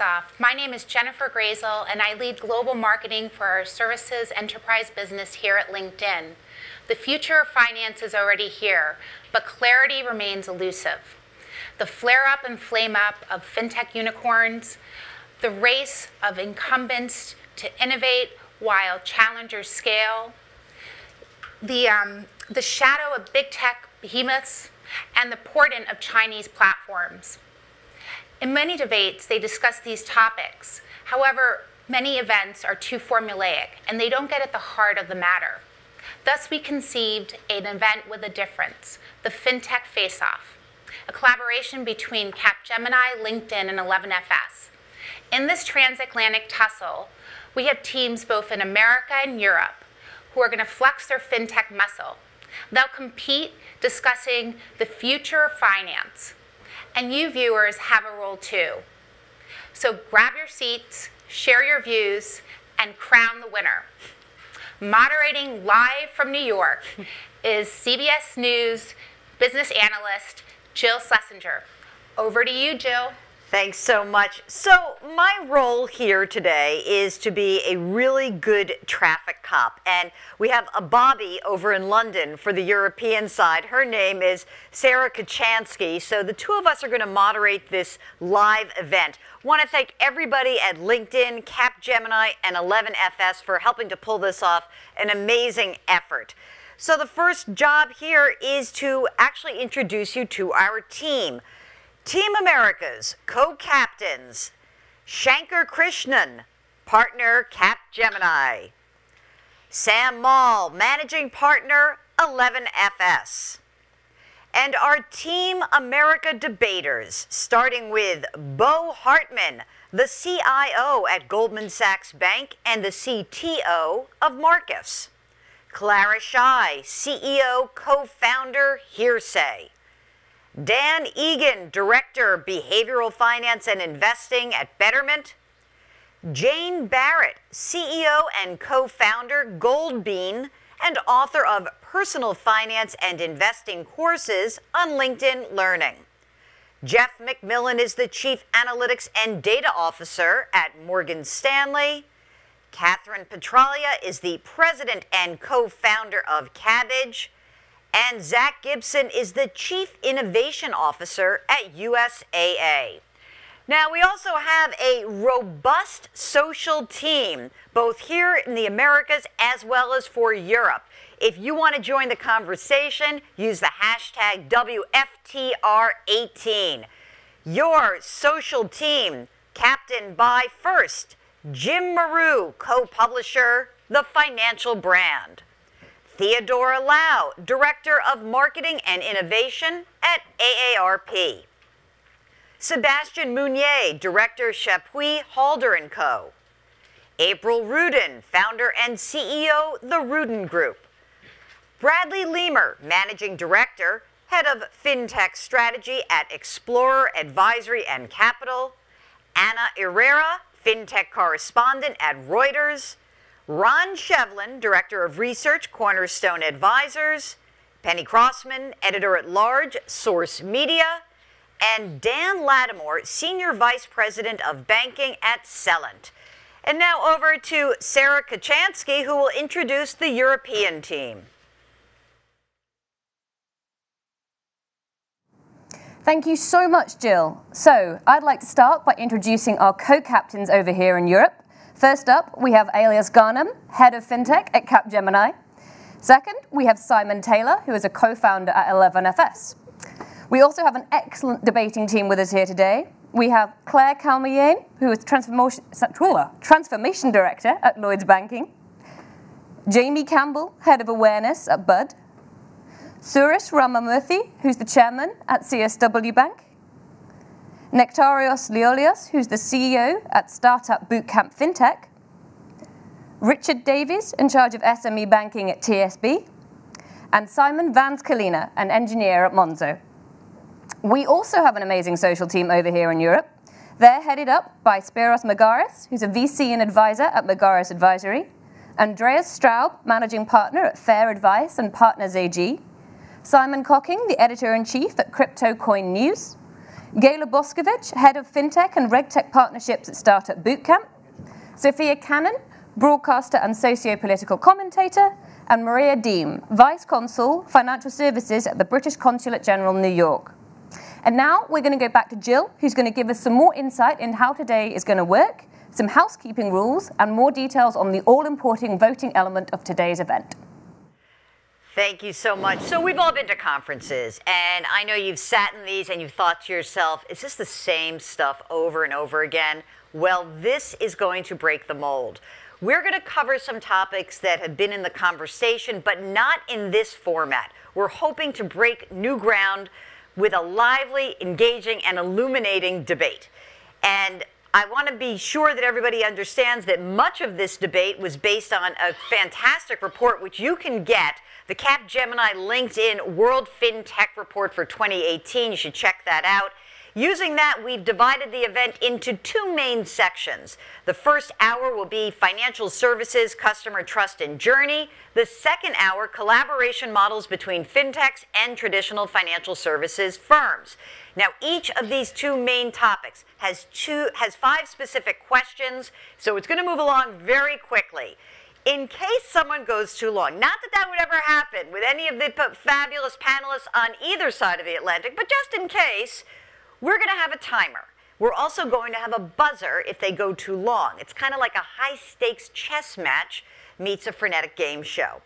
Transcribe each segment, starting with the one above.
My name is Jennifer Grazel, and I lead global marketing for our services enterprise business here at LinkedIn. The future of finance is already here, but clarity remains elusive. The flare up and flame up of FinTech unicorns, the race of incumbents to innovate while challengers scale, the, um, the shadow of big tech behemoths, and the portent of Chinese platforms. In many debates, they discuss these topics. However, many events are too formulaic and they don't get at the heart of the matter. Thus, we conceived an event with a difference, the FinTech Face Off, a collaboration between Capgemini, LinkedIn, and 11FS. In this transatlantic tussle, we have teams both in America and Europe who are going to flex their FinTech muscle. They'll compete discussing the future of finance, and you viewers have a role too. So grab your seats, share your views, and crown the winner. Moderating live from New York is CBS News business analyst Jill Schlesinger. Over to you, Jill. Thanks so much. So, my role here today is to be a really good traffic cop. And we have a Bobby over in London for the European side. Her name is Sarah Kocianski. So, the two of us are going to moderate this live event. Want to thank everybody at LinkedIn, Capgemini, and 11FS for helping to pull this off. An amazing effort. So, the first job here is to actually introduce you to our team. Team America's co-captains, Shankar Krishnan, partner Cap Gemini. Sam Maule, managing partner 11FS. And our Team America debaters, starting with Boe Hartman, the CIO at Goldman Sachs Bank and the CTO of Marcus. Clara Shih, CEO, co-founder, Hearsay. Dan Egan, Director, Behavioral Finance and Investing at Betterment. Jane Barratt, CEO and co-founder, Goldbean, and author of Personal Finance and Investing Courses on LinkedIn Learning. Jeff McMillan is the Chief Analytics and Data Officer at Morgan Stanley. Kathryn Petralia is the President and co-founder of Kabbage. And Zach Gibson is the Chief Innovation Officer at USAA. Now, we also have a robust social team, both here in the Americas as well as for Europe. If you want to join the conversation, use the hashtag WFTR18. Your social team, captained by first, Jim Marous, co-publisher, The Financial Brand. Theodora Lau, Director of Marketing and Innovation at AARP. Sebastian Meunier, Director Chappuis Halder & Co. April Rudin, Founder and CEO, The Rudin Group. Bradley Leimer, Managing Director, Head of FinTech Strategy at Explorer Advisory and Capital. Anna Irrera, FinTech Correspondent at Reuters. Ron Shevlin, Director of Research, Cornerstone Advisors, Penny Crosman, Editor at Large, Source Media, and Dan Latimore, Senior Vice President of Banking at Celent. And now over to Sarah Kocianski, who will introduce the European team. Thank you so much, Jill. So, I'd like to start by introducing our co-captains over here in Europe. First up, we have Elias Ghanem, Head of FinTech at Capgemini. Second, we have Simon Taylor, who is a co-founder at 11FS. We also have an excellent debating team with us here today. We have Claire Calmejane, who is transformation, transformation Director at Lloyds Banking. Jamie Campbell, Head of Awareness at Bud. Suresh Ramamurthy, who's the Chairman at CBW Bank. Nektarios Liolios, who's the CEO at Startup Bootcamp FinTech. Richard Davies, in charge of SME banking at TSB. And Simon Vans-Colina, an engineer at Monzo. We also have an amazing social team over here in Europe. They're headed up by Spiros Margaris, who's a VC and advisor at Margaris Advisory. Andreas Straub, managing partner at Fair Advice and Partners AG. Simon Cocking, the editor in chief at Crypto Coin News. Gayla Boscovich, Head of FinTech and RegTech Partnerships at Startup Bootcamp, Sophia Cannon, broadcaster and socio-political commentator, and Maria Deem, Vice Consul, Financial Services at the British Consulate General, New York. And now we're going to go back to Jill, who's going to give us some more insight in how today is going to work, some housekeeping rules, and more details on the all-important voting element of today's event. Thank you so much. So we've all been to conferences, and I know you've sat in these and you've thought to yourself, is this the same stuff over and over again? Well, this is going to break the mold. We're going to cover some topics that have been in the conversation, but not in this format. We're hoping to break new ground with a lively, engaging, and illuminating debate. And I want to be sure that everybody understands that much of this debate was based on a fantastic report which you can get, the Cap Capgemini LinkedIn World FinTech Report for 2018. You should check that out. Using that, we've divided the event into two main sections. The first hour will be financial services, customer trust, and journey. The second hour, collaboration models between fintechs and traditional financial services firms. Now, each of these two main topics has two has five specific questions, so it's going to move along very quickly. In case someone goes too long, not that that would ever happen with any of the fabulous panelists on either side of the Atlantic, but just in case, we're going to have a timer. We're also going to have a buzzer if they go too long. It's kind of like a high stakes chess match meets a frenetic game show.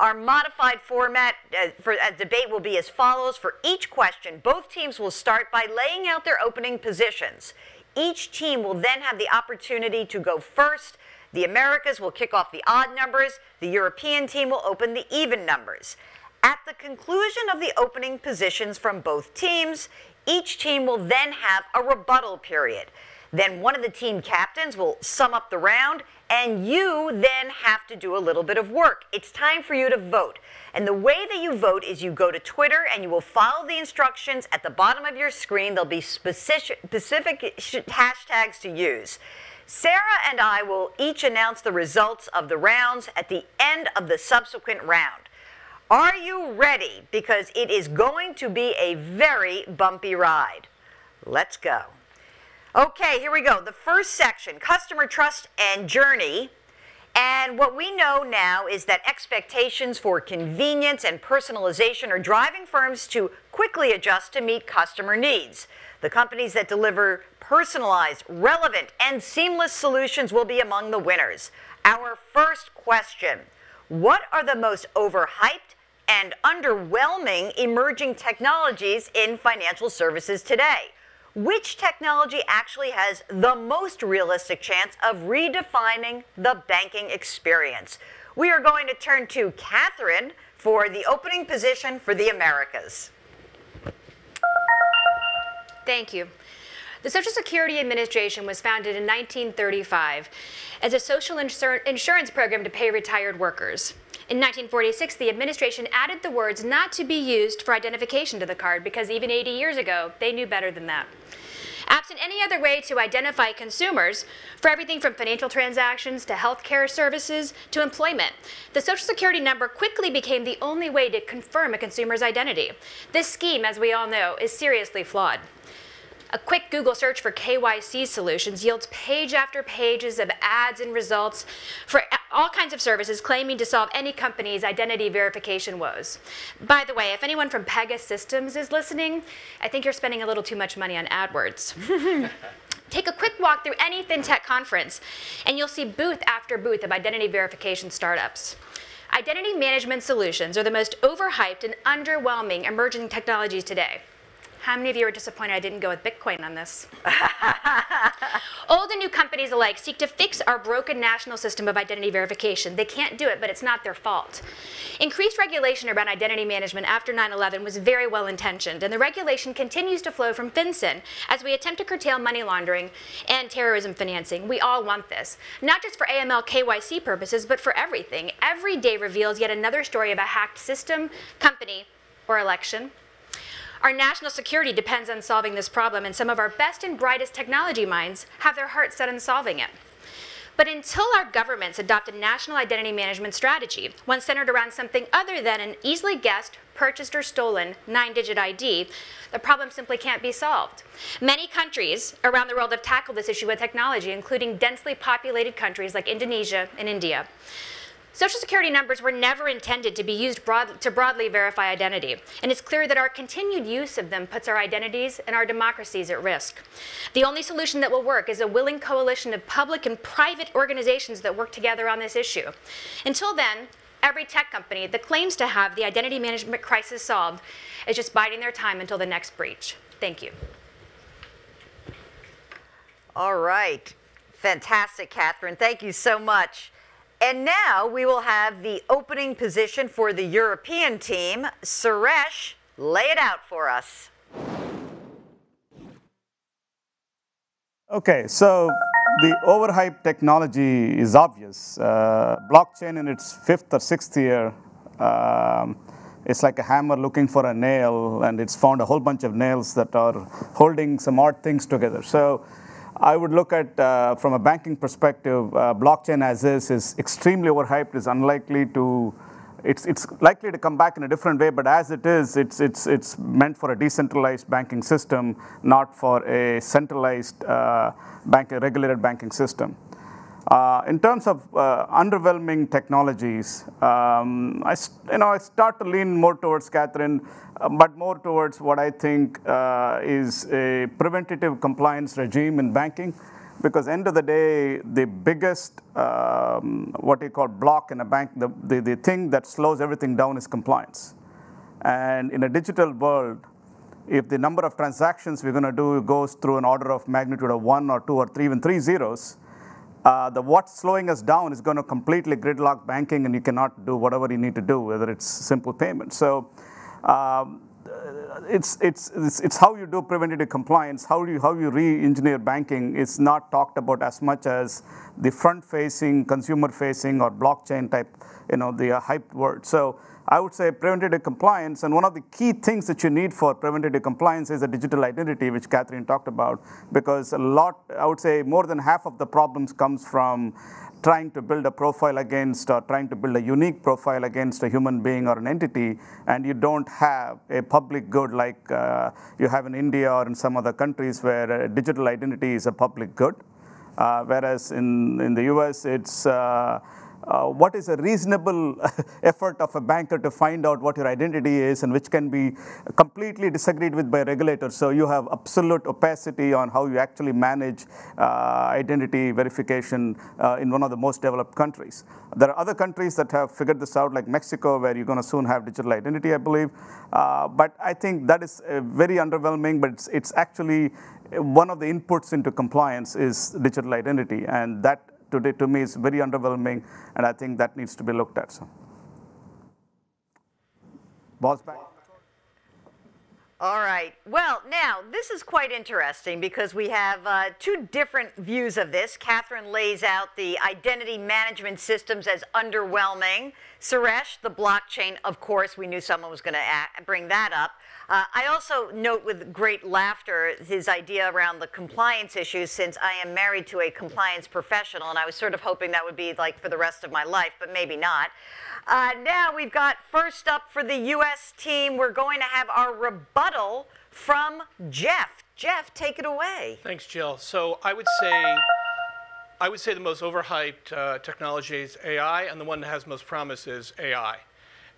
Our modified format uh, for a debate will be as follows. For each question, both teams will start by laying out their opening positions. Each team will then have the opportunity to go first. The Americas will kick off the odd numbers. The European team will open the even numbers. At the conclusion of the opening positions from both teams, each team will then have a rebuttal period. Then one of the team captains will sum up the round, and you then have to do a little bit of work. It's time for you to vote. And the way that you vote is you go to Twitter and you will follow the instructions at the bottom of your screen. There'll be specific, specific hashtags to use. Sarah and I will each announce the results of the rounds at the end of the subsequent round. Are you ready? Because it is going to be a very bumpy ride. Let's go. Okay, here we go. The first section, customer trust and journey. And what we know now is that expectations for convenience and personalization are driving firms to quickly adjust to meet customer needs. The companies that deliver personalized, relevant, and seamless solutions will be among the winners. Our first question, what are the most overhyped and underwhelming emerging technologies in financial services today. Which technology actually has the most realistic chance of redefining the banking experience? We are going to turn to Kathryn for the opening position for the Americas. Thank you. The Social Security Administration was founded in 1935 as a social insur insurance program to pay retired workers. In 1946, the administration added the words not to be used for identification to the card because even 80 years ago, they knew better than that. Absent any other way to identify consumers for everything from financial transactions to healthcare services to employment, the Social Security number quickly became the only way to confirm a consumer's identity. This scheme, as we all know, is seriously flawed. A quick Google search for KYC solutions yields page after pages of ads and results for all kinds of services claiming to solve any company's identity verification woes. By the way, if anyone from Pegasystems is listening, I think you're spending a little too much money on AdWords. Take a quick walk through any fintech conference, and you'll see booth after booth of identity verification startups. Identity management solutions are the most overhyped and underwhelming emerging technologies today. How many of you are disappointed I didn't go with Bitcoin on this? Old and new companies alike seek to fix our broken national system of identity verification. They can't do it, but it's not their fault. Increased regulation around identity management after 9-11 was very well intentioned, and the regulation continues to flow from FinCEN as we attempt to curtail money laundering and terrorism financing. We all want this, not just for AML KYC purposes, but for everything. Every day reveals yet another story of a hacked system, company, or election. Our national security depends on solving this problem, and some of our best and brightest technology minds have their hearts set on solving it. But until our governments adopt a national identity management strategy, one centered around something other than an easily guessed, purchased, or stolen nine digit ID, the problem simply can't be solved. Many countries around the world have tackled this issue with technology, including densely populated countries like Indonesia and India. Social Security numbers were never intended to be used broad, to broadly verify identity, and it's clear that our continued use of them puts our identities and our democracies at risk. The only solution that will work is a willing coalition of public and private organizations that work together on this issue. Until then, every tech company that claims to have the identity management crisis solved is just biding their time until the next breach. Thank you. All right. Fantastic, Kathryn. Thank you so much. And now we will have the opening position for the European team. Suresh, lay it out for us. Okay, so the overhyped technology is obvious. Uh, blockchain in its fifth or sixth year, um, it's like a hammer looking for a nail, and it's found a whole bunch of nails that are holding some odd things together. So I would look at, uh, from a banking perspective, uh, blockchain as is is extremely overhyped, is unlikely to, it's, it's likely to come back in a different way, but as it is, it's, it's, it's meant for a decentralized banking system, not for a centralized uh, bank, regulated banking system. Uh, in terms of uh, underwhelming technologies, um, I, you know, I start to lean more towards Kathryn um, but more towards what I think uh, is a preventative compliance regime in banking. Because end of the day, the biggest, um, what you call block in a bank, the, the, the thing that slows everything down is compliance. And in a digital world, if the number of transactions we're going to do goes through an order of magnitude of one or two or three, even three zeros, uh, the what's slowing us down is going to completely gridlock banking, and you cannot do whatever you need to do, whether it's simple payment. So um, it's, it's, it's, it's, how you do preventative compliance, how you, how you re-engineer banking is not talked about as much as the front-facing, consumer-facing, or blockchain type, you know, the uh, hyped word. So I would say preventative compliance, and one of the key things that you need for preventative compliance is a digital identity, which Kathryn talked about, because a lot, I would say more than half of the problems comes from trying to build a profile against or trying to build a unique profile against a human being or an entity, and you don't have a public good like uh, you have in India or in some other countries where digital identity is a public good. Uh, whereas in, in the US, it's uh, uh, what is a reasonable effort of a banker to find out what your identity is and which can be completely disagreed with by regulators. So you have absolute opacity on how you actually manage uh, identity verification uh, in one of the most developed countries. There are other countries that have figured this out, like Mexico, where you're going to soon have digital identity, I believe. Uh, but I think that is uh, very underwhelming, but it's, it's actually one of the inputs into compliance is digital identity, and that today to me is very underwhelming, and I think that needs to be looked at. So, boss back. All right. Well, now, this is quite interesting because we have uh, two different views of this. Kathryn lays out the identity management systems as underwhelming. Suresh, the blockchain, of course, we knew someone was going to bring that up. Uh, I also note with great laughter his idea around the compliance issues since I am married to a compliance professional and I was sort of hoping that would be like for the rest of my life, but maybe not. Uh, now we've got first up for the U.S. team, we're going to have our rebuttal from Jeff. Jeff, take it away. Thanks, Jill. So I would say I would say the most overhyped uh, technology is AI, and the one that has most promise is AI.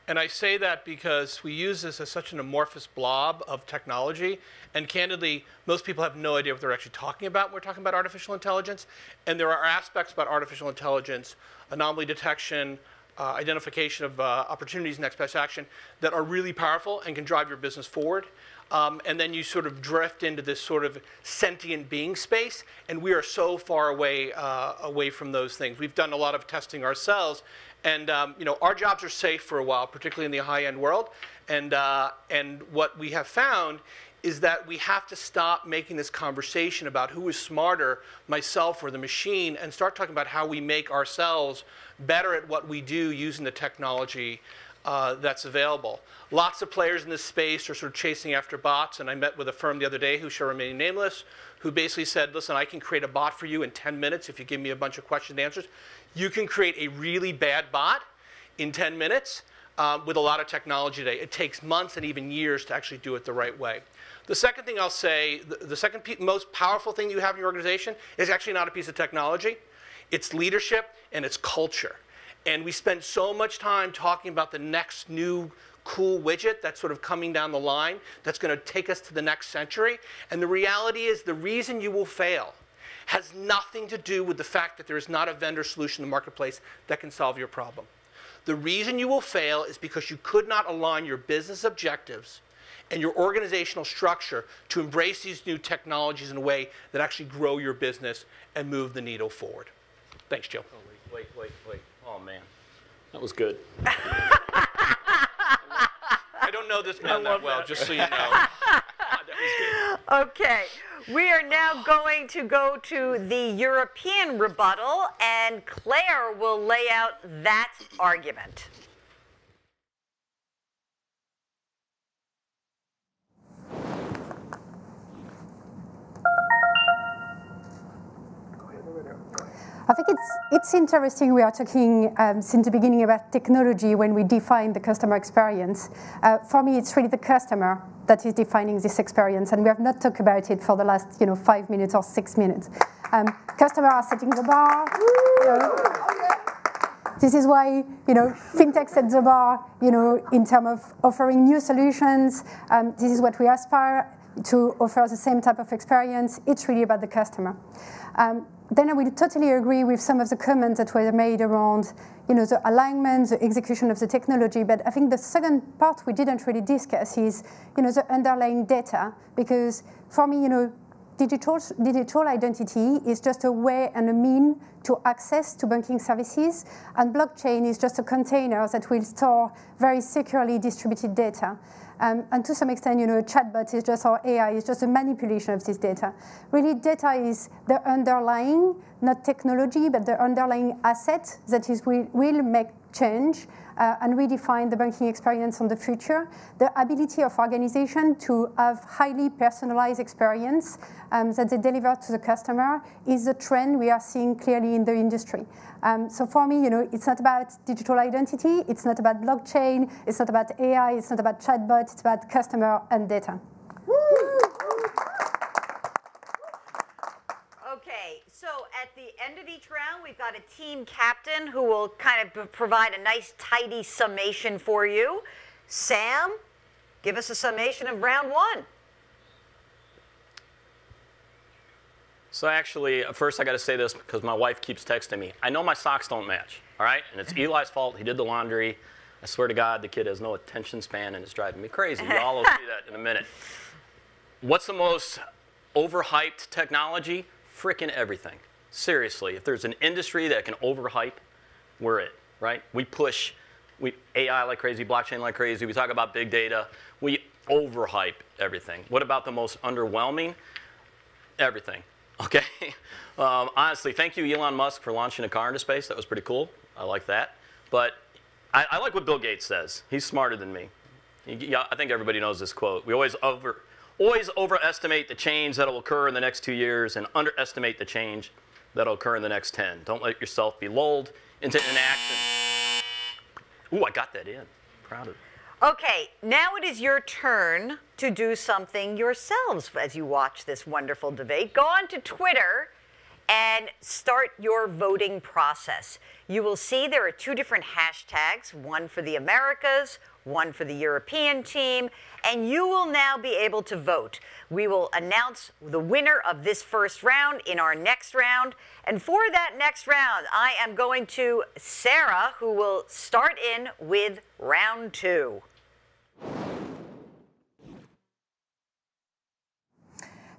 And I say that because we use this as such an amorphous blob of technology. And candidly, most people have no idea what they're actually talking about when we're talking about artificial intelligence. And there are aspects about artificial intelligence, anomaly detection, uh, identification of uh, opportunities, next best action, that are really powerful and can drive your business forward. Um, and then you sort of drift into this sort of sentient being space, and we are so far away uh, away from those things. We've done a lot of testing ourselves, and um, you know, our jobs are safe for a while, particularly in the high-end world. And, uh, and what we have found is that we have to stop making this conversation about who is smarter, myself or the machine, and start talking about how we make ourselves better at what we do using the technology uh, that's available. Lots of players in this space are sort of chasing after bots, and I met with a firm the other day who shall remain nameless, who basically said, listen, I can create a bot for you in 10 minutes if you give me a bunch of questions and answers. You can create a really bad bot in 10 minutes um, with a lot of technology today. It takes months and even years to actually do it the right way. The second thing I'll say, the, the second most powerful thing you have in your organization is actually not a piece of technology. It's leadership and it's culture. And we spend so much time talking about the next new cool widget that's sort of coming down the line that's going to take us to the next century. And the reality is the reason you will fail has nothing to do with the fact that there is not a vendor solution in the marketplace that can solve your problem. The reason you will fail is because you could not align your business objectives and your organizational structure to embrace these new technologies in a way that actually grow your business and move the needle forward. Thanks, Joe. Oh, wait, wait, wait, wait. Oh, man. That was good. I don't know this man that well, that. just so you know. okay, we are now going to go to the European rebuttal, and Claire will lay out that argument. I think it's, it's interesting we are talking um, since the beginning about technology when we define the customer experience. Uh, for me, it's really the customer that is defining this experience, and we have not talked about it for the last you know, five minutes or six minutes. Um, customers are setting the bar. This is why you know fintech sets the bar. You know, in terms of offering new solutions. Um, this is what we aspire to offer the same type of experience. It's really about the customer. Um, then I will totally agree with some of the comments that were made around you know, the alignment, the execution of the technology. But I think the second part we didn't really discuss is you know, the underlying data. Because for me, you know, digital, digital identity is just a way and a mean to access to banking services. And blockchain is just a container that will store very securely distributed data. Um, and to some extent, you know, a chatbot is just, or AI is just a manipulation of this data. Really, data is the underlying, not technology, but the underlying asset that is will, will make change uh, and redefine the banking experience on the future. The ability of organization to have highly personalized experience um, that they deliver to the customer is a trend we are seeing clearly in the industry. Um, so for me, you know, it's not about digital identity, it's not about blockchain, it's not about AI, it's not about chatbot, it's about customer and data. So at the end of each round, we've got a team captain who will kind of provide a nice, tidy summation for you. Sam, give us a summation of round one. So actually, uh, first I got to say this because my wife keeps texting me. I know my socks don't match, all right? And it's Eli's fault. He did the laundry. I swear to God, the kid has no attention span and it's driving me crazy. You all will see that in a minute. What's the most overhyped technology? freaking everything. Seriously, if there's an industry that can overhype, we're it, right? We push we, AI like crazy, blockchain like crazy. We talk about big data. We overhype everything. What about the most underwhelming? Everything. Okay. Um, honestly, thank you, Elon Musk, for launching a car into space. That was pretty cool. I like that. But I, I like what Bill Gates says. He's smarter than me. Yeah, I think everybody knows this quote. We always over always overestimate the change that will occur in the next two years and underestimate the change that will occur in the next 10. Don't let yourself be lulled into inaction. Ooh, I got that in. Proud of it. Okay, now it is your turn to do something yourselves as you watch this wonderful debate. Go on to Twitter and start your voting process. You will see there are two different hashtags, one for the Americas, one for the European team, and you will now be able to vote. We will announce the winner of this first round in our next round. And for that next round, I am going to Sarah, who will start in with round two.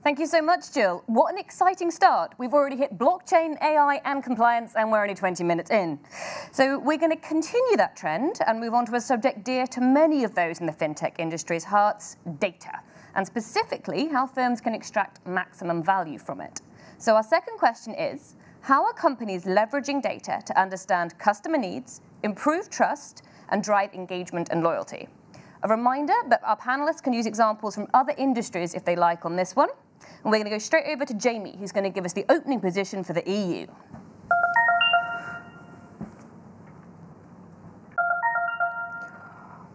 Thank you so much, Jill. What an exciting start. We've already hit blockchain, AI, and compliance, and we're only 20 minutes in. So we're going to continue that trend and move on to a subject dear to many of those in the fintech industry's hearts, data, and specifically how firms can extract maximum value from it. So our second question is, how are companies leveraging data to understand customer needs, improve trust, and drive engagement and loyalty. A reminder that our panelists can use examples from other industries if they like on this one. And we're going to go straight over to Jamie, who's going to give us the opening position for the EU.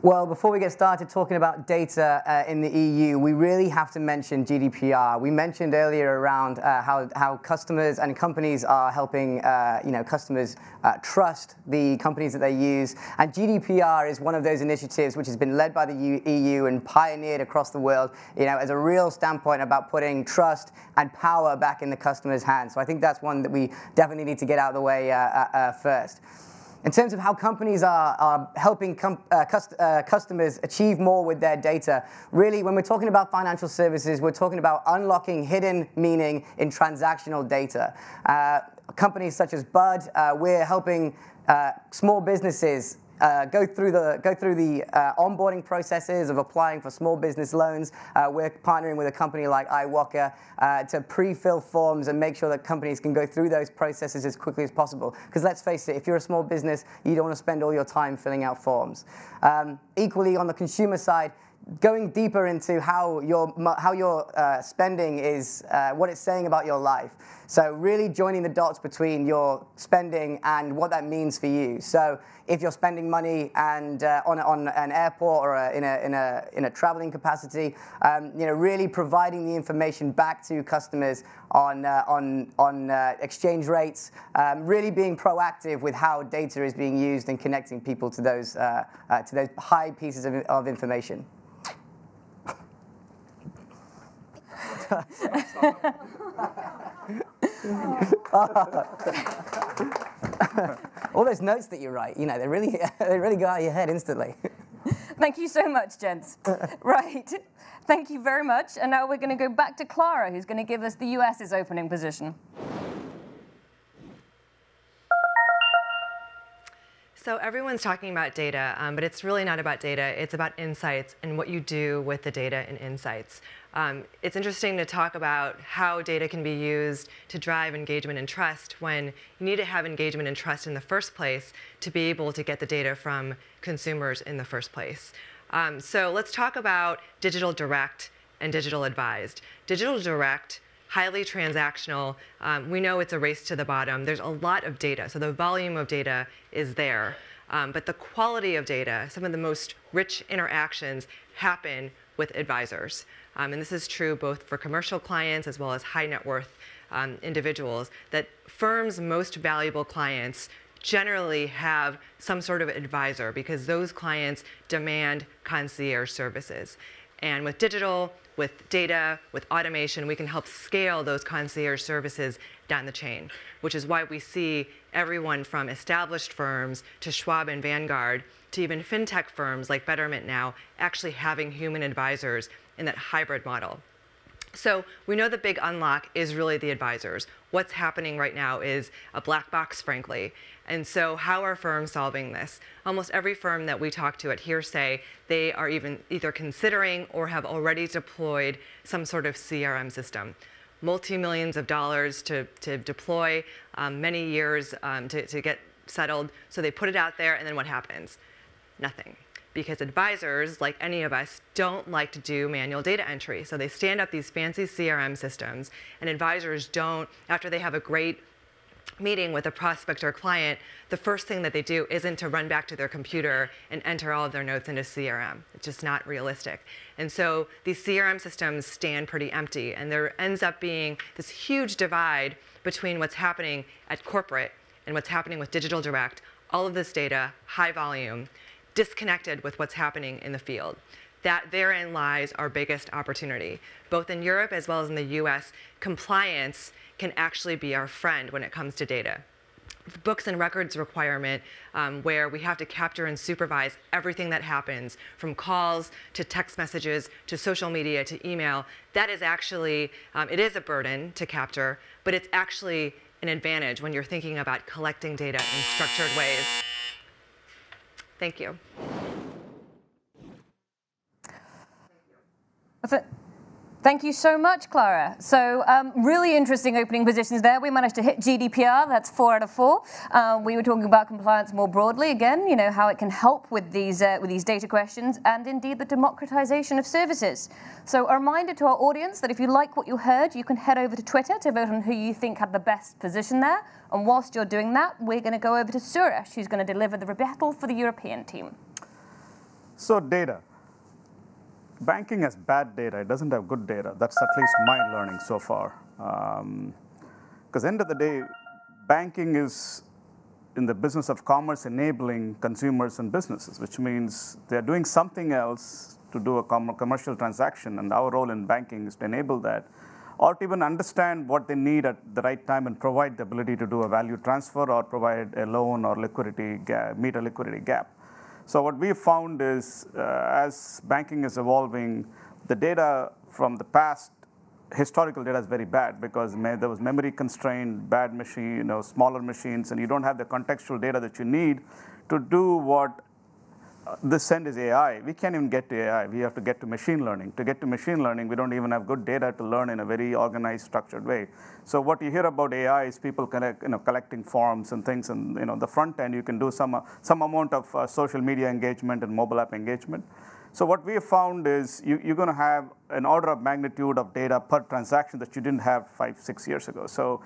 Well, before we get started talking about data uh, in the EU, we really have to mention GDPR. We mentioned earlier around uh, how, how customers and companies are helping uh, you know, customers uh, trust the companies that they use. And GDPR is one of those initiatives which has been led by the EU and pioneered across the world you know, as a real standpoint about putting trust and power back in the customer's hands. So I think that's one that we definitely need to get out of the way uh, uh, first in terms of how companies are, are helping com uh, cust uh, customers achieve more with their data, really, when we're talking about financial services, we're talking about unlocking hidden meaning in transactional data. Uh, companies such as Bud, uh, we're helping uh, small businesses uh, go through the go through the uh, onboarding processes of applying for small business loans. Uh, we're partnering with a company like iwoca uh, to pre-fill forms and make sure that companies can go through those processes as quickly as possible. Because let's face it, if you're a small business, you don't want to spend all your time filling out forms. Um, equally, on the consumer side, going deeper into how your, how your uh, spending is, uh, what it's saying about your life. So really joining the dots between your spending and what that means for you. So if you're spending money and uh, on, on an airport or a, in, a, in, a, in a traveling capacity, um, you know, really providing the information back to customers on, uh, on, on uh, exchange rates, um, really being proactive with how data is being used and connecting people to those, uh, to those high pieces of, of information. All those notes that you write, you know, they really, they really go out of your head instantly. Thank you so much, gents. right. Thank you very much. And now we're going to go back to Clara, who's going to give us the US's opening position. So everyone's talking about data, um, but it's really not about data. It's about insights and what you do with the data and insights. Um, it's interesting to talk about how data can be used to drive engagement and trust when you need to have engagement and trust in the first place to be able to get the data from consumers in the first place. Um, so let's talk about digital direct and digital advised. Digital direct highly transactional. Um, we know it's a race to the bottom. There's a lot of data, so the volume of data is there. Um, but the quality of data, some of the most rich interactions happen with advisors. Um, and this is true both for commercial clients as well as high net worth um, individuals, that firms' most valuable clients generally have some sort of advisor because those clients demand concierge services. And with digital, with data, with automation, we can help scale those concierge services down the chain, which is why we see everyone from established firms to Schwab and Vanguard to even fintech firms like Betterment now actually having human advisors in that hybrid model. So we know the big unlock is really the advisors. What's happening right now is a black box, frankly. And so how are firms solving this? Almost every firm that we talk to at Hearsay, they are even either considering or have already deployed some sort of CRM system. Multi-millions of dollars to, to deploy, um, many years um, to, to get settled. So they put it out there, and then what happens? Nothing because advisors, like any of us, don't like to do manual data entry. So they stand up these fancy CRM systems, and advisors don't, after they have a great meeting with a prospect or client, the first thing that they do isn't to run back to their computer and enter all of their notes into CRM. It's just not realistic. And so these CRM systems stand pretty empty, and there ends up being this huge divide between what's happening at corporate and what's happening with digital direct, all of this data, high volume, disconnected with what's happening in the field that therein lies our biggest opportunity. Both in Europe as well as in the US, compliance can actually be our friend when it comes to data. The books and records requirement, um, where we have to capture and supervise everything that happens, from calls to text messages to social media to email, that is actually, um, it is a burden to capture, but it's actually an advantage when you're thinking about collecting data in structured ways. Thank you. Thank you so much, Clara. So, um, really interesting opening positions there. We managed to hit GDPR. That's four out of four. Uh, we were talking about compliance more broadly. Again, you know how it can help with these uh, with these data questions, and indeed the democratization of services. So, a reminder to our audience that if you like what you heard, you can head over to Twitter to vote on who you think had the best position there. And whilst you're doing that, we're going to go over to Suresh, who's going to deliver the rebuttal for the European team. So data. Banking has bad data. It doesn't have good data. That's at least my learning so far. Um, because end of the day, banking is in the business of commerce enabling consumers and businesses, which means they're doing something else to do a com- commercial transaction. And our role in banking is to enable that, or to even understand what they need at the right time and provide the ability to do a value transfer or provide a loan or liquidity meet a liquidity gap. So what we found is, uh, as banking is evolving, the data from the past, historical data is very bad because there was memory constrained, bad machine, you know, smaller machines, and you don't have the contextual data that you need to do what this end is AI. We can't even get to AI. We have to get to machine learning. To get to machine learning, we don't even have good data to learn in a very organized, structured way. So what you hear about AI is people collect, you know, collecting forms and things, and you know, the front end you can do some uh, some amount of uh, social media engagement and mobile app engagement. So what we have found is you, you're going to have an order of magnitude of data per transaction that you didn't have five, six years ago. So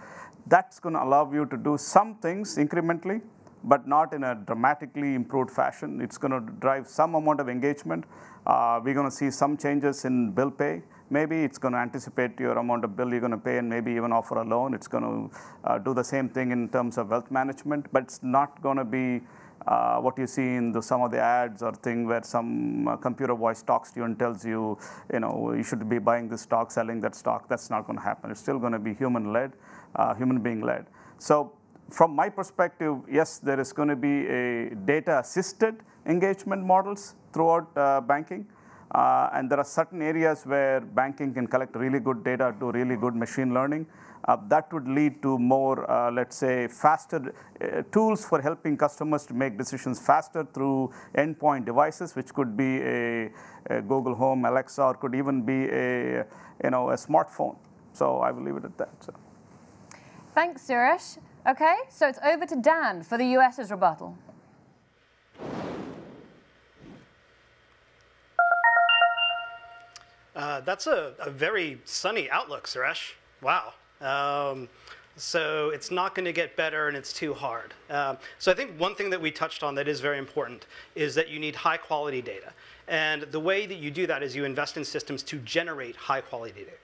that's going to allow you to do some things incrementally, but not in a dramatically improved fashion. It's going to drive some amount of engagement. Uh, we're going to see some changes in bill pay. Maybe it's going to anticipate your amount of bill you're going to pay and maybe even offer a loan. It's going to uh, do the same thing in terms of wealth management, but it's not going to be uh, what you see in the, some of the ads or thing where some uh, computer voice talks to you and tells you, you know, you should be buying this stock, selling that stock. That's not going to happen. It's still going to be human led, uh, human being led. So from my perspective, yes, there is going to be a data assisted engagement models throughout uh, banking. Uh, and there are certain areas where banking can collect really good data, do really good machine learning. Uh, that would lead to more, uh, let's say, faster uh, tools for helping customers to make decisions faster through endpoint devices, which could be a, a Google Home, Alexa, or could even be a, you know, a smartphone. So I will leave it at that. So. Thanks, Suresh. Okay, so it's over to Dan for the US's rebuttal. Uh, that's a, a very sunny outlook, Suresh. Wow. Um, so it's not going to get better and it's too hard. Um, so I think one thing that we touched on that is very important is that you need high quality data. And the way that you do that is you invest in systems to generate high quality data.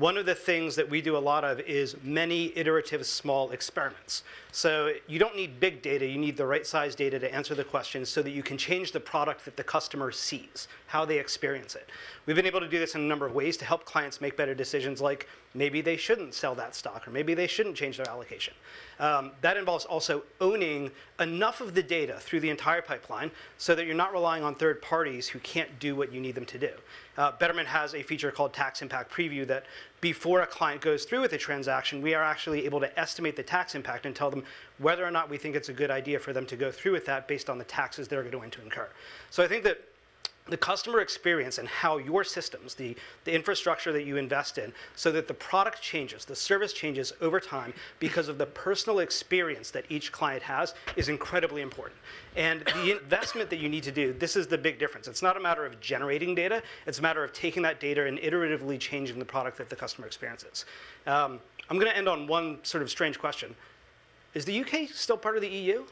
One of the things that we do a lot of is many iterative small experiments. So you don't need big data, you need the right size data to answer the questions so that you can change the product that the customer sees, how they experience it. We've been able to do this in a number of ways to help clients make better decisions like maybe they shouldn't sell that stock or maybe they shouldn't change their allocation. Um, that involves also owning enough of the data through the entire pipeline so that you're not relying on third parties who can't do what you need them to do. Uh, Betterment has a feature called Tax Impact Preview that before a client goes through with a transaction, we are actually able to estimate the tax impact and tell them whether or not we think it's a good idea for them to go through with that based on the taxes they're going to incur. So I think that the customer experience and how your systems, the, the infrastructure that you invest in, so that the product changes, the service changes over time because of the personal experience that each client has is incredibly important. And the investment that you need to do, this is the big difference. It's not a matter of generating data, it's a matter of taking that data and iteratively changing the product that the customer experiences. Um, I'm going to end on one sort of strange question. Is the UK still part of the EU?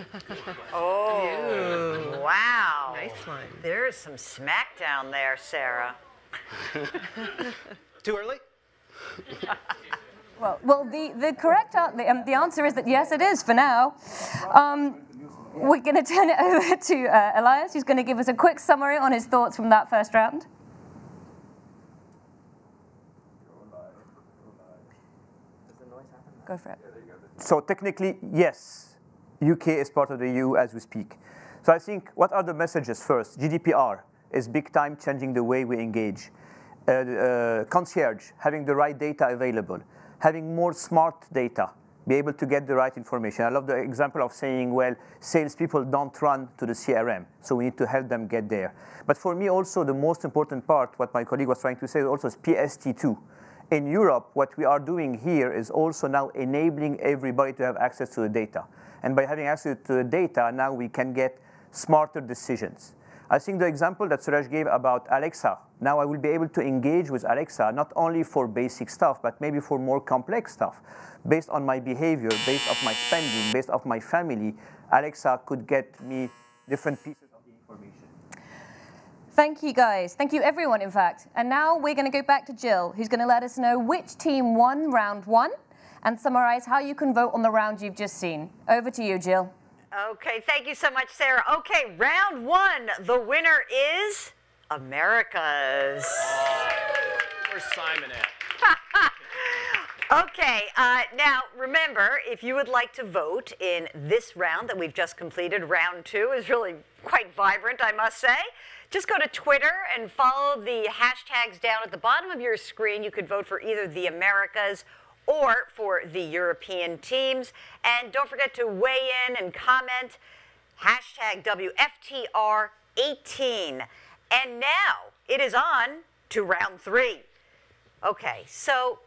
Oh, wow. Nice one. There's some smackdown there, Sarah. Too early? Well, well the, the correct an- the, um, the answer is that yes, it is for now. Um, we're going to turn it over to uh, Elias, who's going to give us a quick summary on his thoughts from that first round. Go for it. So technically, yes, UK is part of the EU as we speak. So I think what are the messages first? GDPR is big time changing the way we engage. Uh, uh, concierge, having the right data available, having more smart data, be able to get the right information. I love the example of saying, well, salespeople don't run to the CRM, so we need to help them get there. But for me, also, the most important part, what my colleague was trying to say, also is PSD2. In Europe, what we are doing here is also now enabling everybody to have access to the data. And by having access to the data, now we can get smarter decisions. I think the example that Suresh gave about Alexa, now I will be able to engage with Alexa not only for basic stuff, but maybe for more complex stuff. Based on my behavior, based on my spending, based on my family, Alexa could get me different pieces. Thank you, guys. Thank you, everyone, in fact. And now we're going to go back to Jill, who's going to let us know which team won round one and summarize how you can vote on the round you've just seen. Over to you, Jill. Okay, thank you so much, Sarah. Okay, round one. The winner is Americas. Where's Simon at? Okay, uh, now remember, if you would like to vote in this round that we've just completed, round two is really quite vibrant, I must say. Just go to Twitter and follow the hashtags down at the bottom of your screen. You could vote for either the Americas or for the European teams. And don't forget to weigh in and comment. Hashtag WFTR18. And now it is on to round three. Okay, so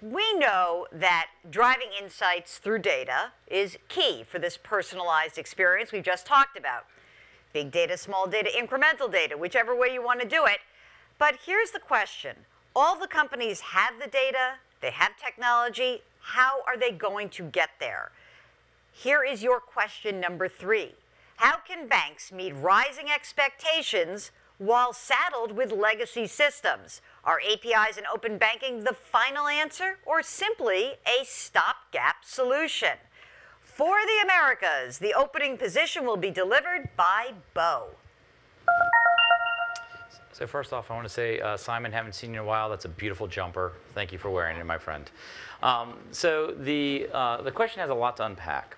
we know that driving insights through data is key for this personalized experience we've just talked about. Big data, small data, incremental data, whichever way you want to do it. But here's the question. All the companies have the data, they have technology. How are they going to get there? Here is your question number three. How can banks meet rising expectations while saddled with legacy systems? Are APIs and open banking the final answer or simply a stopgap solution? For the Americas, the opening position will be delivered by Boe. So first off, I want to say, uh, Simon, haven't seen you in a while. That's a beautiful jumper. Thank you for wearing it, my friend. Um, so the, uh, the question has a lot to unpack.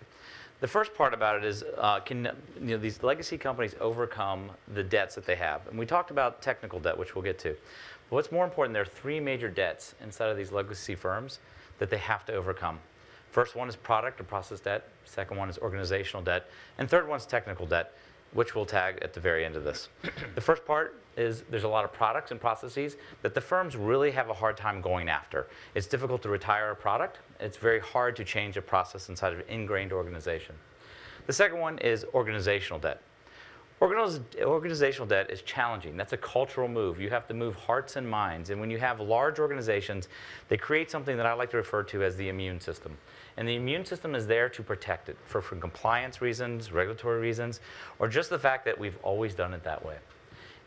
The first part about it is, uh, can you know, these legacy companies overcome the debts that they have? And we talked about technical debt, which we'll get to. But what's more important, there are three major debts inside of these legacy firms that they have to overcome. First one is product or process debt. Second one is organizational debt. And third one is technical debt which we'll tag at the very end of this. the first part is there's a lot of products and processes that the firms really have a hard time going after. It's difficult to retire a product. It's very hard to change a process inside of an ingrained organization. The second one is organizational debt. organizational debt is challenging. That's a cultural move. You have to move hearts and minds. And when you have large organizations, they create something that I like to refer to as the immune system. And the immune system is there to protect it for, for compliance reasons, regulatory reasons, or just the fact that we've always done it that way.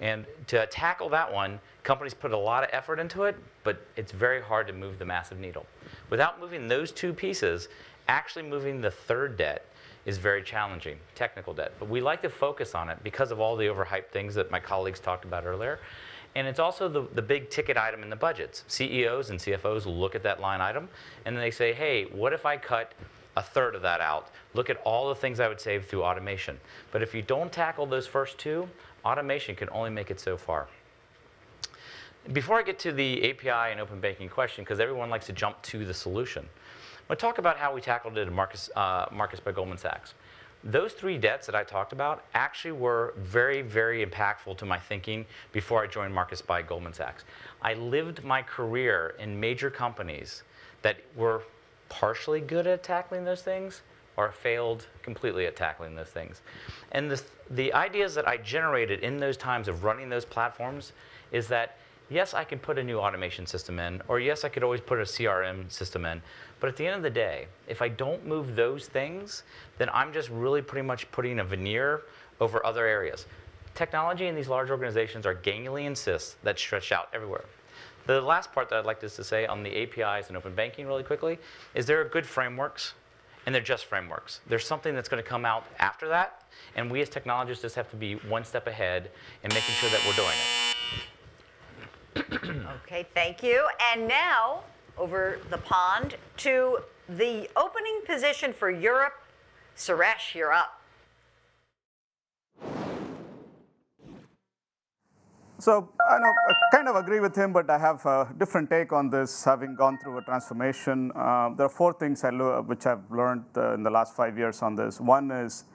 And to tackle that one, companies put a lot of effort into it, but it's very hard to move the massive needle. Without moving those two pieces, actually moving the third debt is very challenging, technical debt. But we like to focus on it because of all the overhyped things that my colleagues talked about earlier. And it's also the, the big ticket item in the budgets. CEOs and CFOs look at that line item and they say, hey, what if I cut a third of that out? Look at all the things I would save through automation. But if you don't tackle those first two, automation can only make it so far. Before I get to the API and open banking question, because everyone likes to jump to the solution, I'm going to talk about how we tackled it at Marcus, uh, Marcus by Goldman Sachs. Those three debts that I talked about actually were very, very impactful to my thinking before I joined Marcus by Goldman Sachs. I lived my career in major companies that were partially good at tackling those things or failed completely at tackling those things. And the, the ideas that I generated in those times of running those platforms is that yes, I can put a new automation system in, or yes, I could always put a CRM system in. But at the end of the day, if I don't move those things, then I'm just really pretty much putting a veneer over other areas. Technology in these large organizations are ganglion cysts that stretch out everywhere. The last part that I'd like to say on the APIs and open banking really quickly is there are good frameworks, and they're just frameworks. There's something that's going to come out after that, and we as technologists just have to be one step ahead in making sure that we're doing it okay, thank you. And now over the pond to the opening position for Europe. Suresh, you're up. So I know I kind of agree with him, but I have a different take on this, having gone through a transformation. Uh, there are four things I which I've learned uh, in the last five years on this. One is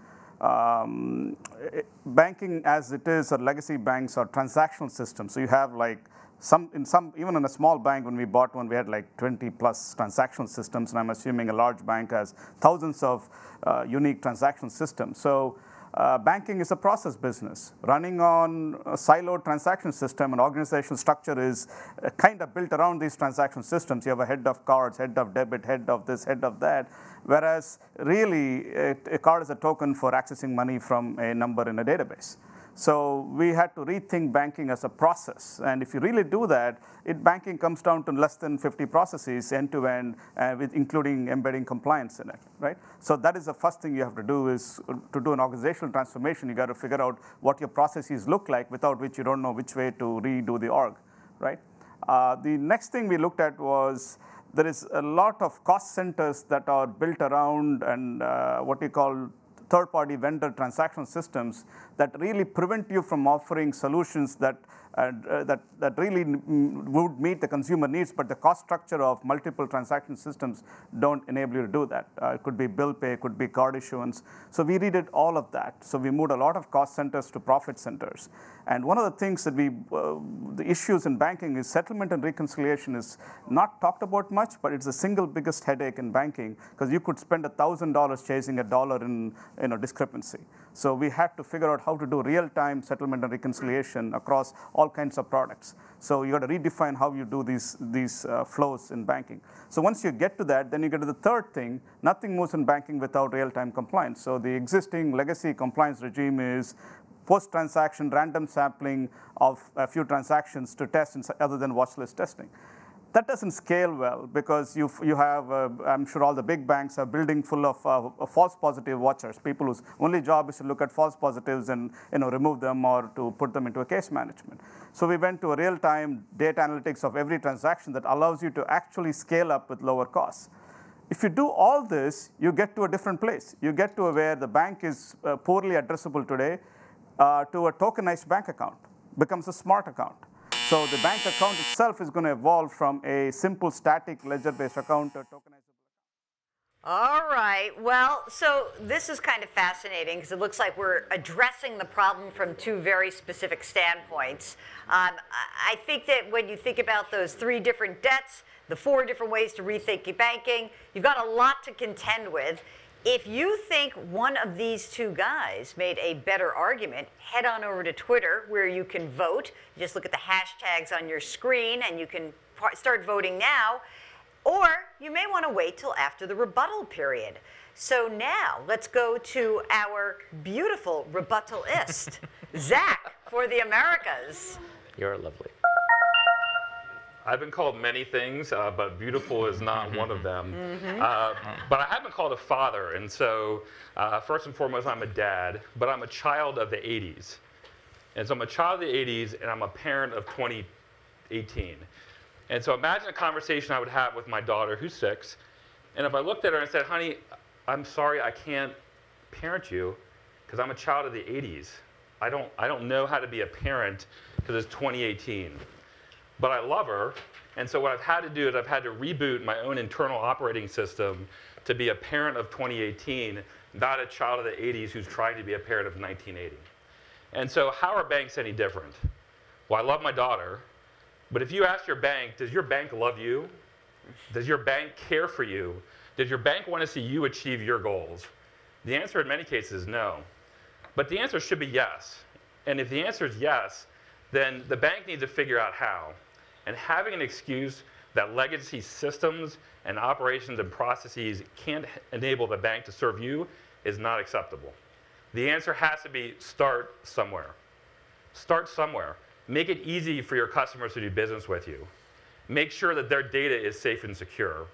um, it- banking as it is, or legacy banks or transactional systems. So you have like some, in some, even in a small bank, when we bought one, we had like 20 plus transactional systems, and I'm assuming a large bank has thousands of uh, unique transaction systems. So uh, banking is a process business. Running on a siloed transaction system and organizational structure is uh, kind of built around these transaction systems. You have a head of cards, head of debit, head of this, head of that. Whereas really, a, a card is a token for accessing money from a number in a database. So we had to rethink banking as a process. And if you really do that, it, banking comes down to less than 50 processes end to end, uh, with including embedding compliance in it, right? So that is the first thing you have to do is uh, to do an organizational transformation. You got to figure out what your processes look like, without which you don't know which way to redo the org, right? Uh, the next thing we looked at was there is a lot of cost centers that are built around and uh, what we call third-party vendor transaction systems that really prevent you from offering solutions that uh, uh, that, that really would meet the consumer needs, but the cost structure of multiple transaction systems don't enable you to do that. Uh, it could be bill pay, it could be card issuance. So we redid all of that. So we moved a lot of cost centers to profit centers. And one of the things that we, uh, the issues in banking is settlement and reconciliation is not talked about much, but it's the single biggest headache in banking because you could spend $1,000 chasing a dollar in you know, discrepancy. So we had to figure out how to do real-time settlement and reconciliation across all kinds of products. So you got to redefine how you do these, these uh, flows in banking. So once you get to that, then you get to the third thing. Nothing moves in banking without real-time compliance. So the existing legacy compliance regime is post-transaction random sampling of a few transactions to test other than watch list testing. That doesn't scale well because you, you have, uh, I'm sure all the big banks are building full of uh, false positive watchers, people whose only job is to look at false positives and you know, remove them or to put them into a case management. So we went to a real-time data analytics of every transaction that allows you to actually scale up with lower costs. If you do all this, you get to a different place. You get to a where the bank is uh, poorly addressable today uh, to a tokenized bank account, becomes a smart account. So the bank account itself is going to evolve from a simple static ledger-based account to a tokenized. All right. Well, so this is kind of fascinating because it looks like we're addressing the problem from two very specific standpoints. Um, I think that when you think about those three different debts, the four different ways to rethink your banking, you've got a lot to contend with. If you think one of these two guys made a better argument, head on over to Twitter where you can vote. Just look at the hashtags on your screen and you can start voting now. Or you may want to wait till after the rebuttal period. So now let's go to our beautiful rebuttalist, Zach, for the Americas. You're lovely. I've been called many things, uh, but beautiful is not one of them. Mm-hmm. Uh, but I have been called a father, and so uh, first and foremost, I'm a dad, but I'm a child of the 80s. And so I'm a child of the 80s, and I'm a parent of 2018. And so imagine a conversation I would have with my daughter, who's six, and if I looked at her and said, honey, I'm sorry I can't parent you because I'm a child of the 80s. I don't, I don't know how to be a parent because it's 2018 but I love her. And so what I've had to do is I've had to reboot my own internal operating system to be a parent of 2018, not a child of the 80s who's trying to be a parent of 1980. And so how are banks any different? Well, I love my daughter, but if you ask your bank, does your bank love you? Does your bank care for you? Does your bank want to see you achieve your goals? The answer in many cases is no. But the answer should be yes. And if the answer is yes, then the bank needs to figure out how. And having an excuse that legacy systems and operations and processes can't enable the bank to serve you is not acceptable. The answer has to be start somewhere. Start somewhere. Make it easy for your customers to do business with you. Make sure that their data is safe and secure.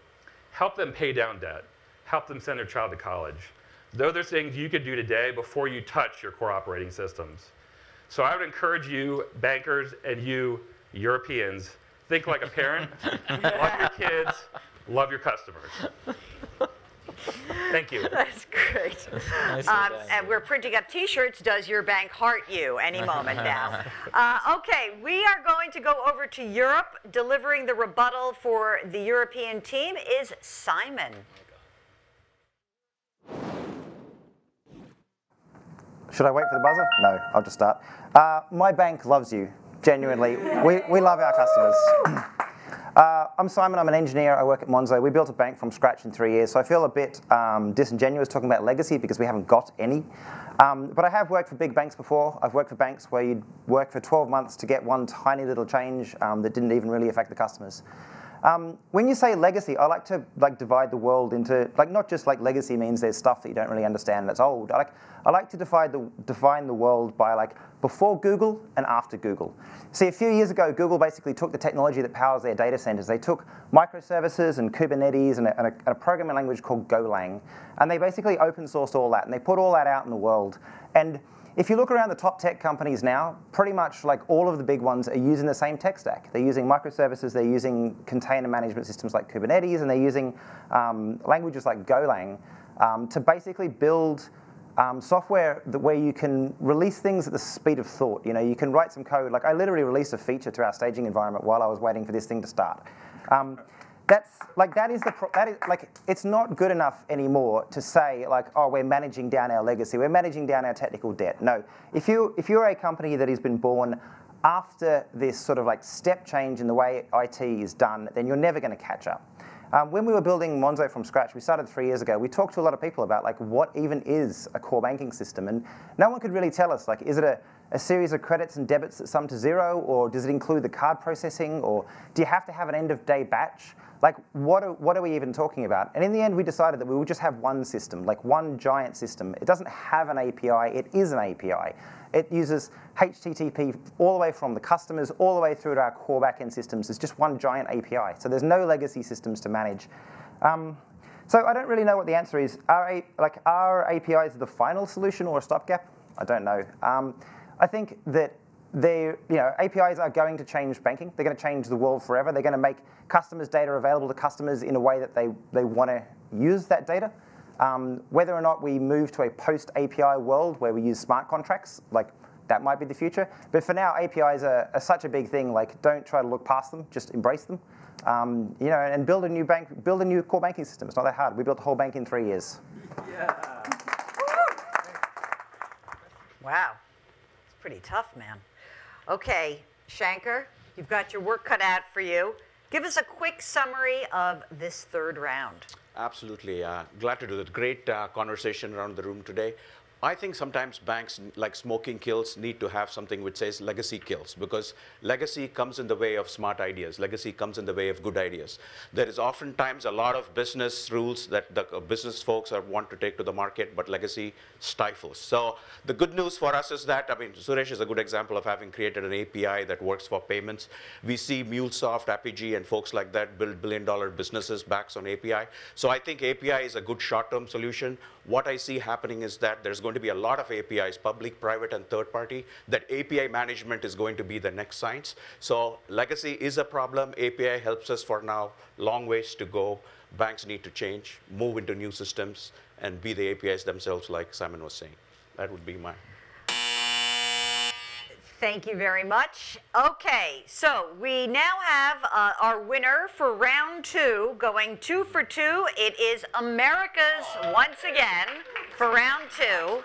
Help them pay down debt. Help them send their child to college. Those are things you could do today before you touch your core operating systems. So I would encourage you, bankers, and you, Europeans, think like a parent, love your kids, love your customers. Thank you. That's great. Nicely Um, and we're printing up T-shirts. Does your bank heart you any moment now? Uh, okay, we are going to go over to Europe. Delivering the rebuttal for the European team is Simon. Should I wait for the buzzer? No, I'll just start. Uh, my bank loves you, genuinely. we, we love our customers. Uh, I'm Simon, I'm an engineer, I work at Monzo. We built a bank from scratch in three years, so I feel a bit um, disingenuous talking about legacy because we haven't got any. Um, but I have worked for big banks before. I've worked for banks where you'd work for 12 months to get one tiny little change um, that didn't even really affect the customers. Um, when you say legacy, I like to like divide the world into like not just like legacy means there's stuff that you don't really understand that's old. I like I like to define the define the world by like before Google and after Google. See, a few years ago, Google basically took the technology that powers their data centers. They took microservices and Kubernetes and a, and a, and a programming language called Golang, and they basically open sourced all that and they put all that out in the world. And if you look around the top tech companies now, pretty much like all of the big ones are using the same tech stack. They're using microservices, they're using container management systems like Kubernetes, and they're using um, languages like Golang um, to basically build um, software that where you can release things at the speed of thought. You know, you can write some code. Like I literally released a feature to our staging environment while I was waiting for this thing to start. Um, that's like that is the pro- that is like it's not good enough anymore to say like oh we're managing down our legacy we're managing down our technical debt no if you if you're a company that has been born after this sort of like step change in the way IT is done then you're never going to catch up um, when we were building Monzo from scratch, we started three years ago. We talked to a lot of people about like what even is a core banking system, and no one could really tell us like is it a, a series of credits and debits that sum to zero, or does it include the card processing, or do you have to have an end of day batch? Like what are, what are we even talking about? And in the end, we decided that we would just have one system, like one giant system. It doesn't have an API; it is an API. It uses HTTP all the way from the customers all the way through to our core backend systems. It's just one giant API. So there's no legacy systems to manage. Um, so I don't really know what the answer is. Are, like, are APIs the final solution or a stopgap? I don't know. Um, I think that they, you know, APIs are going to change banking. They're going to change the world forever. They're going to make customers' data available to customers in a way that they, they want to use that data. Um, whether or not we move to a post API world where we use smart contracts, like that might be the future. But for now, APIs are, are such a big thing. Like, don't try to look past them; just embrace them. Um, you know, and build a new bank, build a new core banking system. It's not that hard. We built the whole bank in three years. Yeah. Wow, it's pretty tough, man. Okay, Shankar, you've got your work cut out for you. Give us a quick summary of this third round. Absolutely. Uh, glad to do that. Great uh, conversation around the room today. I think sometimes banks, like smoking kills, need to have something which says legacy kills because legacy comes in the way of smart ideas. Legacy comes in the way of good ideas. There is oftentimes a lot of business rules that the uh, business folks are, want to take to the market, but legacy stifles. So the good news for us is that, I mean, Suresh is a good example of having created an API that works for payments. We see MuleSoft, Apigee, and folks like that build billion dollar businesses backs on API. So I think API is a good short-term solution. What I see happening is that there's going to be a lot of APIs, public, private, and third party, that API management is going to be the next science. So legacy is a problem. API helps us for now, long ways to go. Banks need to change, move into new systems, and be the APIs themselves, like Simon was saying. That would be my Thank you very much. Okay, so we now have uh, our winner for round two, going two for two. It is America's once again for round two.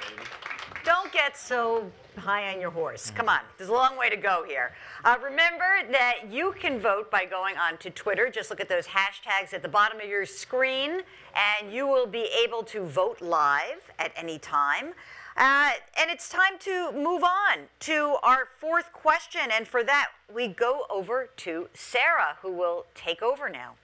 Don't get so high on your horse. Come on, there's a long way to go here. Uh, remember that you can vote by going on to Twitter. Just look at those hashtags at the bottom of your screen, and you will be able to vote live at any time. Uh, and it's time to move on to our fourth question. And for that, we go over to Sarah, who will take over now.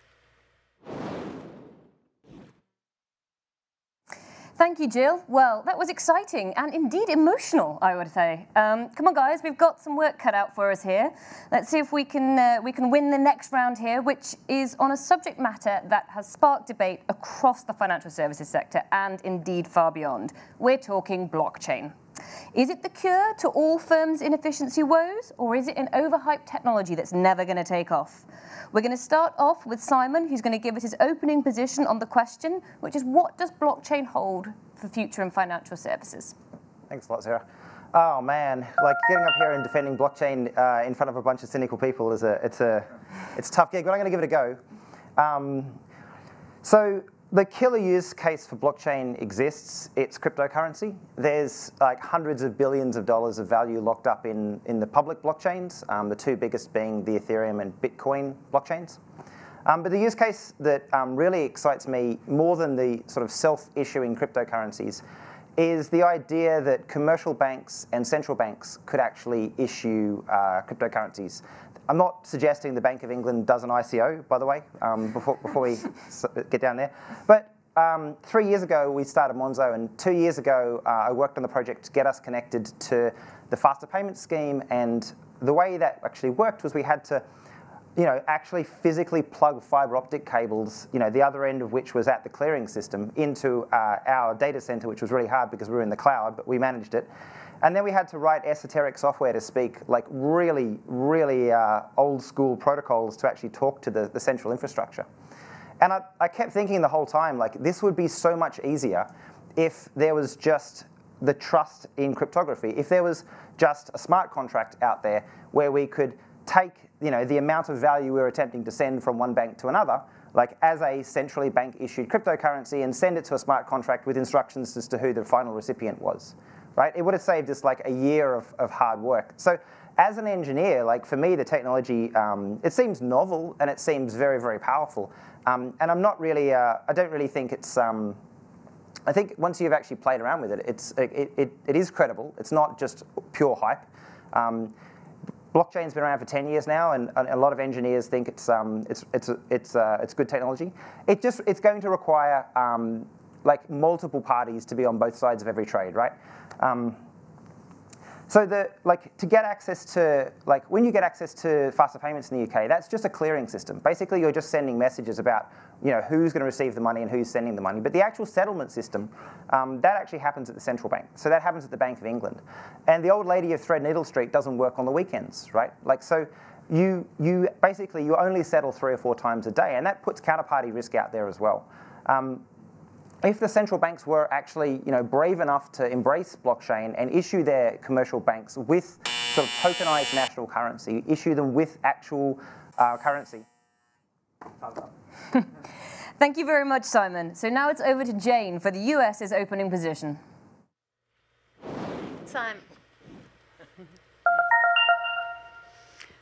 Thank you, Jill. Well, that was exciting and indeed emotional, I would say. Um, come on, guys, we've got some work cut out for us here. Let's see if we can uh, we can win the next round here, which is on a subject matter that has sparked debate across the financial services sector and indeed far beyond. We're talking blockchain. Is it the cure to all firms' inefficiency woes, or is it an overhyped technology that's never going to take off? We're going to start off with Simon, who's going to give us his opening position on the question, which is what does blockchain hold for future in financial services? Thanks a lot, Sarah. Oh man, like getting up here and defending blockchain uh, in front of a bunch of cynical people is a it's a it's a tough gig, but I'm going to give it a go. Um, so the killer use case for blockchain exists. It's cryptocurrency. There's like hundreds of billions of dollars of value locked up in, in the public blockchains, um, the two biggest being the Ethereum and Bitcoin blockchains. Um, but the use case that um, really excites me more than the sort of self-issuing cryptocurrencies is the idea that commercial banks and central banks could actually issue uh, cryptocurrencies. I'm not suggesting the Bank of England does an ICO, by the way, um, before, before we get down there. But um, three years ago, we started Monzo, and two years ago, uh, I worked on the project to get us connected to the faster payment scheme. And the way that actually worked was we had to you know, actually physically plug fiber optic cables, you know, the other end of which was at the clearing system, into uh, our data center, which was really hard because we were in the cloud, but we managed it. And then we had to write esoteric software to speak like really, really uh, old school protocols to actually talk to the, the central infrastructure. And I, I kept thinking the whole time, like, this would be so much easier if there was just the trust in cryptography. If there was just a smart contract out there where we could take you know, the amount of value we're attempting to send from one bank to another, like as a centrally bank issued cryptocurrency and send it to a smart contract with instructions as to who the final recipient was right? It would have saved us like a year of, of hard work. So as an engineer, like for me, the technology, um, it seems novel and it seems very, very powerful. Um, and I'm not really, uh, I don't really think it's, um, I think once you've actually played around with it, it's, it, it, it is credible. It's not just pure hype. Um, blockchain's been around for 10 years now, and, a lot of engineers think it's, um, it's, it's, it's, uh, it's good technology. It just, it's going to require um, like multiple parties to be on both sides of every trade, right? Um, so the, like, to get access to, like, when you get access to faster payments in the UK, that's just a clearing system. Basically, you're just sending messages about, you know, who's going to receive the money and who's sending the money. But the actual settlement system, um, that actually happens at the central bank. So that happens at the Bank of England. And the old lady of Threadneedle Street doesn't work on the weekends, right? Like, so you, you basically, you only settle three or four times a day, and that puts counterparty risk out there as well. Um, if the central banks were actually you know, brave enough to embrace blockchain and issue their commercial banks with sort of tokenized national currency, issue them with actual uh, currency. Thank you very much, Simon. So now it's over to Jane for the US's opening position. Simon.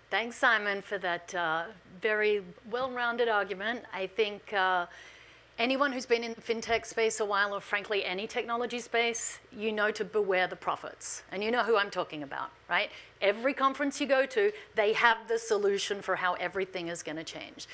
Thanks, Simon, for that uh, very well-rounded argument. I think uh, anyone who's been in the fintech space a while, or frankly any technology space, you know to beware the prophets. And you know who I'm talking about, right? Every conference you go to, they have the solution for how everything is going to change.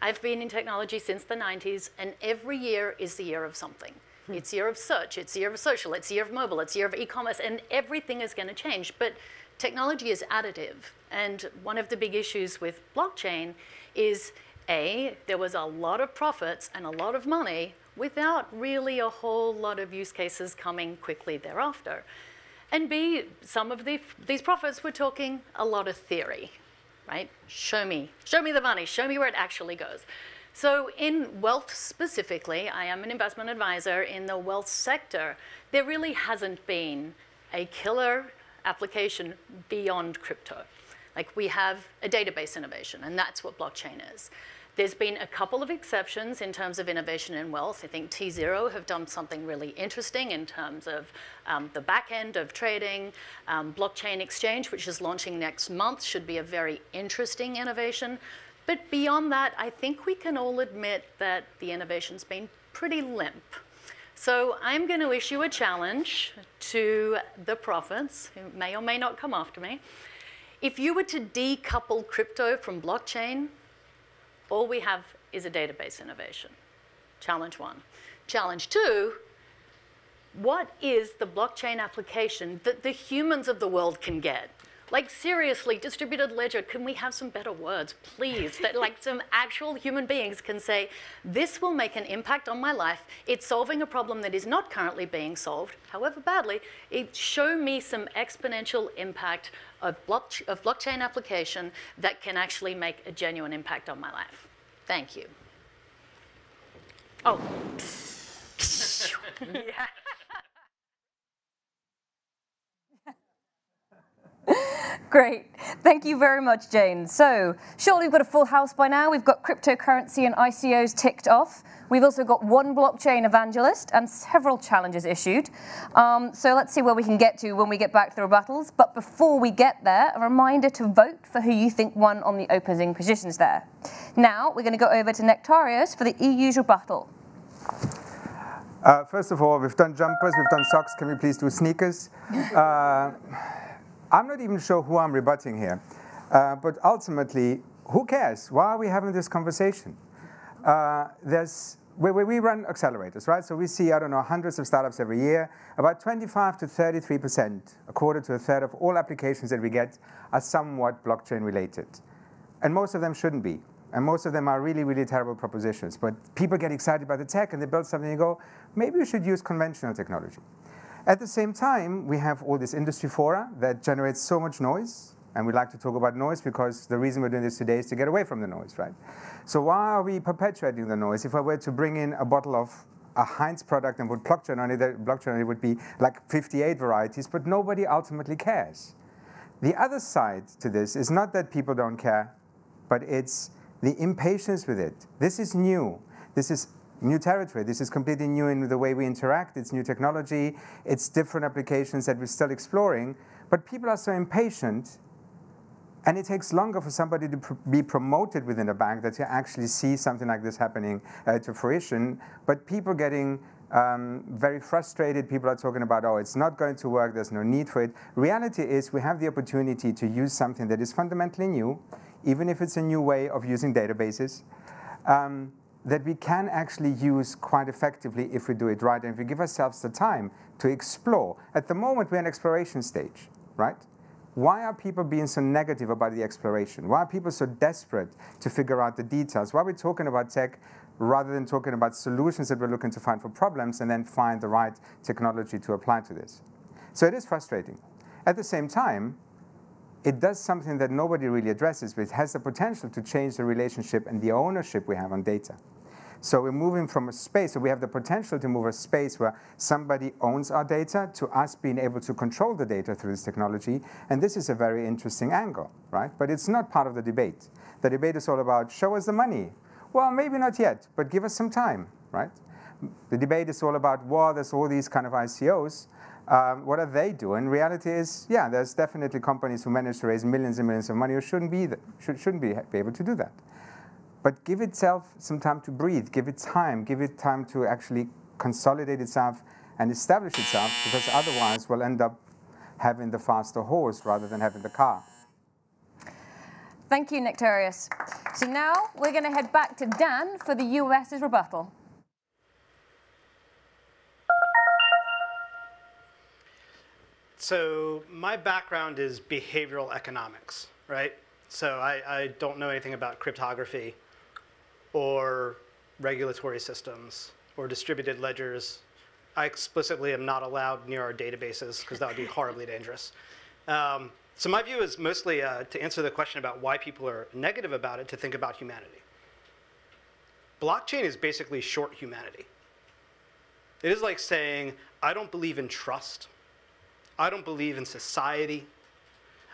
I've been in technology since the 90s, and every year is the year of something. Hmm. It's year of search, it's year of social, it's year of mobile, it's year of e-commerce, and everything is going to change. But technology is additive. And one of the big issues with blockchain is a, there was a lot of profits and a lot of money without really a whole lot of use cases coming quickly thereafter. And B, some of the, these prophets were talking a lot of theory, right? Show me, show me the money, show me where it actually goes. So in wealth specifically, I am an investment advisor in the wealth sector. There really hasn't been a killer application beyond crypto. Like we have a database innovation, and that's what blockchain is. There's been a couple of exceptions in terms of innovation in wealth. I think tZERO have done something really interesting in terms of um, the back end of trading. Um, blockchain exchange, which is launching next month, should be a very interesting innovation. But beyond that, I think we can all admit that the innovation's been pretty limp. So I'm going to issue a challenge to the prophets, who may or may not come after me. If you were to decouple crypto from blockchain, all we have is a database innovation. Challenge one. Challenge two, what is the blockchain application that the humans of the world can get? Like seriously, distributed ledger, can we have some better words, please? That like some actual human beings can say, this will make an impact on my life. It's solving a problem that is not currently being solved, however badly. It show me some exponential impact of, of blockchain application that can actually make a genuine impact on my life. Thank you. Oh. Great. Thank you very much, Jane. So, surely we've got a full house by now. We've got cryptocurrency and ICOs ticked off. We've also got one blockchain evangelist and several challenges issued. Um, so, let's see where we can get to when we get back to the rebuttals. But before we get there, a reminder to vote for who you think won on the opposing positions there. Now, we're going to go over to Nektarios for the EU's rebuttal. Uh, first of all, we've done jumpers, we've done socks. Can we please do sneakers? Uh, I'm not even sure who I'm rebutting here. Uh, but ultimately, who cares? Why are we having this conversation? Uh, there's, we, we run accelerators, right? So we see, I don't know, hundreds of startups every year. About 25 to 33%, a quarter to a third of all applications that we get are somewhat blockchain related. And most of them shouldn't be. And most of them are really, really terrible propositions. But people get excited by the tech and they build something and go, maybe we should use conventional technology. At the same time, we have all this industry fora that generates so much noise. And we like to talk about noise because the reason we're doing this today is to get away from the noise, right? So why are we perpetuating the noise? If I were to bring in a bottle of a Heinz product and put blockchain on it, blockchain on it would be like 58 varieties, but nobody ultimately cares. The other side to this is not that people don't care, but it's the impatience with it. This is new. This is new territory. This is completely new in the way we interact. It's new technology. It's different applications that we're still exploring. But people are so impatient, and it takes longer for somebody to pr be promoted within a bank that you actually see something like this happening uh, to fruition. But people getting um, very frustrated. People are talking about, oh, it's not going to work. There's no need for it. Reality is we have the opportunity to use something that is fundamentally new, even if it's a new way of using databases. Um, that we can actually use quite effectively if we do it right and if we give ourselves the time to explore. At the moment, we're in exploration stage, right? Why are people being so negative about the exploration? Why are people so desperate to figure out the details? Why are we talking about tech rather than talking about solutions that we're looking to find for problems and then find the right technology to apply to this? So it is frustrating. At the same time, it does something that nobody really addresses, but it has the potential to change the relationship and the ownership we have on data. So we're moving from a space, so we have the potential to move a space where somebody owns our data to us being able to control the data through this technology. And this is a very interesting angle, right? But it's not part of the debate. The debate is all about show us the money. Well, maybe not yet, but give us some time, right? The debate is all about, well, there's all these kind of ICOs. Um, what are they doing? Reality is, yeah, there's definitely companies who manage to raise millions and millions of money who shouldn't be, should, shouldn't be, be able to do that. But give itself some time to breathe, give it time, give it time to actually consolidate itself and establish itself, because otherwise we'll end up having the faster horse rather than having the car. Thank you, Nektarios. So now we're going to head back to Dan for the US's rebuttal. So my background is behavioral economics, right? So I, I don't know anything about cryptography or regulatory systems or distributed ledgers. I explicitly am not allowed near our databases because that would be horribly dangerous. Um, so my view is mostly uh, to answer the question about why people are negative about it, to think about humanity. Blockchain is basically short humanity. It is like saying, I don't believe in trust. I don't believe in society.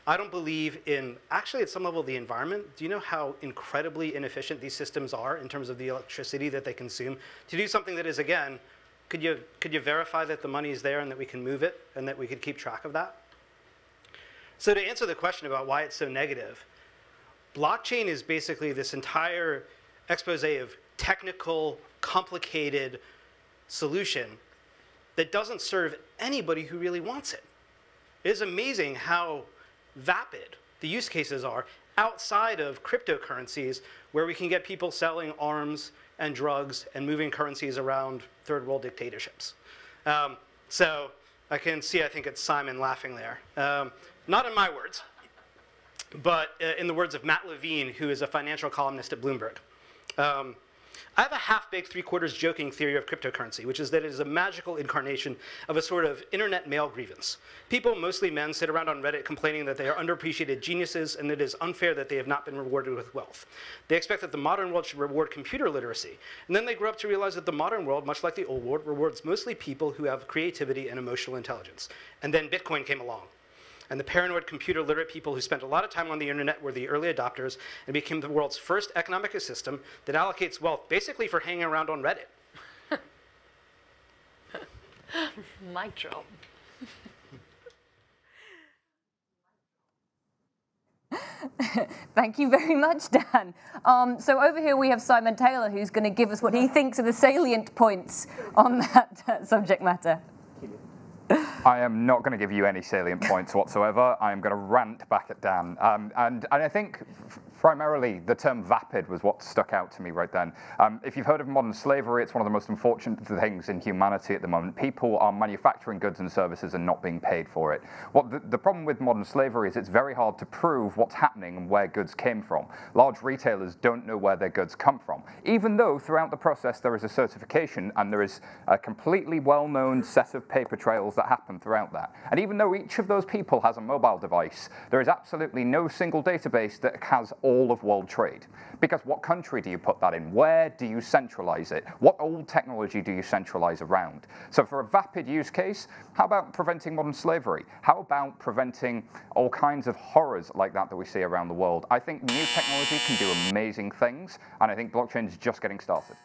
I don't believe in, actually at some level, the environment. Do you know how incredibly inefficient these systems are in terms of the electricity that they consume? To do something that is, again, could you, could you verify that the money is there and that we can move it and that we could keep track of that? So to answer the question about why it's so negative, blockchain is basically this entire expose of technical, complicated solution that doesn't serve anybody who really wants it. It is amazing how vapid the use cases are outside of cryptocurrencies where we can get people selling arms and drugs and moving currencies around third world dictatorships. Um, so I can see, I think it's Simon laughing there. Um, not in my words. but uh, in the words of Matt Levine, who is a financial columnist at Bloomberg. Um, I have a half-baked, three-quarters joking theory of cryptocurrency, which is that it is a magical incarnation of a sort of internet male grievance. People, mostly men, sit around on Reddit complaining that they are underappreciated geniuses and it is unfair that they have not been rewarded with wealth. They expect that the modern world should reward computer literacy, and then they grow up to realize that the modern world, much like the old world, rewards mostly people who have creativity and emotional intelligence. And then Bitcoin came along. And the paranoid computer literate people who spent a lot of time on the internet were the early adopters and became the world's first economic system that allocates wealth basically for hanging around on Reddit. Mic drop. Thank you very much, Dan. Um, so over here we have Simon Taylor, who's going to give us what he thinks are the salient points on that uh, subject matter. I am not going to give you any salient points whatsoever. I am going to rant back at Dan. Um, and, and I think primarily the term vapid was what stuck out to me right then. Um, if you've heard of modern slavery, it's one of the most unfortunate things in humanity at the moment. People are manufacturing goods and services and not being paid for it. What the, the problem with modern slavery is it's very hard to prove what's happening and where goods came from. Large retailers don't know where their goods come from, even though throughout the process there is a certification and there is a completely well-known set of paper trails that happen throughout that. And even though each of those people has a mobile device, there is absolutely no single database that has of world trade. Because what country do you put that in? Where do you centralize it? What old technology do you centralize around? So for a vapid use case, how about preventing modern slavery? How about preventing all kinds of horrors like that that we see around the world? I think new technology can do amazing things, and I think blockchain is just getting started.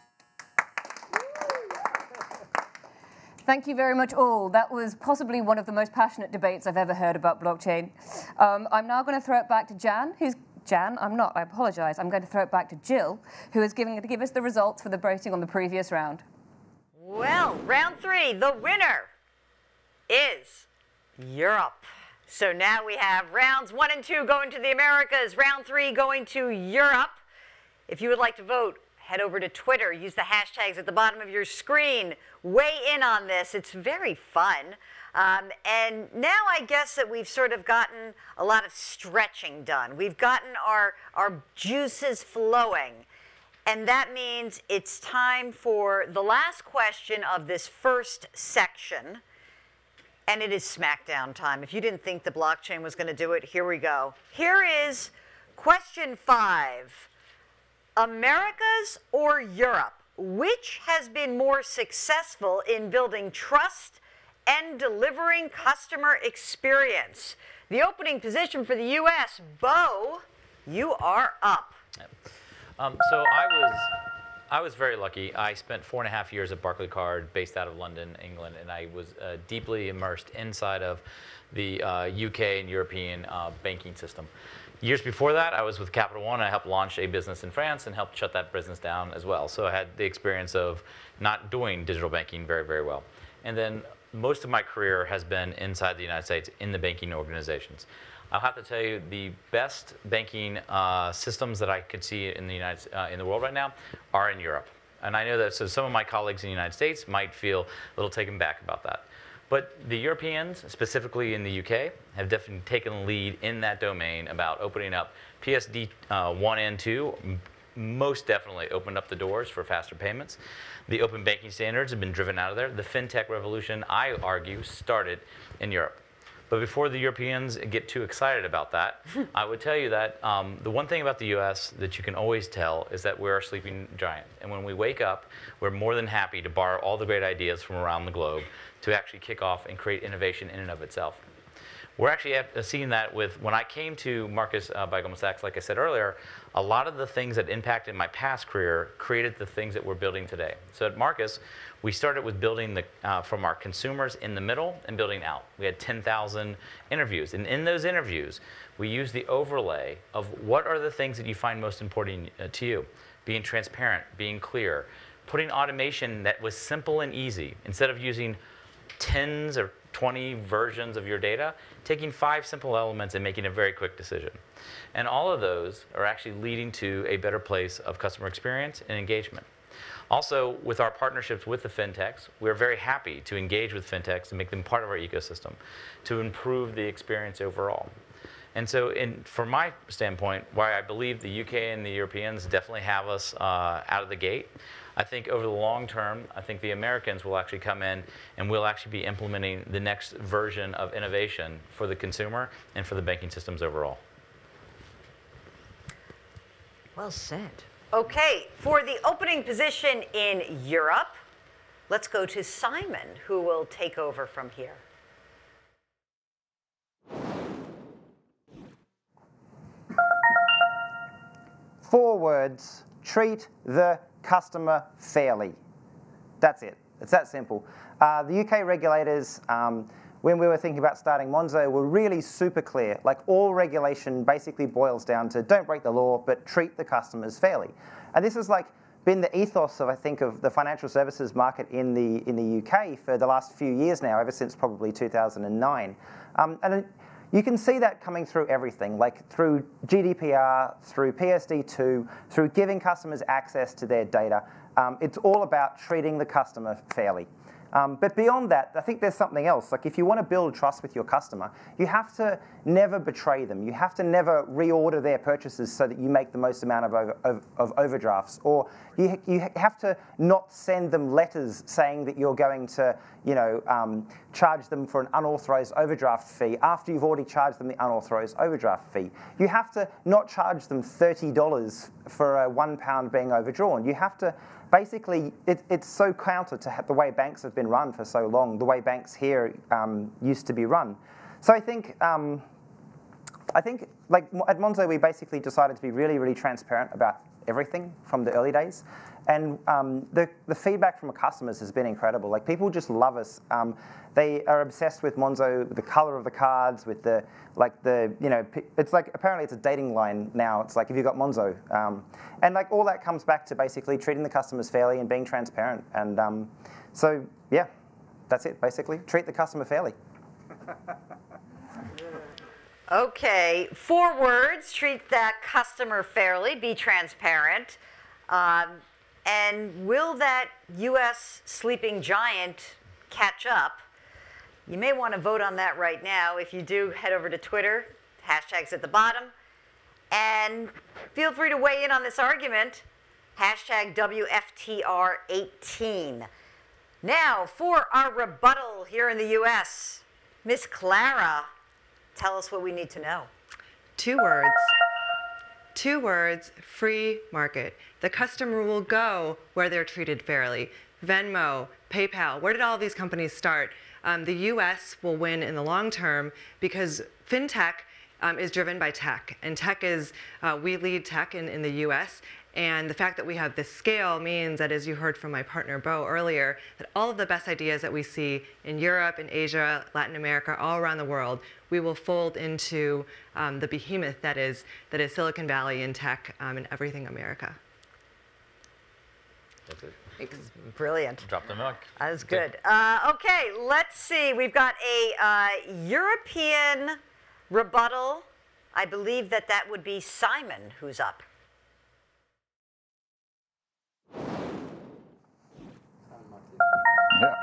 Thank you very much all. That was possibly one of the most passionate debates I've ever heard about blockchain. Um, I'm now going to throw it back to Jan, who's Jan, I'm not, I apologize. I'm going to throw it back to Jill, who is giving to give us the results for the voting on the previous round. Well, round three, the winner is Europe. So now we have rounds one and two going to the Americas, round three going to Europe. If you would like to vote, head over to Twitter. Use the hashtags at the bottom of your screen. Weigh in on this. It's very fun. Um, and now I guess that we've sort of gotten a lot of stretching done. We've gotten our, our juices flowing. And that means it's time for the last question of this first section. And it is SmackDown time. If you didn't think the blockchain was going to do it, here we go. Here is question five Americas or Europe? Which has been more successful in building trust and delivering customer experience. The opening position for the U.S., Boe, you are up. Um, so I was, I was very lucky. I spent four and a half years at Barclaycard, based out of London, England, and I was uh, deeply immersed inside of the uh, UK and European uh, banking system. Years before that, I was with Capital One. I helped launch a business in France and helped shut that business down as well. So I had the experience of not doing digital banking very, very well. And then most of my career has been inside the United States in the banking organizations. I'll have to tell you, the best banking uh, systems that I could see in the United uh, in the world right now are in Europe. And I know that so some of my colleagues in the United States might feel a little taken back about that. But the Europeans, specifically in the UK, have definitely taken the lead in that domain about opening up PSD uh, 1 and 2 most definitely opened up the doors for faster payments. The open banking standards have been driven out of there. The fintech revolution, I argue, started in Europe. But before the Europeans get too excited about that, I would tell you that um, the one thing about the US that you can always tell is that we're a sleeping giant. And when we wake up, we're more than happy to borrow all the great ideas from around the globe to actually kick off and create innovation in and of itself. We're actually seeing that with when I came to Marcus uh, by Goldman Sachs, like I said earlier, a lot of the things that impacted my past career created the things that we're building today. So at Marcus, we started with building the, uh, from our consumers in the middle and building out. We had 10,000 interviews. And in those interviews, we used the overlay of what are the things that you find most important uh, to you. Being transparent, being clear, putting automation that was simple and easy. Instead of using tens or 20 versions of your data, taking five simple elements and making a very quick decision. And all of those are actually leading to a better place of customer experience and engagement. Also, with our partnerships with the fintechs, we're very happy to engage with fintechs and make them part of our ecosystem to improve the experience overall. And so, in, from my standpoint, why I believe the UK and the Europeans definitely have us uh, out of the gate, I think over the long term, I think the Americans will actually come in and we'll actually be implementing the next version of innovation for the consumer and for the banking systems overall. Well said. Okay, for the opening position in Europe, let's go to Simon, who will take over from here. Four words treat the customer fairly. That's it. It's that simple. Uh, the UK regulators, um, when we were thinking about starting Monzo, we were really super clear. Like all regulation basically boils down to don't break the law, but treat the customers fairly. And this has like been the ethos of I think of the financial services market in the in the UK for the last few years now, ever since probably 2009. Um, and you can see that coming through everything, like through GDPR, through PSD2, through giving customers access to their data. Um, it's all about treating the customer fairly. Um, but beyond that, I think there's something else. Like if you want to build trust with your customer, you have to never betray them. You have to never reorder their purchases so that you make the most amount of, over, of, of overdrafts. Or you, you have to not send them letters saying that you're going to, you know, um, charge them for an unauthorized overdraft fee after you've already charged them the unauthorized overdraft fee. You have to not charge them $30 for a one pound being overdrawn. You have to basically, it, it's so counter to the way banks have been run for so long, the way banks here um, used to be run. So I think, um, I think like at Monzo, we basically decided to be really, really transparent about everything from the early days. And um, the, the feedback from customers has been incredible. Like people just love us. Um, they are obsessed with Monzo, the color of the cards, with the like the you know it's like apparently it's a dating line now. It's like if you got Monzo, um, and like all that comes back to basically treating the customers fairly and being transparent. And um, so yeah, that's it basically. Treat the customer fairly. Okay, four words, treat that customer fairly, be transparent. Um, and will that US sleeping giant catch up? You may want to vote on that right now. If you do, head over to Twitter, hashtags at the bottom, and feel free to weigh in on this argument, hashtag WFTR18. Now, for our rebuttal here in the US, Miss Clara, tell us what we need to know. Two words. Two words, free market. The customer will go where they're treated fairly. Venmo, PayPal, where did all these companies start? Um, the US will win in the long term because fintech um, is driven by tech. And tech is, uh, we lead tech in, in the US. And the fact that we have this scale means that, as you heard from my partner Boe earlier, that all of the best ideas that we see in Europe, in Asia, Latin America, all around the world, we will fold into um, the behemoth that is, that is Silicon Valley in tech um, and everything America. That's it. Brilliant. Drop the milk. That is good. Uh, okay, let's see. We've got a uh, European rebuttal. I believe that that would be Simon who's up. Yeah.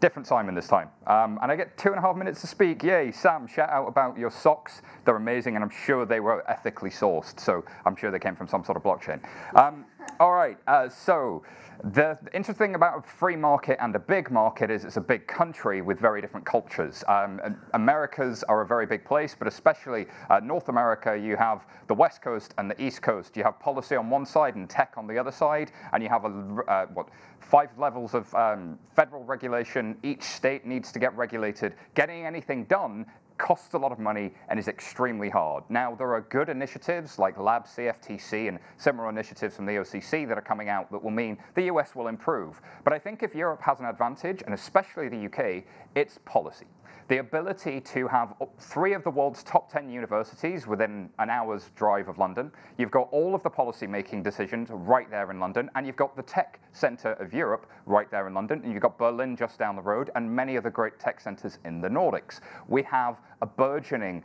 Different Simon this time. Um, and I get two and a half minutes to speak. Yay, Sam, shout out about your socks. They're amazing, and I'm sure they were ethically sourced, so I'm sure they came from some sort of blockchain. Um, all right, uh, so the interesting thing about a free market and a big market is it's a big country with very different cultures. Um, Americas are a very big place, but especially uh, North America, you have the West Coast and the East Coast. You have policy on one side and tech on the other side, and you have a, uh, what five levels of um, federal regulation. Each state needs to get regulated. Getting anything done costs a lot of money and is extremely hard. Now, there are good initiatives like Lab CFTC and similar initiatives from the OCC that are coming out that will mean the US will improve. But I think if Europe has an advantage, and especially the UK, it's policy the ability to have three of the world's top 10 universities within an hour's drive of London. You've got all of the policy making decisions right there in London, and you've got the tech center of Europe right there in London, and you've got Berlin just down the road, and many of the great tech centers in the Nordics. We have a burgeoning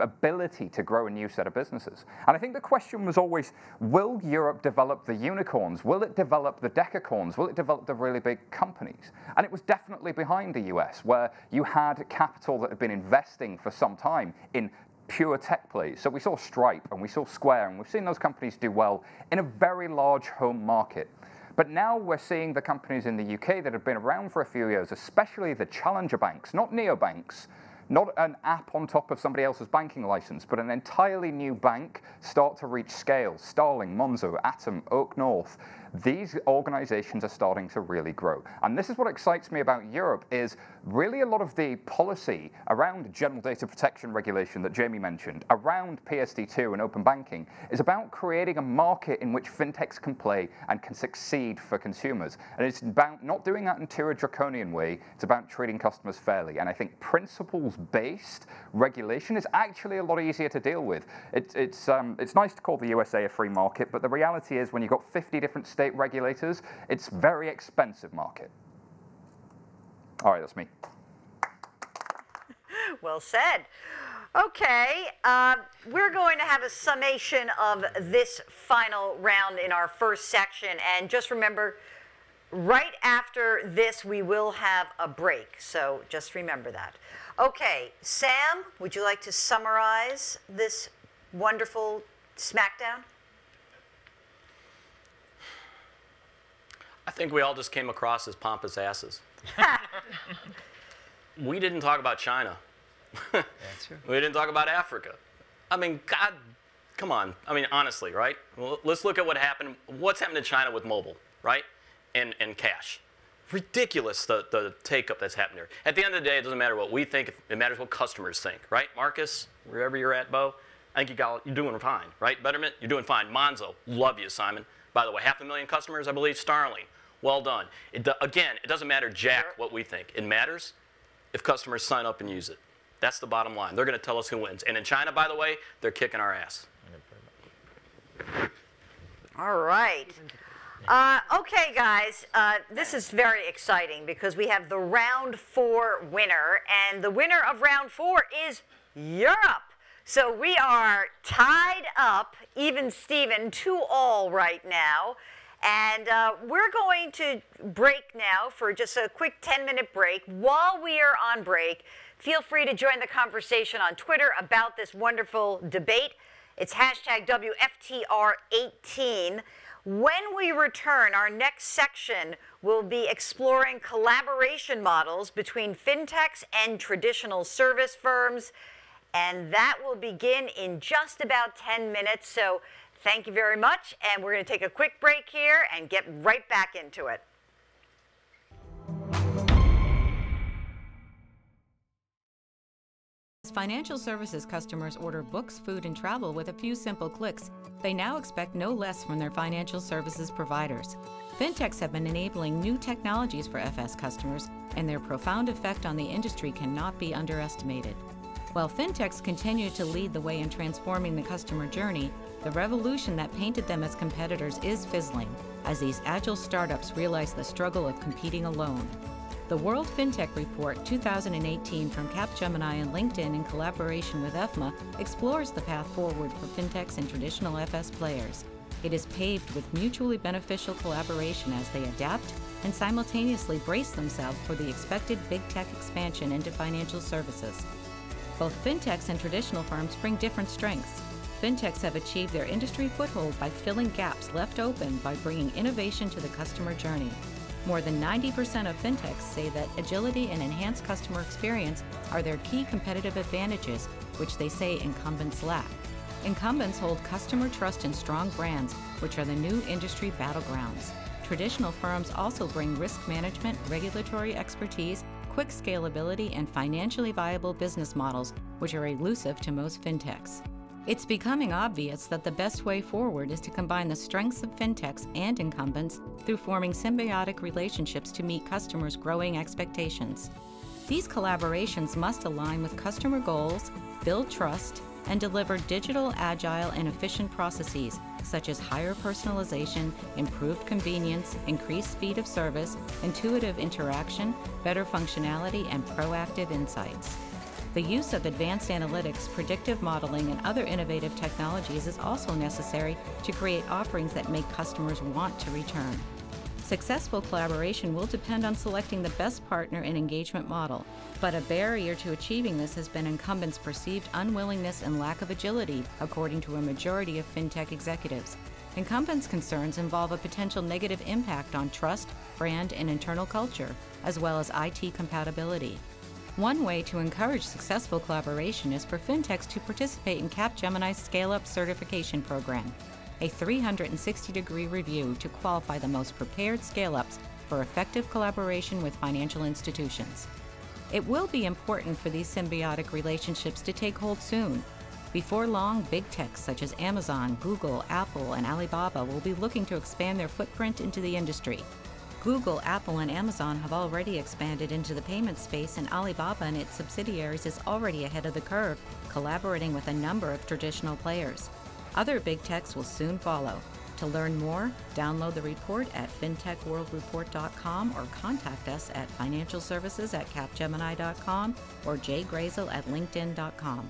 ability to grow a new set of businesses. And I think the question was always, will Europe develop the unicorns? Will it develop the decacorns? Will it develop the really big companies? And it was definitely behind the US, where you had capital that had been investing for some time in pure tech plays. So we saw Stripe and we saw Square, and we've seen those companies do well in a very large home market. But now we're seeing the companies in the UK that have been around for a few years, especially the challenger banks, not neobanks, not an app on top of somebody else's banking license, but an entirely new bank start to reach scale. Starling, Monzo, Atom, OakNorth, these organizations are starting to really grow. And this is what excites me about Europe is really a lot of the policy around general data protection regulation that Jamie mentioned, around PSD2 and open banking, is about creating a market in which fintechs can play and can succeed for consumers. And it's about not doing that in a draconian way, it's about treating customers fairly. And I think principles-based regulation is actually a lot easier to deal with. It, it's, um, it's nice to call the USA a free market, but the reality is when you've got 50 different state regulators, it's very expensive market. All right, that's me. well said. Okay, uh, we're going to have a summation of this final round in our first section. And just remember, right after this, we will have a break. So just remember that. Okay, Sam, would you like to summarize this wonderful SmackDown? I think we all just came across as pompous asses. we didn't talk about China. That's true. We didn't talk about Africa. I mean, God, come on. I mean, honestly, right? Well, let's look at what happened. What's happened in China with mobile, right? And, and cash. Ridiculous the, the take up that's happened there. At the end of the day, it doesn't matter what we think, it matters what customers think, right? Marcus, wherever you're at, Boe, I think you got, you're doing fine, right? Betterment, you're doing fine. Monzo, love you, Simon. By the way, half a million customers, I believe. Starling, well done. It again, it doesn't matter jack what we think. It matters if customers sign up and use it. That's the bottom line. They're going to tell us who wins. And in China, by the way, they're kicking our ass. All right. Uh, okay, guys, uh, this is very exciting because we have the round four winner, and the winner of round four is Europe. So we are tied up, even Steven, two all right now. And uh, we're going to break now for just a quick 10 minute break. While we are on break, feel free to join the conversation on Twitter about this wonderful debate. It's hashtag WFTR18. When we return, our next section will be exploring collaboration models between fintechs and traditional service firms. And that will begin in just about 10 minutes. So Thank you very much, and we're going to take a quick break here and get right back into it. Financial services customers order books, food, and travel with a few simple clicks. They now expect no less from their financial services providers. Fintechs have been enabling new technologies for FS customers, and their profound effect on the industry cannot be underestimated. While fintechs continue to lead the way in transforming the customer journey, the revolution that painted them as competitors is fizzling as these agile startups realize the struggle of competing alone. The World FinTech Report 2018 from Capgemini and LinkedIn in collaboration with EFMA explores the path forward for fintechs and traditional FS players. It is paved with mutually beneficial collaboration as they adapt and simultaneously brace themselves for the expected big tech expansion into financial services. Both fintechs and traditional firms bring different strengths, fintechs have achieved their industry foothold by filling gaps left open by bringing innovation to the customer journey. More than 90% of fintechs say that agility and enhanced customer experience are their key competitive advantages, which they say incumbents lack. Incumbents hold customer trust and strong brands, which are the new industry battlegrounds. Traditional firms also bring risk management, regulatory expertise, quick scalability, and financially viable business models, which are elusive to most fintechs. It's becoming obvious that the best way forward is to combine the strengths of fintechs and incumbents through forming symbiotic relationships to meet customers' growing expectations. These collaborations must align with customer goals, build trust, and deliver digital, agile, and efficient processes such as higher personalization, improved convenience, increased speed of service, intuitive interaction, better functionality, and proactive insights. The use of advanced analytics, predictive modeling, and other innovative technologies is also necessary to create offerings that make customers want to return. Successful collaboration will depend on selecting the best partner and engagement model, but a barrier to achieving this has been incumbents' perceived unwillingness and lack of agility, according to a majority of fintech executives. Incumbents' concerns involve a potential negative impact on trust, brand, and internal culture, as well as IT compatibility. One way to encourage successful collaboration is for fintechs to participate in Capgemini's Scale Up certification program a 360 degree review to qualify the most prepared scale ups for effective collaboration with financial institutions. It will be important for these symbiotic relationships to take hold soon. Before long, big techs such as Amazon, Google, Apple, and Alibaba will be looking to expand their footprint into the industry. Google, Apple, and Amazon have already expanded into the payment space, and Alibaba and its subsidiaries is already ahead of the curve, collaborating with a number of traditional players. Other big techs will soon follow. To learn more, download the report at fintechworldreport.com or contact us at financialservices at capgemini.com or jgrazel at linkedin.com.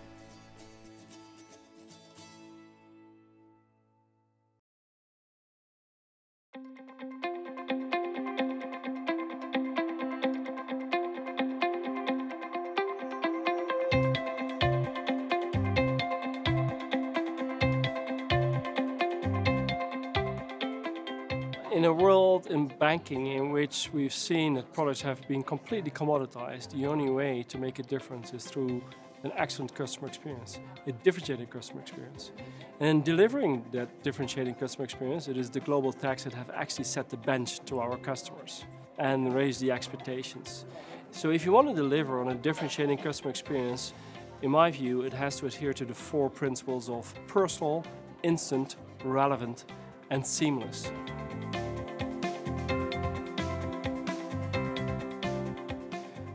a world in banking in which we've seen that products have been completely commoditized, the only way to make a difference is through an excellent customer experience, a differentiated customer experience. And in delivering that differentiating customer experience, it is the global techs that have actually set the bench to our customers and raised the expectations. So if you want to deliver on a differentiating customer experience, in my view, it has to adhere to the four principles of personal, instant, relevant, and seamless.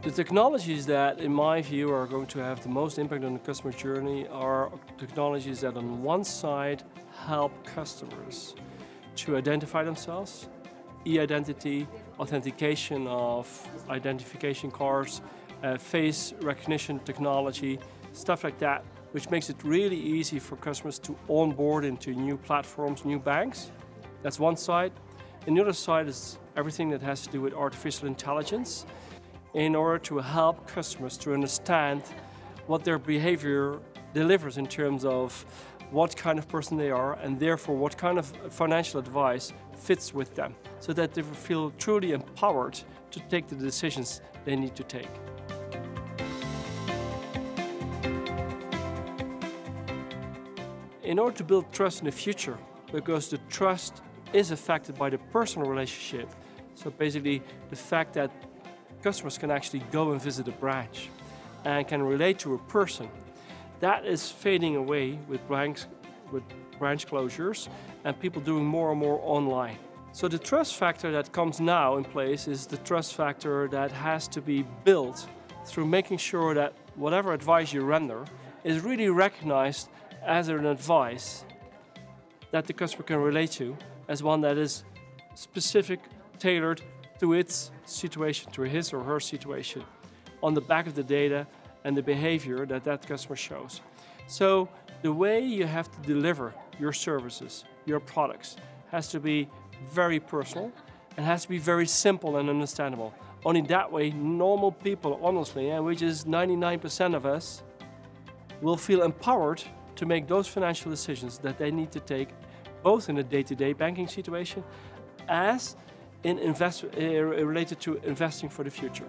The technologies that, in my view, are going to have the most impact on the customer journey are technologies that, on one side, help customers to identify themselves, e-identity, authentication of identification cards, uh, face recognition technology, stuff like that, which makes it really easy for customers to onboard into new platforms, new banks. That's one side. And the other side is everything that has to do with artificial intelligence in order to help customers to understand what their behavior delivers in terms of what kind of person they are and therefore what kind of financial advice fits with them so that they feel truly empowered to take the decisions they need to take. In order to build trust in the future, because the trust is affected by the personal relationship, so basically the fact that customers can actually go and visit a branch and can relate to a person. That is fading away with branch, with branch closures and people doing more and more online. So the trust factor that comes now in place is the trust factor that has to be built through making sure that whatever advice you render is really recognized as an advice that the customer can relate to as one that is specific, tailored to its situation, to his or her situation, on the back of the data and the behavior that that customer shows. So the way you have to deliver your services, your products, has to be very personal and has to be very simple and understandable. Only that way, normal people, honestly, and which is 99% of us, will feel empowered to make those financial decisions that they need to take, both in a day-to-day banking situation, as in invest, uh, related to investing for the future.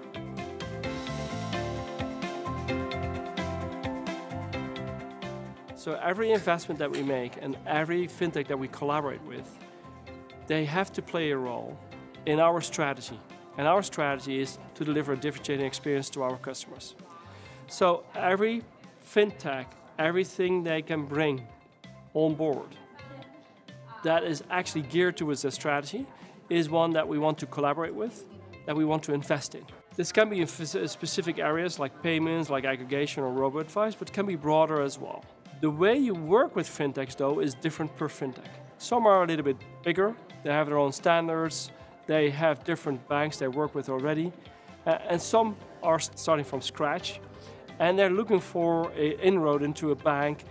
So every investment that we make and every fintech that we collaborate with, they have to play a role in our strategy. And our strategy is to deliver a differentiating experience to our customers. So every fintech, everything they can bring on board that is actually geared towards their strategy is one that we want to collaborate with, that we want to invest in. This can be in specific areas like payments, like aggregation or robo-advice, but can be broader as well. The way you work with fintechs, though, is different per fintech. Some are a little bit bigger, they have their own standards, they have different banks they work with already, and some are starting from scratch. and they're looking for an inroad into a bank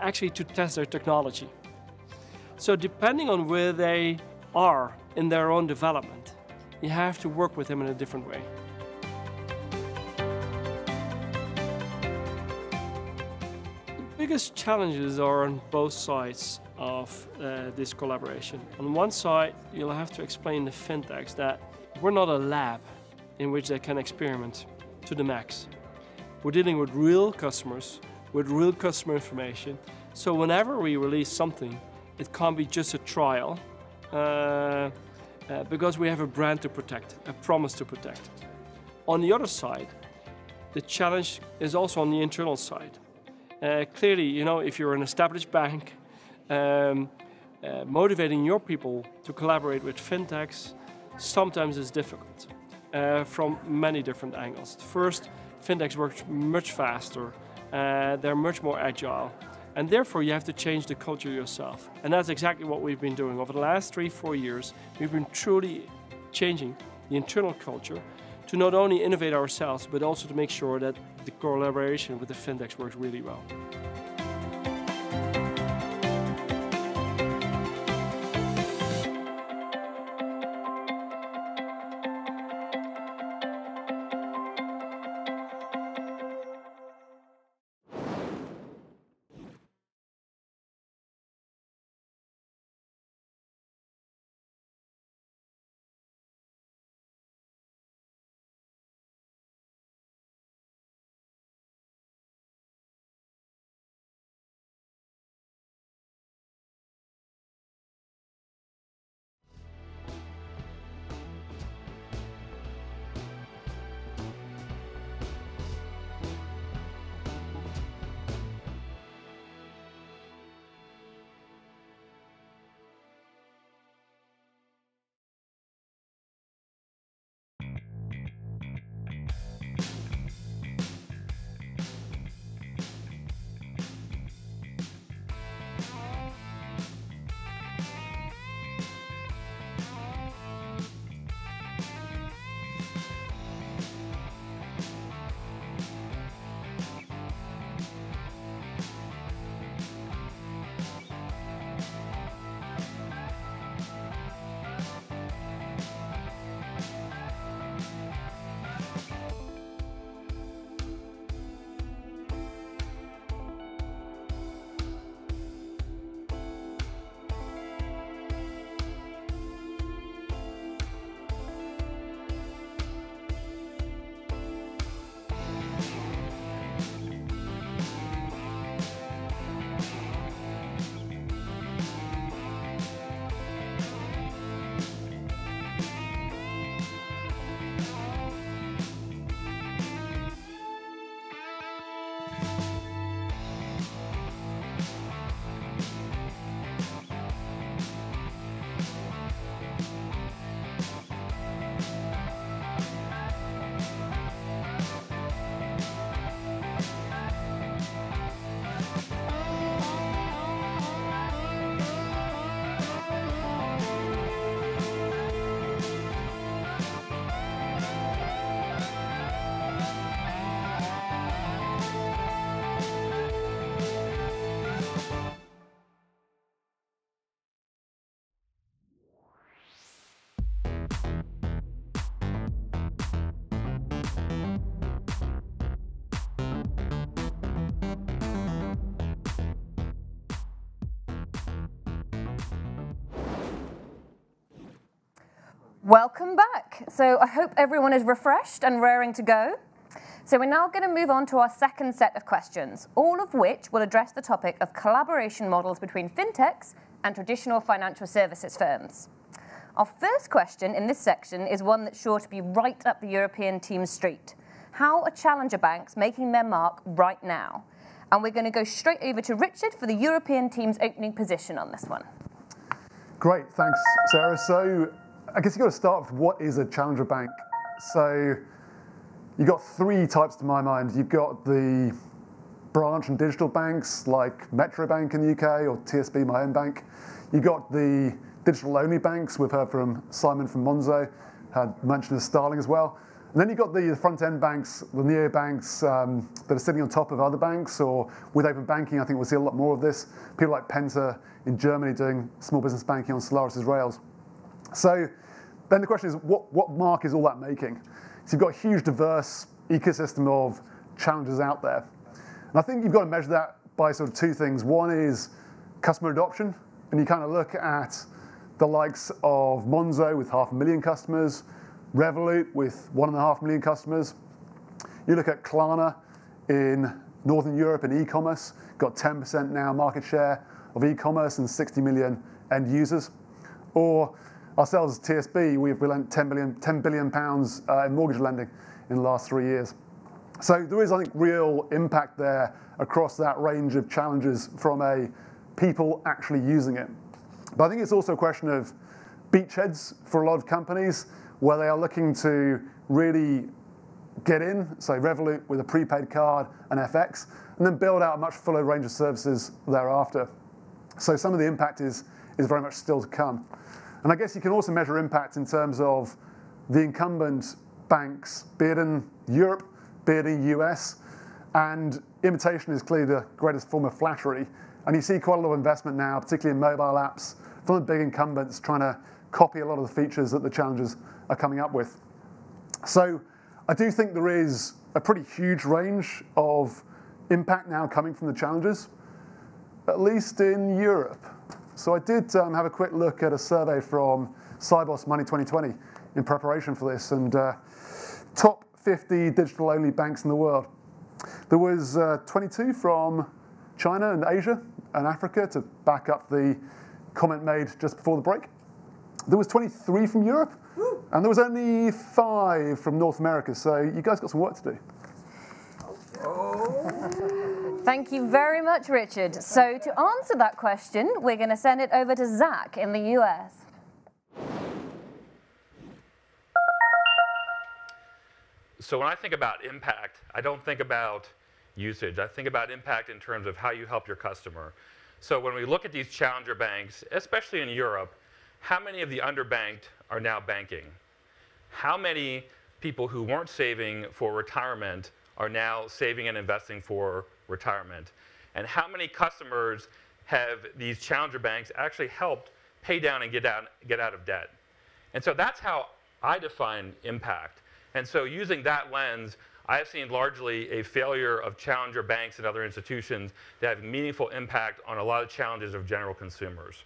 actually to test their technology. So depending on where they are in their own development, you have to work with them in a different way. The biggest challenges are on both sides of uh, this collaboration. On one side, you'll have to explain to fintechs that we're not a lab in which they can experiment to the max. We're dealing with real customers, with real customer information. So whenever we release something, it can't be just a trial because we have a brand to protect, a promise to protect. On the other side, the challenge is also on the internal side. Uh, clearly, you know, if you're an established bank, um, uh, motivating your people to collaborate with fintechs sometimes is difficult uh, from many different angles. First, fintechs work much faster, uh, they're much more agile, and therefore you have to change the culture yourself. And that's exactly what we've been doing. Over the last three, four years, we've been truly changing the internal culture to not only innovate ourselves, but also to make sure that the collaboration with the fintechs works really well. Welcome back. So I hope everyone is refreshed and raring to go. So we're now going to move on to our second set of questions, all of which will address the topic of collaboration models between fintechs and traditional financial services firms. Our first question in this section is one that's sure to be right up the European team's street. How are challenger banks making their mark right now? And we're going to go straight over to Richard for the European team's opening position on this one. Great, thanks, Sarah. So I guess you've got to start with what is a challenger bank. So you've got three types to my mind. You've got the branch and digital banks like Metro Bank in the UK or TSB, my own bank. You've got the digital only banks. We've heard from Simon from Monzo, had mentioned as Starling as well. And then you've got the front end banks, the neobanks um, that are sitting on top of other banks, or with open banking, I think we'll see a lot more of this. People like Penta in Germany doing small business banking on Solaris' rails. So then the question is, what, what mark is all that making? So you've got a huge, diverse ecosystem of challenges out there. And I think you've got to measure that by sort of two things. One is customer adoption, and you kind of look at the likes of Monzo with half a million customers, Revolut with one and a half million customers. You look at Klarna in Northern Europe in e-commerce, got 10% now market share of e-commerce and 60 million end users. Or ourselves TSB, we've lent 10 billion, 10 billion pounds uh, in mortgage lending in the last three years. So there is, I think, real impact there across that range of challenges from a people actually using it. But I think it's also a question of beachheads for a lot of companies where they are looking to really get in, say Revolut with a prepaid card and FX, and then build out a much fuller range of services thereafter. So some of the impact is, is very much still to come. And I guess you can also measure impact in terms of the incumbent banks, be it in Europe, be it in US, and imitation is clearly the greatest form of flattery. And you see quite a lot of investment now, particularly in mobile apps, from the big incumbents trying to copy a lot of the features that the challengers are coming up with. So I do think there is a pretty huge range of impact now coming from the challengers, at least in Europe. So I did um, have a quick look at a survey from Sibos Money 2020 in preparation for this, and uh, top 50 digital-only banks in the world. There was uh, 22 from China and Asia and Africa to back up the comment made just before the break. There was 23 from Europe, and there was only five from North America. So you guys got some work to do. Thank you very much, Richard. So to answer that question, we're going to send it over to Zach in the US. So when I think about impact, I don't think about usage. I think about impact in terms of how you help your customer. So when we look at these challenger banks, especially in Europe, how many of the underbanked are now banking? How many people who weren't saving for retirement are now saving and investing for retirement? And how many customers have these challenger banks actually helped pay down and get out, get out of debt? And so that's how I define impact. And so using that lens, I have seen largely a failure of challenger banks and other institutions that have meaningful impact on a lot of challenges of general consumers.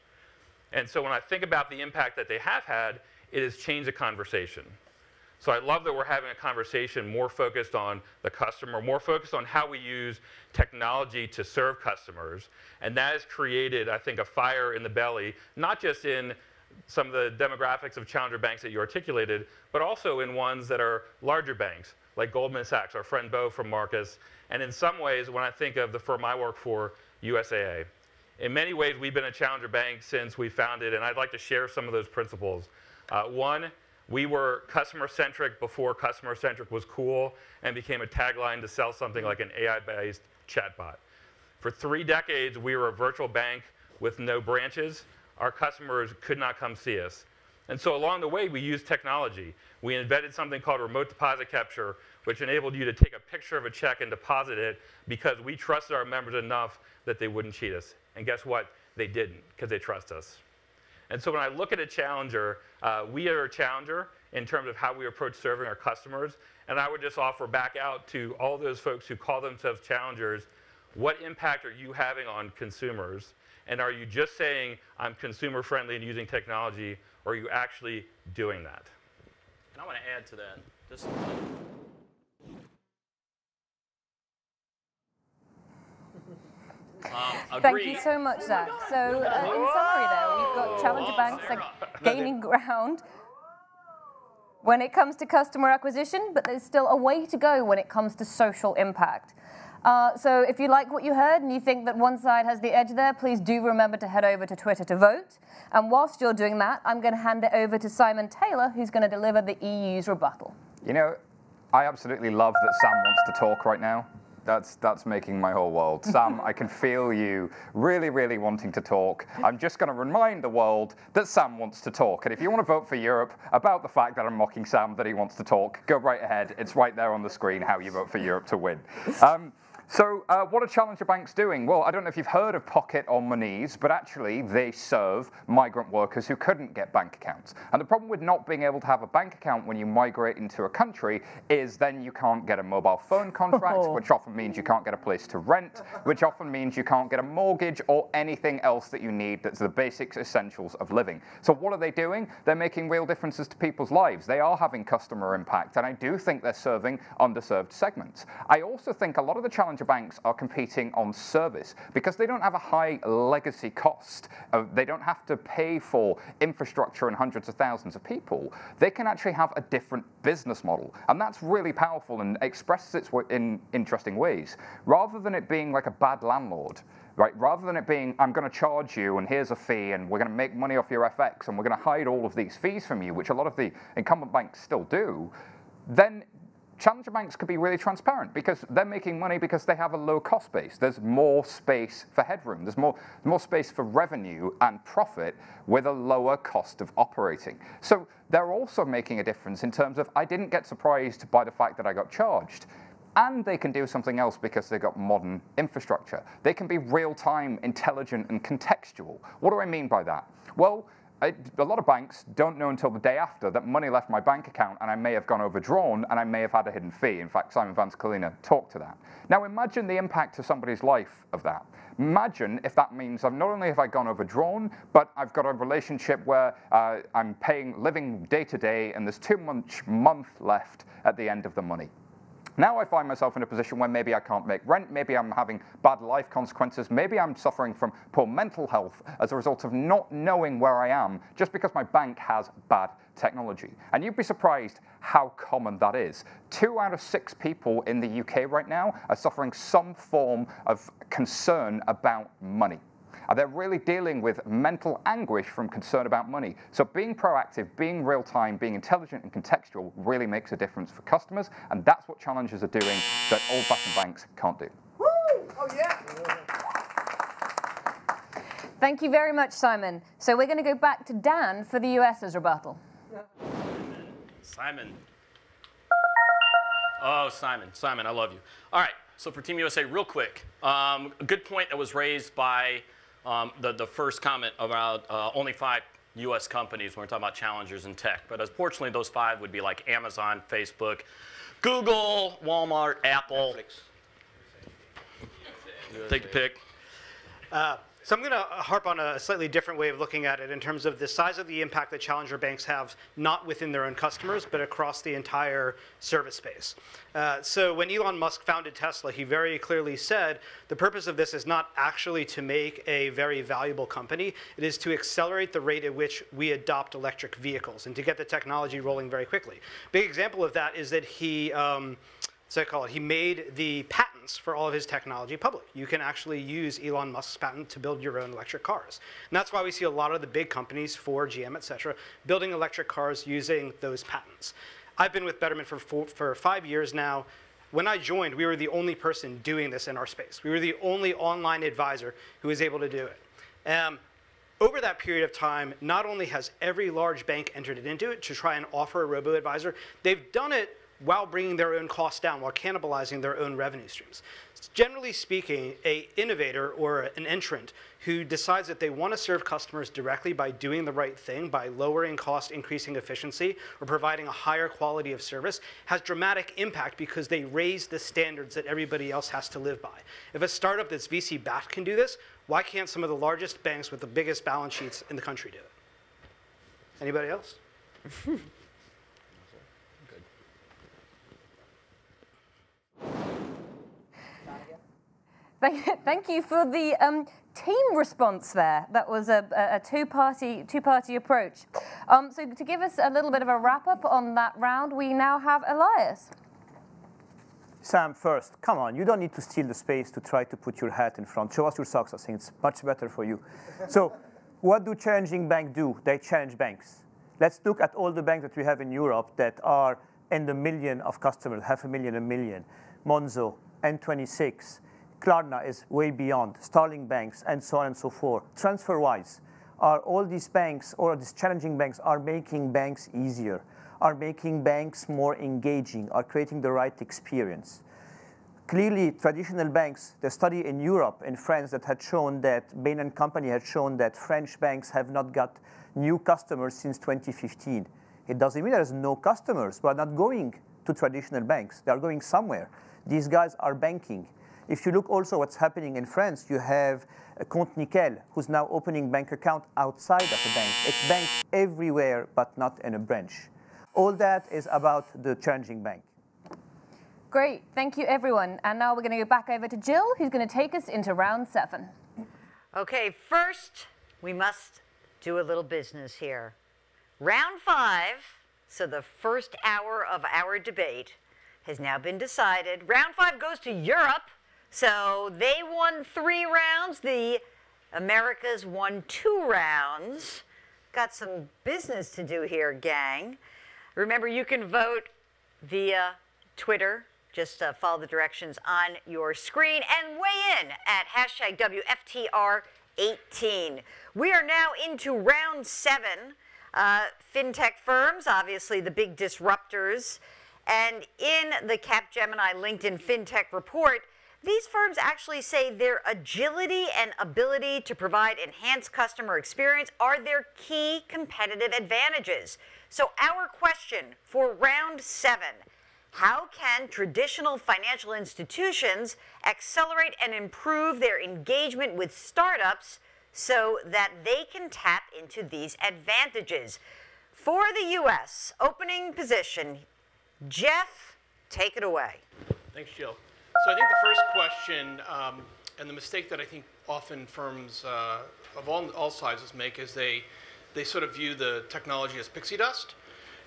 And so when I think about the impact that they have had, it has changed the conversation. So I love that we're having a conversation more focused on the customer, more focused on how we use technology to serve customers. And that has created, I think, a fire in the belly, not just in some of the demographics of challenger banks that you articulated, but also in ones that are larger banks, like Goldman Sachs, our friend Boe from Marcus. And in some ways, when I think of the firm I work for, USAA. In many ways, we've been a challenger bank since we founded, and I'd like to share some of those principles. Uh, one, we were customer centric before customer centric was cool and became a tagline to sell something like an AI based chatbot. For three decades, we were a virtual bank with no branches. Our customers could not come see us. And so along the way, we used technology. We invented something called remote deposit capture, which enabled you to take a picture of a check and deposit it because we trusted our members enough that they wouldn't cheat us. And guess what? They didn't because they trust us. And so when I look at a challenger, uh, we are a challenger in terms of how we approach serving our customers. And I would just offer back out to all those folks who call themselves challengers, what impact are you having on consumers? And are you just saying, I'm consumer friendly and using technology, or are you actually doing that? And I want to add to that. Just Um, Thank you so much, Zach. So, uh, in summary, though, we've got challenger banks are gaining ground when it comes to customer acquisition, but there's still a way to go when it comes to social impact. Uh, so, if you like what you heard and you think that one side has the edge there, please do remember to head over to Twitter to vote. And whilst you're doing that, I'm going to hand it over to Simon Taylor, who's going to deliver the EU's rebuttal. You know, I absolutely love that Sam wants to talk right now That's that's making my whole world. Sam, I can feel you really, really wanting to talk. I'm just going to remind the world that Sam wants to talk. And if you want to vote for Europe about the fact that I'm mocking Sam that he wants to talk, go right ahead. It's right there on the screen how you vote for Europe to win. Um, so, uh, what are challenger banks doing? Well, I don't know if you've heard of Pockit or Monese, but actually they serve migrant workers who couldn't get bank accounts. And the problem with not being able to have a bank account when you migrate into a country is then you can't get a mobile phone contract, Oh. which often means you can't get a place to rent, which often means you can't get a mortgage or anything else that you need that's the basic essentials of living. So, what are they doing? They're making real differences to people's lives. They are having customer impact, and I do think they're serving underserved segments. I also think a lot of the challenger banks are competing on service because they don't have a high legacy cost. Uh, they don't have to pay for infrastructure and hundreds of thousands of people. They can actually have a different business model, and that's really powerful and expresses it in interesting ways. Rather than it being like a bad landlord, right? Rather than it being, I'm going to charge you and here's a fee and we're going to make money off your FX and we're going to hide all of these fees from you, which a lot of the incumbent banks still do, then challenger banks could be really transparent because they're making money because they have a low cost base. There's more space for headroom. There's more, more space for revenue and profit with a lower cost of operating. So they're also making a difference in terms of I didn't get surprised by the fact that I got charged. And they can do something else because they've got modern infrastructure. They can be real time, intelligent, and contextual. What do I mean by that? Well, I, a lot of banks don't know until the day after that money left my bank account and I may have gone overdrawn and I may have had a hidden fee. In fact, Simon Vans-Colina talked to that. Now imagine the impact to somebody's life of that. Imagine if that means I've not only have I gone overdrawn, but I've got a relationship where uh, I'm paying, living day to day, and there's too much month left at the end of the money. Now I find myself in a position where maybe I can't make rent, maybe I'm having bad life consequences, maybe I'm suffering from poor mental health as a result of not knowing where I am just because my bank has bad technology. And you'd be surprised how common that is. Two out of six people in the UK right now are suffering some form of concern about money. And they're really dealing with mental anguish from concern about money. So being proactive, being real time, being intelligent and contextual really makes a difference for customers. And that's what challengers are doing that old fashioned banks can't do. Oh, yeah. Thank you very much, Simon. So we're going to go back to Dan for the US's rebuttal. Simon. Oh, Simon, Simon, I love you. All right, so for Team USA, real quick, um, a good point that was raised by um, the, the first comment about uh, only five US companies when we're talking about challengers in tech. But unfortunately, those five would be like Amazon, Facebook, Google, Walmart, Apple. Take a pick. Uh, so I'm going to harp on a slightly different way of looking at it in terms of the size of the impact that challenger banks have, not within their own customers, but across the entire service space. Uh, so when Elon Musk founded Tesla, he very clearly said the purpose of this is not actually to make a very valuable company. It is to accelerate the rate at which we adopt electric vehicles and to get the technology rolling very quickly. Big example of that is that he. Um, so I call it, he made the patents for all of his technology public. You can actually use Elon Musk's patent to build your own electric cars. And that's why we see a lot of the big companies, Ford, GM, et cetera, building electric cars using those patents. I've been with Betterment for, four, for five years now. When I joined, we were the only person doing this in our space. We were the only online advisor who was able to do it. Um, over that period of time, not only has every large bank entered into it to try and offer a robo-advisor, they've done it while bringing their own costs down, while cannibalizing their own revenue streams. Generally speaking, a innovator or an entrant who decides that they want to serve customers directly by doing the right thing, by lowering cost, increasing efficiency, or providing a higher quality of service, has dramatic impact because they raise the standards that everybody else has to live by. If a startup that's VC backed can do this, why can't some of the largest banks with the biggest balance sheets in the country do it? Anybody else? Thank, thank you for the um, team response there. That was a, a two-party two-party approach. Um, so to give us a little bit of a wrap-up on that round, we now have Elias. Sam, first, come on, you don't need to steal the space to try to put your hat in front. Show us your socks, I think it's much better for you. so, what do challenging banks do? They challenge banks. Let's look at all the banks that we have in Europe that are in the million of customers, half a million, a million. Monzo, N26, Klarna is way beyond, Starling banks, and so on and so forth. TransferWise, are all these banks or these challenging banks are making banks easier, are making banks more engaging, are creating the right experience. Clearly, traditional banks, the study in Europe, in France, that had shown that Bain and Company had shown that French banks have not got new customers since 2015. It doesn't mean there's no customers, but not going to traditional banks. They are going somewhere. These guys are banking. If you look also what's happening in France, you have Compte Nickel, who's now opening bank account outside of a bank. It's banks everywhere, but not in a branch. All that is about the changing bank. Great, thank you everyone. And now we're going to go back over to Jill, who's going to take us into round seven. Okay, first we must do a little business here. Round five, so the first hour of our debate, has now been decided. Round five goes to Europe. So they won three rounds. The Americas won two rounds. Got some business to do here, gang. Remember, you can vote via Twitter. Just uh, follow the directions on your screen and weigh in at hashtag WFTR18. We are now into round seven. Uh, fintech firms, obviously the big disruptors. And in the Capgemini LinkedIn FinTech report, these firms actually say their agility and ability to provide enhanced customer experience are their key competitive advantages. So, our question for round seven how can traditional financial institutions accelerate and improve their engagement with startups so that they can tap into these advantages? For the U.S. opening position, Jeff, take it away. Thanks, Jill. So I think the first question, um, and the mistake that I think often firms uh, of all, all sizes make is they, they sort of view the technology as pixie dust,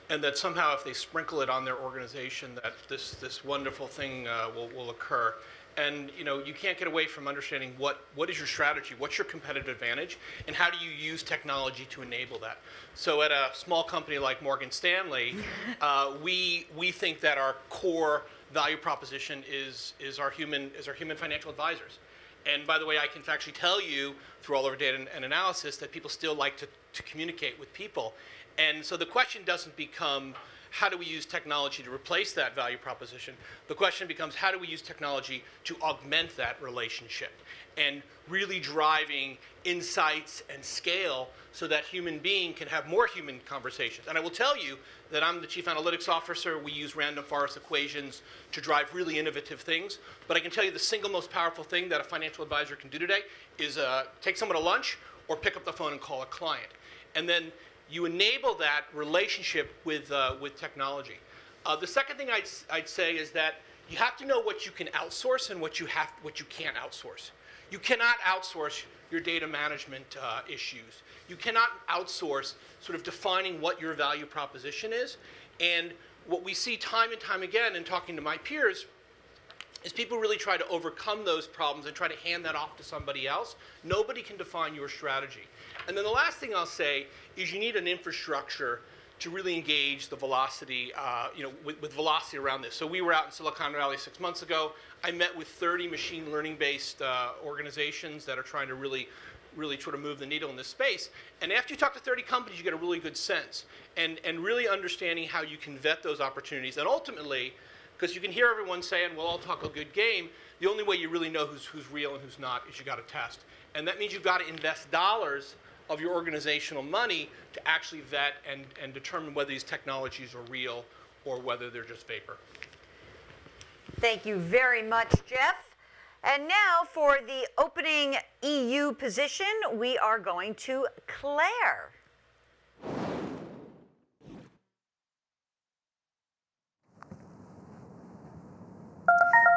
and that somehow if they sprinkle it on their organization, that this, this wonderful thing uh, will, will occur. And you know, you can't get away from understanding what, what is your strategy, what's your competitive advantage, and how do you use technology to enable that. So at a small company like Morgan Stanley, uh, we, we think that our core value proposition is, is, our human, is our human financial advisors. And by the way, I can actually tell you through all of our data and, and analysis that people still like to, to communicate with people. And so the question doesn't become how do we use technology to replace that value proposition? The question becomes how do we use technology to augment that relationship and really driving insights and scale so that human being can have more human conversations. And I will tell you that I'm the chief analytics officer. We use random forest equations to drive really innovative things. But I can tell you the single most powerful thing that a financial advisor can do today is uh, take someone to lunch or pick up the phone and call a client. And then you enable that relationship with, uh, with technology. Uh, the second thing I'd, I'd say is that you have to know what you can outsource and what you, have, what you can't outsource. You cannot outsource your data management uh, issues. You cannot outsource sort of defining what your value proposition is. And what we see time and time again in talking to my peers is people really try to overcome those problems and try to hand that off to somebody else. Nobody can define your strategy. And then the last thing I'll say is you need an infrastructure to really engage the velocity, uh, you know, with, with, velocity around this. So we were out in Silicon Valley six months ago. I met with 30 machine learning-based uh, organizations that are trying to really, really sort of move the needle in this space. And after you talk to 30 companies, you get a really good sense and, and really understanding how you can vet those opportunities. And ultimately, because you can hear everyone saying, well, I'll talk a good game. The only way you really know who's, who's real and who's not is you got to test. And that means you've got to invest dollars of your organizational money to actually vet and, and determine whether these technologies are real or whether they're just vapor. Thank you very much, Jeff. And now for the opening EU position, we are going to Claire.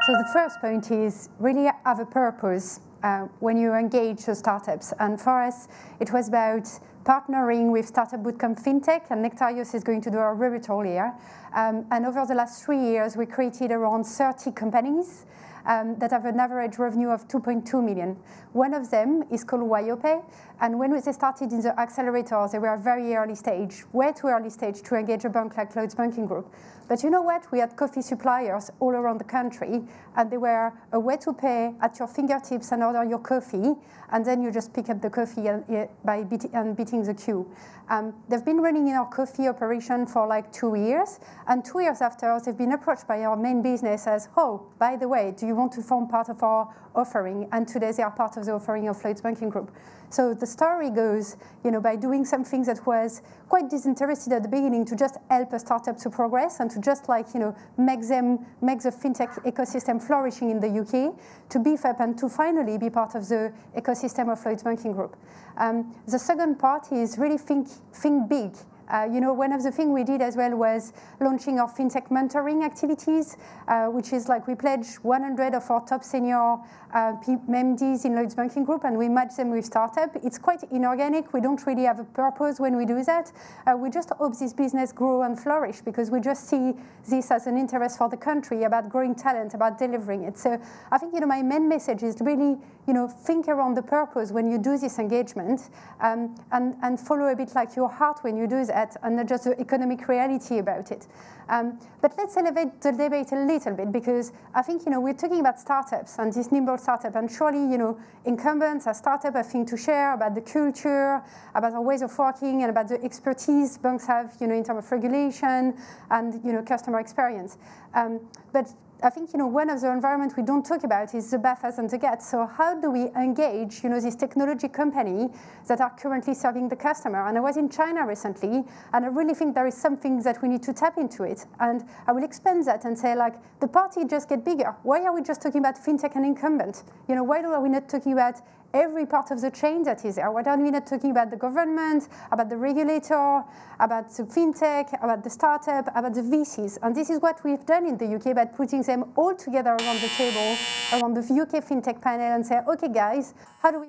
So the first point is really have a purpose uh, when you engage the startups. And for us, it was about partnering with Startupbootcamp FinTech, and Nektarios is going to do a rebuttal here. Um, and over the last three years, we created around 30 companies um, that have an average revenue of 2.2 million. One of them is called WyoPay, and when they started in the accelerator, they were very early stage, way too early stage to engage a bank like Lloyds Banking Group. But you know what? We had coffee suppliers all around the country, and they were a way to pay at your fingertips and order your coffee, and then you just pick up the coffee and, by beat, and beating the queue. Um, they've been running in our coffee operation for like two years, and two years after, they've been approached by our main business as, oh, by the way, do you want to form part of our offering? And today they are part of the offering of Lloyds Banking Group. So the story goes, you know, by doing something that was quite disinterested at the beginning to just help a startup to progress and to just like, you know, make them, make the fintech ecosystem flourishing in the UK, to beef up and to finally be part of the ecosystem of Lloyds Banking Group. Um, the second part is really think, think big. Uh, you know, one of the things we did as well was launching our fintech mentoring activities, uh, which is like we pledge 100 of our top senior uh, MDs in Lloyds Banking Group, and we match them with startup. It's quite inorganic. We don't really have a purpose when we do that. Uh, we just hope this business grow and flourish because we just see this as an interest for the country about growing talent, about delivering it. So I think you know my main message is to really you know think around the purpose when you do this engagement, um, and and follow a bit like your heart when you do that, and not just the economic reality about it. Um, but let's elevate the debate a little bit because I think you know we're talking about startups and this nimble startup, and surely you know incumbents as startup have things to share about the culture, about our ways of working, and about the expertise banks have you know in terms of regulation and you know customer experience. Um, but I think you know one of the environments we don't talk about is the BAFAs and the GATS. So how do we engage you know this technology company that are currently serving the customer? And I was in China recently, and I really think there is something that we need to tap into it. And I will expand that and say like the party just get bigger. Why are we just talking about fintech and incumbent? You know why are we not talking about every part of the chain that is there. Why are we not talking about the government, about the regulator, about the fintech, about the startup, about the VCs? And this is what we've done in the UK by putting them all together around the table, around the UK fintech panel, and say, okay, guys, how do we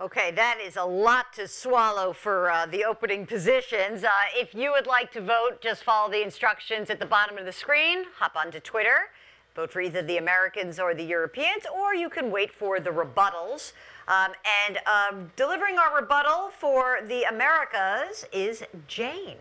Okay, that is a lot to swallow for uh, the opening positions. Uh, if you would like to vote, just follow the instructions at the bottom of the screen. Hop onto Twitter Vote for either the Americans or the Europeans, or you can wait for the rebuttals. Um, and um, delivering our rebuttal for the Americas is Jane.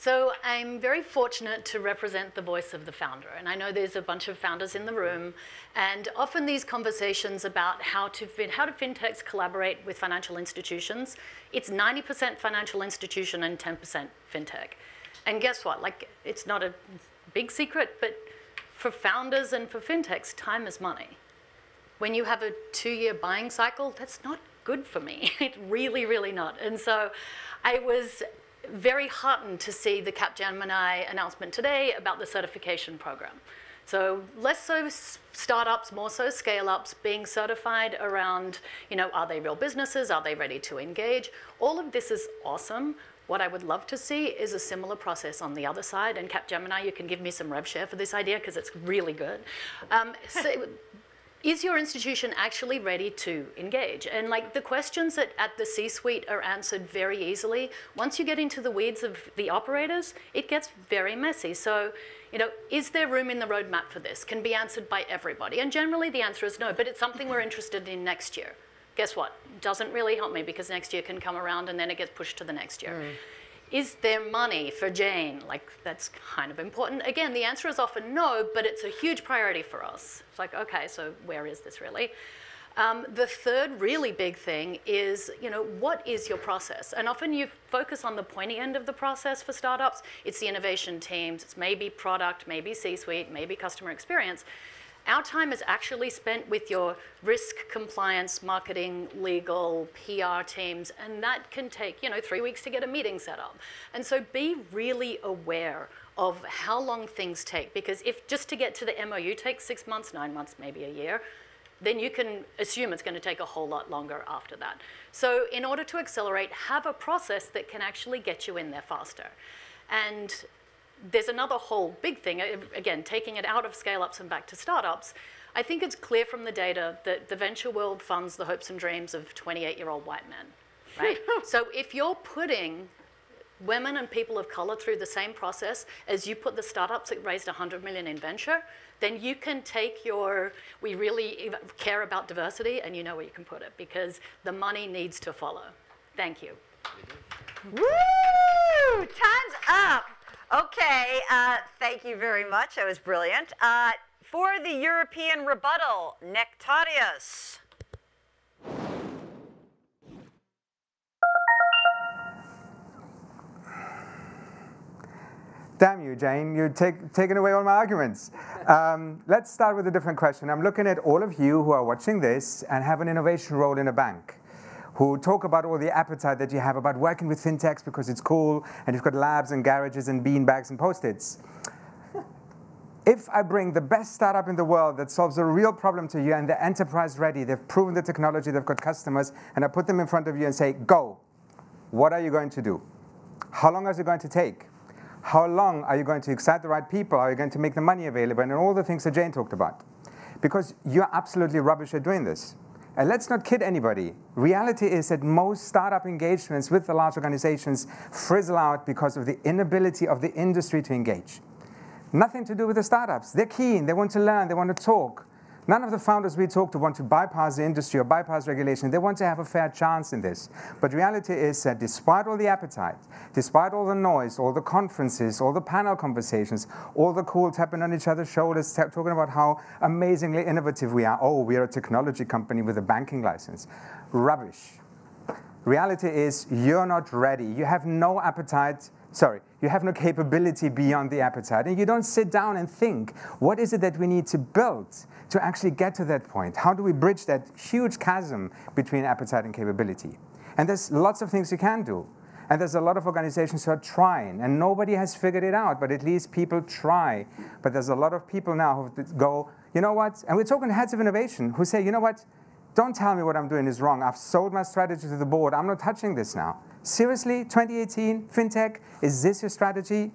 So I'm very fortunate to represent the voice of the founder. And I know there's a bunch of founders in the room. And often these conversations about how to, how do fintechs collaborate with financial institutions, it's 90% financial institution and 10% fintech. And guess what? Like, it's not a big secret, but for founders and for fintechs, time is money. When you have a two-year buying cycle, that's not good for me. It's really, really not. And so I was very heartened to see the Capgemini announcement today about the certification program. So less so startups, more so scale-ups being certified around, you know, are they real businesses? Are they ready to engage? All of this is awesome. What I would love to see is a similar process on the other side. And Capgemini, you can give me some rev share for this idea because it's really good. Um, so, is your institution actually ready to engage? And like the questions that at the C-suite are answered very easily. Once you get into the weeds of the operators, it gets very messy. So, you know, is there room in the roadmap for this? Can be answered by everybody. And generally the answer is no, but it's something we're interested in next year guess what? Doesn't really help me because next year can come around and then it gets pushed to the next year. Mm. Is there money for Jane? Like, that's kind of important. Again, the answer is often no, but it's a huge priority for us. It's like, okay, so where is this really? Um, the third really big thing is, you know, what is your process? And often you focus on the pointy end of the process for startups. It's the innovation teams. It's maybe product, maybe C-suite, maybe customer experience. Our time is actually spent with your risk, compliance, marketing, legal, PR teams, and that can take, you know, three weeks to get a meeting set up. And so be really aware of how long things take, because if just to get to the MOU takes six months, nine months, maybe a year, then you can assume it's going to take a whole lot longer after that. So in order to accelerate, have a process that can actually get you in there faster. And there's another whole big thing, uh, again, taking it out of scale-ups and back to startups. I think it's clear from the data that the venture world funds the hopes and dreams of 28-year-old white men, right? so if you're putting women and people of color through the same process as you put the startups that raised 100 million in venture, then you can take your, we really care about diversity and you know where you can put it because the money needs to follow. Thank you. Woo! Time's up. Okay, uh, thank you very much. That was brilliant. Uh, for the European rebuttal, Nektarios. Damn you, Jane, you're take, taking away all my arguments. Um, let's start with a different question. I'm looking at all of you who are watching this and have an innovation role in a bank, who talk about all the appetite that you have about working with fintechs because it's cool, and you've got labs and garages and bean bags and post-its. If I bring the best startup in the world that solves a real problem to you and they're enterprise ready, they've proven the technology, they've got customers, and I put them in front of you and say, go, what are you going to do? How long is it going to take? How long are you going to excite the right people? Are you going to make the money available? And all the things that Jane talked about. Because you're absolutely rubbish at doing this. And let's not kid anybody. Reality is that most startup engagements with the large organizations frizzle out because of the inability of the industry to engage. Nothing to do with the startups. They're keen, they want to learn, they want to talk. None of the founders we talk to want to bypass the industry or bypass regulation. They want to have a fair chance in this. But reality is that despite all the appetite, despite all the noise, all the conferences, all the panel conversations, all the cool tapping on each other's shoulders, talking about how amazingly innovative we are. Oh, we are a technology company with a banking license. Rubbish. Reality is you're not ready. You have no appetite sorry, you have no capability beyond the appetite. And you don't sit down and think, what is it that we need to build to actually get to that point? How do we bridge that huge chasm between appetite and capability? And there's lots of things you can do. And there's a lot of organizations who are trying, and nobody has figured it out, but at least people try. But there's a lot of people now who go, you know what? And we're talking heads of innovation who say, you know what? Don't tell me what I'm doing is wrong. I've sold my strategy to the board. I'm not touching this now. Seriously, 2018, fintech, is this your strategy?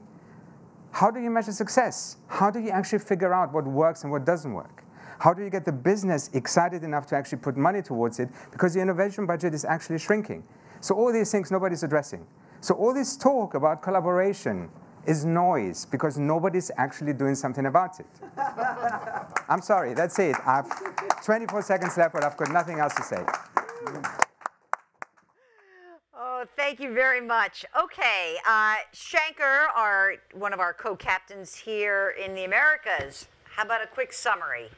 How do you measure success? How do you actually figure out what works and what doesn't work? How do you get the business excited enough to actually put money towards it? Because the innovation budget is actually shrinking. So all these things nobody's addressing. So all this talk about collaboration is noise because nobody's actually doing something about it. I'm sorry, that's it. I've 24 seconds left, but I've got nothing else to say. Thank you very much. Okay, uh, Shankar, our, one of our co-captains here in the Americas, how about a quick summary?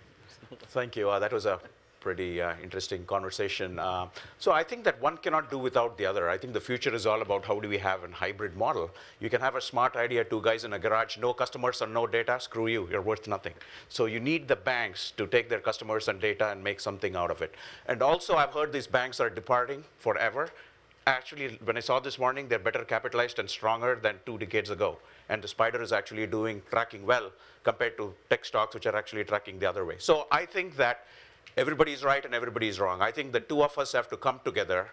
Thank you. Uh, that was a pretty uh, interesting conversation. Uh, so I think that one cannot do without the other. I think the future is all about how do we have a hybrid model. You can have a smart idea, two guys in a garage, no customers or no data, screw you, you're worth nothing. So you need the banks to take their customers and data and make something out of it. And also I've heard these banks are departing forever. Actually, when I saw this morning, they're better capitalized and stronger than two decades ago. And the spider is actually doing tracking well compared to tech stocks, which are actually tracking the other way. So I think that everybody's right and everybody's wrong. I think the two of us have to come together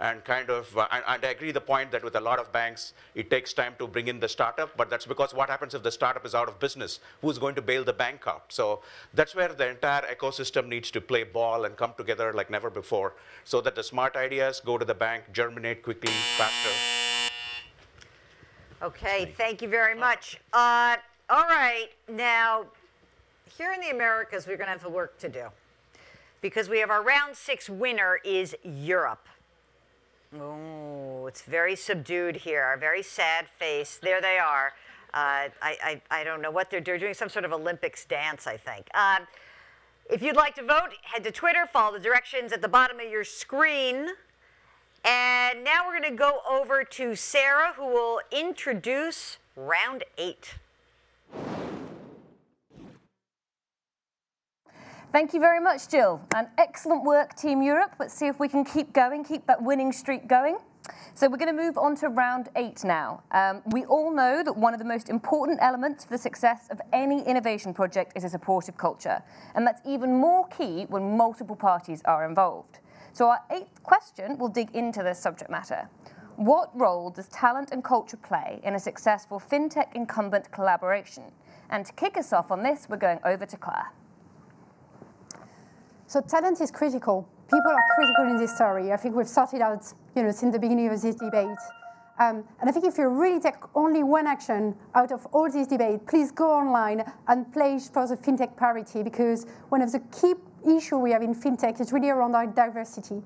and kind of, uh, and, and, I agree the point that with a lot of banks, it takes time to bring in the startup, but that's because what happens if the startup is out of business? Who's going to bail the bank out? So that's where the entire ecosystem needs to play ball and come together like never before, so that the smart ideas go to the bank, germinate quickly, faster. Okay, thank you very much. Uh, all right, now, here in the Americas, we're going to have the work to do because we have our round six winner is Europe. Oh, it's very subdued here, a very sad face. There they are. Uh, I, I, I, don't know what they're doing. They're doing some sort of Olympics dance, I think. Um, if you'd like to vote, head to Twitter, follow the directions at the bottom of your screen. And now we're going to go over to Sarah, who will introduce round eight. Thank you very much, Jill. And excellent work, Team Europe. Let's see if we can keep going, keep that winning streak going. So we're going to move on to round eight now. Um, we all know that one of the most important elements for the success of any innovation project is a supportive culture. And that's even more key when multiple parties are involved. So our eighth question will dig into this subject matter. What role does talent and culture play in a successful fintech incumbent collaboration? And to kick us off on this, we're going over to Claire. So talent is critical. People are critical in this story. I think we've sorted out, you know, since the beginning of this debate. Um, and I think if you really take only one action out of all this debate, please go online and pledge for the fintech parity because one of the key issues we have in fintech is really around our diversity.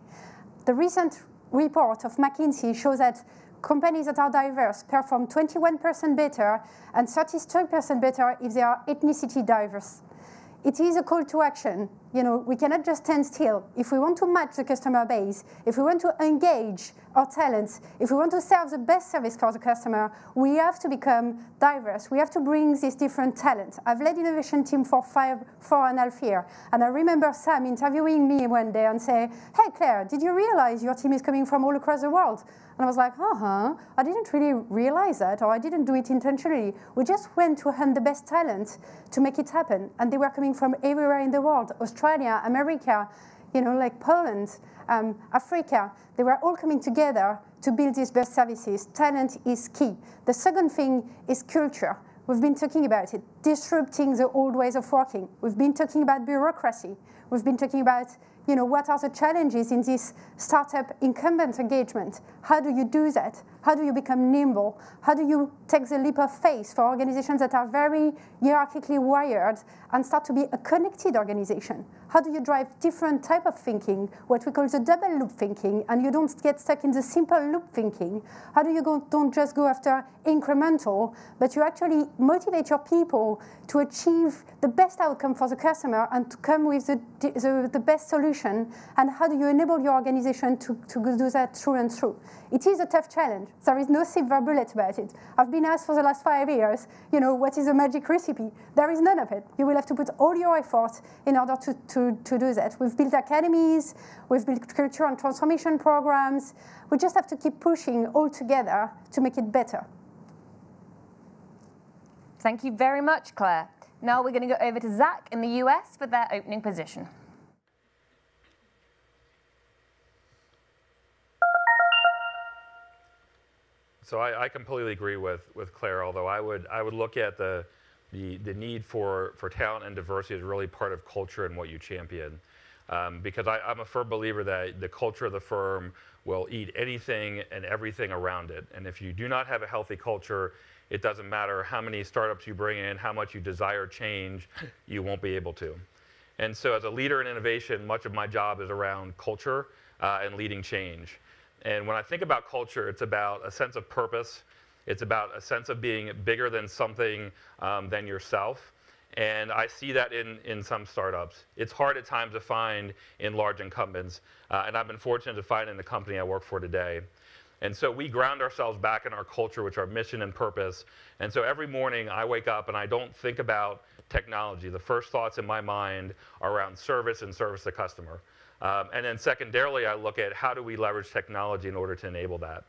The recent report of McKinsey shows that companies that are diverse perform 21% better and 33% better if they are ethnicity diverse. It is a call to action. You know, we cannot just stand still. If we want to match the customer base, if we want to engage our talents, if we want to serve the best service for the customer, we have to become diverse. We have to bring these different talents. I've led innovation team for five, four and a half years, and I remember Sam interviewing me one day and say, "Hey Claire, did you realize your team is coming from all across the world?" And I was like, uh-huh, I didn't really realize that, or I didn't do it intentionally. We just went to hunt the best talent to make it happen, and they were coming from everywhere in the world: Australia, America, you know, like Poland, um, Africa. They were all coming together to build these best services. Talent is key. The second thing is culture. We've been talking about it, disrupting the old ways of working. We've been talking about bureaucracy. We've been talking about you know, what are the challenges in this startup incumbent engagement? How do you do that? How do you become nimble? How do you take the leap of faith for organizations that are very hierarchically wired and start to be a connected organization? How do you drive different type of thinking, what we call the double loop thinking, and you don't get stuck in the simple loop thinking? How do you go, don't just go after incremental, but you actually motivate your people to achieve the best outcome for the customer and to come with the, the, the best solution? And how do you enable your organization to, to do that through and through? It is a tough challenge. There is no silver bullet about it. I've been asked for the last five years, you know, what is a magic recipe? There is none of it. You will have to put all your effort in order to, to, to do that. We've built academies, we've built culture and transformation programs. We just have to keep pushing all together to make it better. Thank you very much, Claire. Now we're going to go over to Zach in the US for their opening position. So I, I, completely agree with, with Claire, although I would, I would look at the, the, the need for, for talent and diversity as really part of culture and what you champion. Um, because I, am a firm believer that the culture of the firm will eat anything and everything around it. And if you do not have a healthy culture, it doesn't matter how many startups you bring in, how much you desire change, you won't be able to. And so as a leader in innovation, much of my job is around culture uh, and leading change. And when I think about culture, it's about a sense of purpose. It's about a sense of being bigger than something um, than yourself. And I see that in, in some startups. It's hard at times to find in large incumbents. Uh, and I've been fortunate to find in the company I work for today. And so we ground ourselves back in our culture, which are mission and purpose. And so every morning I wake up and I don't think about technology. The first thoughts in my mind are around service and service to customer. Um, and then secondarily, I look at how do we leverage technology in order to enable that.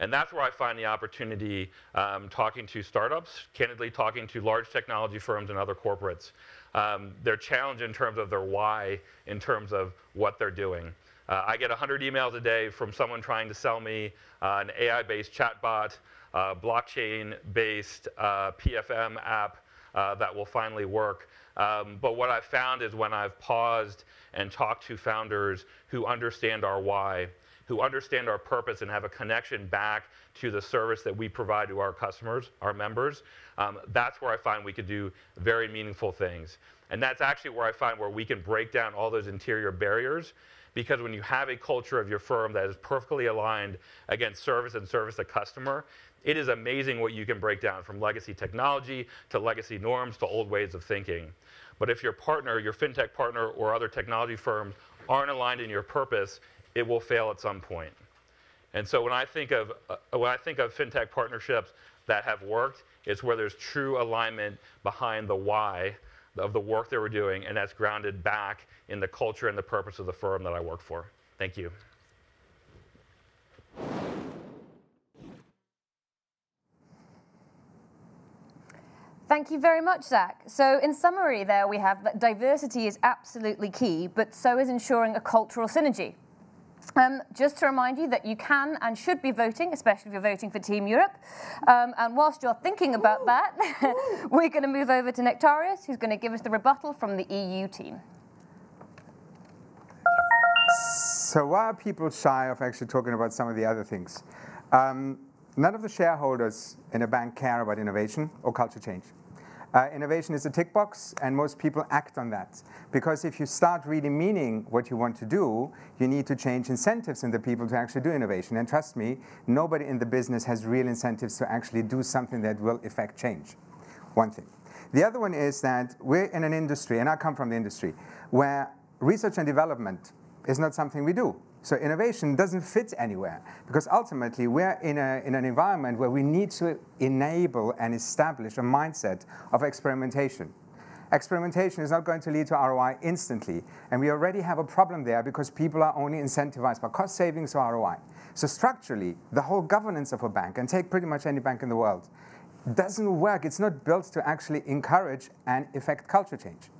And that's where I find the opportunity um, talking to startups, candidly talking to large technology firms and other corporates. Um, their challenge in terms of their why, in terms of what they're doing. Uh, I get 100 emails a day from someone trying to sell me uh, an AI-based chatbot, uh, blockchain-based PFM app uh, that will finally work. Um, but what I've found is when I've paused and talk to founders who understand our why, who understand our purpose and have a connection back to the service that we provide to our customers, our members, um, that's where I find we could do very meaningful things. And that's actually where I find where we can break down all those interior barriers because when you have a culture of your firm that is perfectly aligned against service and service to customer, it is amazing what you can break down from legacy technology to legacy norms to old ways of thinking. But if your partner, your fintech partner, or other technology firms aren't aligned in your purpose, it will fail at some point. And so when I think of uh, when I think of fintech partnerships that have worked, it's where there's true alignment behind the why of the work that we're doing, and that's grounded back in the culture and the purpose of the firm that I work for. Thank you. Thank you very much, Zach. So in summary there we have that diversity is absolutely key, but so is ensuring a cultural synergy. Um, just to remind you that you can and should be voting, especially if you're voting for Team Europe. Um, and whilst you're thinking about that, we're going to move over to Nektarios, who's going to give us the rebuttal from the EU team. So why are people shy of actually talking about some of the other things? Um, none of the shareholders in a bank care about innovation or culture change. Uh, innovation is a tick box, and most people act on that. Because if you start really meaning what you want to do, you need to change incentives in the people to actually do innovation. And trust me, nobody in the business has real incentives to actually do something that will affect change. One thing. The other one is that we're in an industry, and I come from the industry, where research and development is not something we do. So innovation doesn't fit anywhere because ultimately we're in, a, in an environment where we need to enable and establish a mindset of experimentation. Experimentation is not going to lead to ROI instantly, and we already have a problem there because people are only incentivized by cost savings or ROI. So structurally, the whole governance of a bank, and take pretty much any bank in the world, doesn't work. It's not built to actually encourage and effect culture change.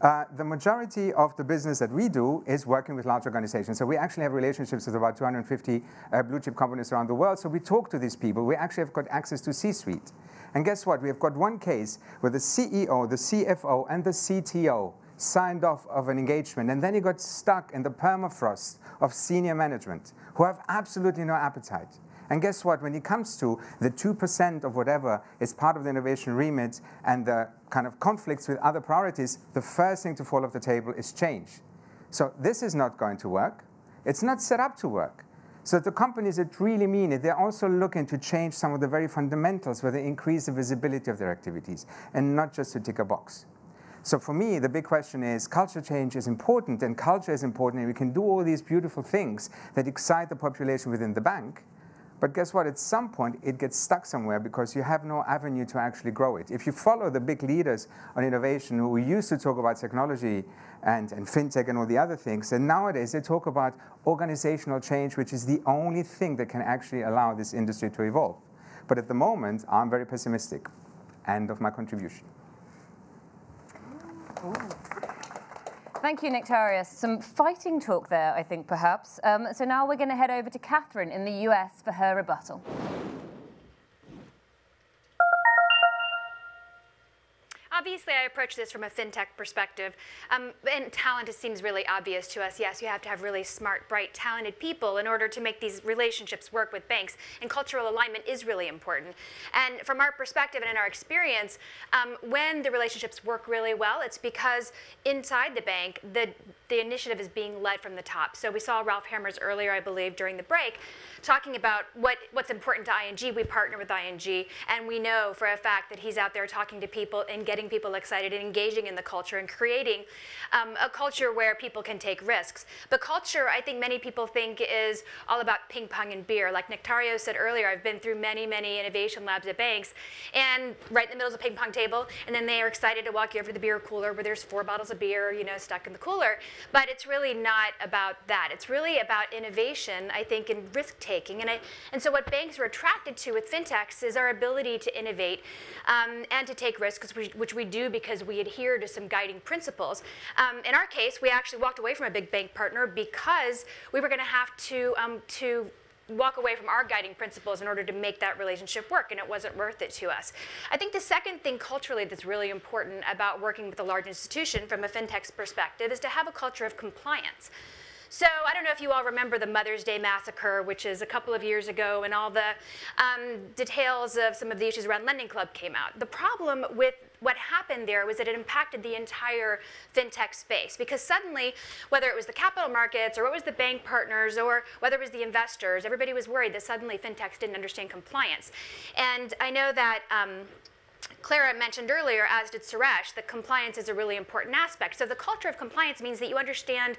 Uh, the majority of the business that we do is working with large organizations. So we actually have relationships with about 250 uh, blue chip companies around the world. So we talk to these people. We actually have got access to C-suite. And guess what? We have got one case where the CEO, the CFO, and the CTO signed off of an engagement, and then he got stuck in the permafrost of senior management who have absolutely no appetite. And guess what? When it comes to the 2% of whatever is part of the innovation remit and the kind of conflicts with other priorities, the first thing to fall off the table is change. So this is not going to work. It's not set up to work. So the companies that really mean it, they're also looking to change some of the very fundamentals where they increase the visibility of their activities and not just to tick a box. So for me, the big question is culture change is important and culture is important and we can do all these beautiful things that excite the population within the bank. But guess what? At some point, it gets stuck somewhere because you have no avenue to actually grow it. If you follow the big leaders on innovation who used to talk about technology and, and fintech and all the other things, and nowadays they talk about organizational change, which is the only thing that can actually allow this industry to evolve. But at the moment, I'm very pessimistic. End of my contribution. Ooh. Thank you, Nektarios. Some fighting talk there, I think, perhaps. Um, so now we're going to head over to Kathryn in the US for her rebuttal. Obviously, I approach this from a fintech perspective, um, and talent seems really obvious to us. Yes, you have to have really smart, bright, talented people in order to make these relationships work with banks, and cultural alignment is really important. And from our perspective and in our experience, um, when the relationships work really well, it's because inside the bank, the the initiative is being led from the top. So we saw Ralph Hamers earlier, I believe, during the break, talking about what, what's important to ING. We partner with ING, and we know for a fact that he's out there talking to people and getting people excited and engaging in the culture and creating um, a culture where people can take risks. But culture, I think many people think is all about ping pong and beer. Like Nectario said earlier, I've been through many, many innovation labs at banks, and right in the middle is a ping pong table, and then they are excited to walk you over to the beer cooler where there's four bottles of beer, you know, stuck in the cooler. But it's really not about that. It's really about innovation, I think, and risk taking. And, I, and so what banks are attracted to with fintechs is our ability to innovate um, and to take risks, which, which we do because we adhere to some guiding principles. Um, in our case, we actually walked away from a big bank partner because we were going to have to, um, to walk away from our guiding principles in order to make that relationship work, and it wasn't worth it to us. I think the second thing culturally that's really important about working with a large institution from a fintech's perspective is to have a culture of compliance. So I don't know if you all remember the Mother's Day Massacre, which is a couple of years ago, and all the um, details of some of the issues around Lending Club came out. The problem with what happened there was that it impacted the entire fintech space because suddenly, whether it was the capital markets or what was the bank partners or whether it was the investors, everybody was worried that suddenly fintechs didn't understand compliance. And I know that um, Clara mentioned earlier, as did Suresh, that compliance is a really important aspect. So the culture of compliance means that you understand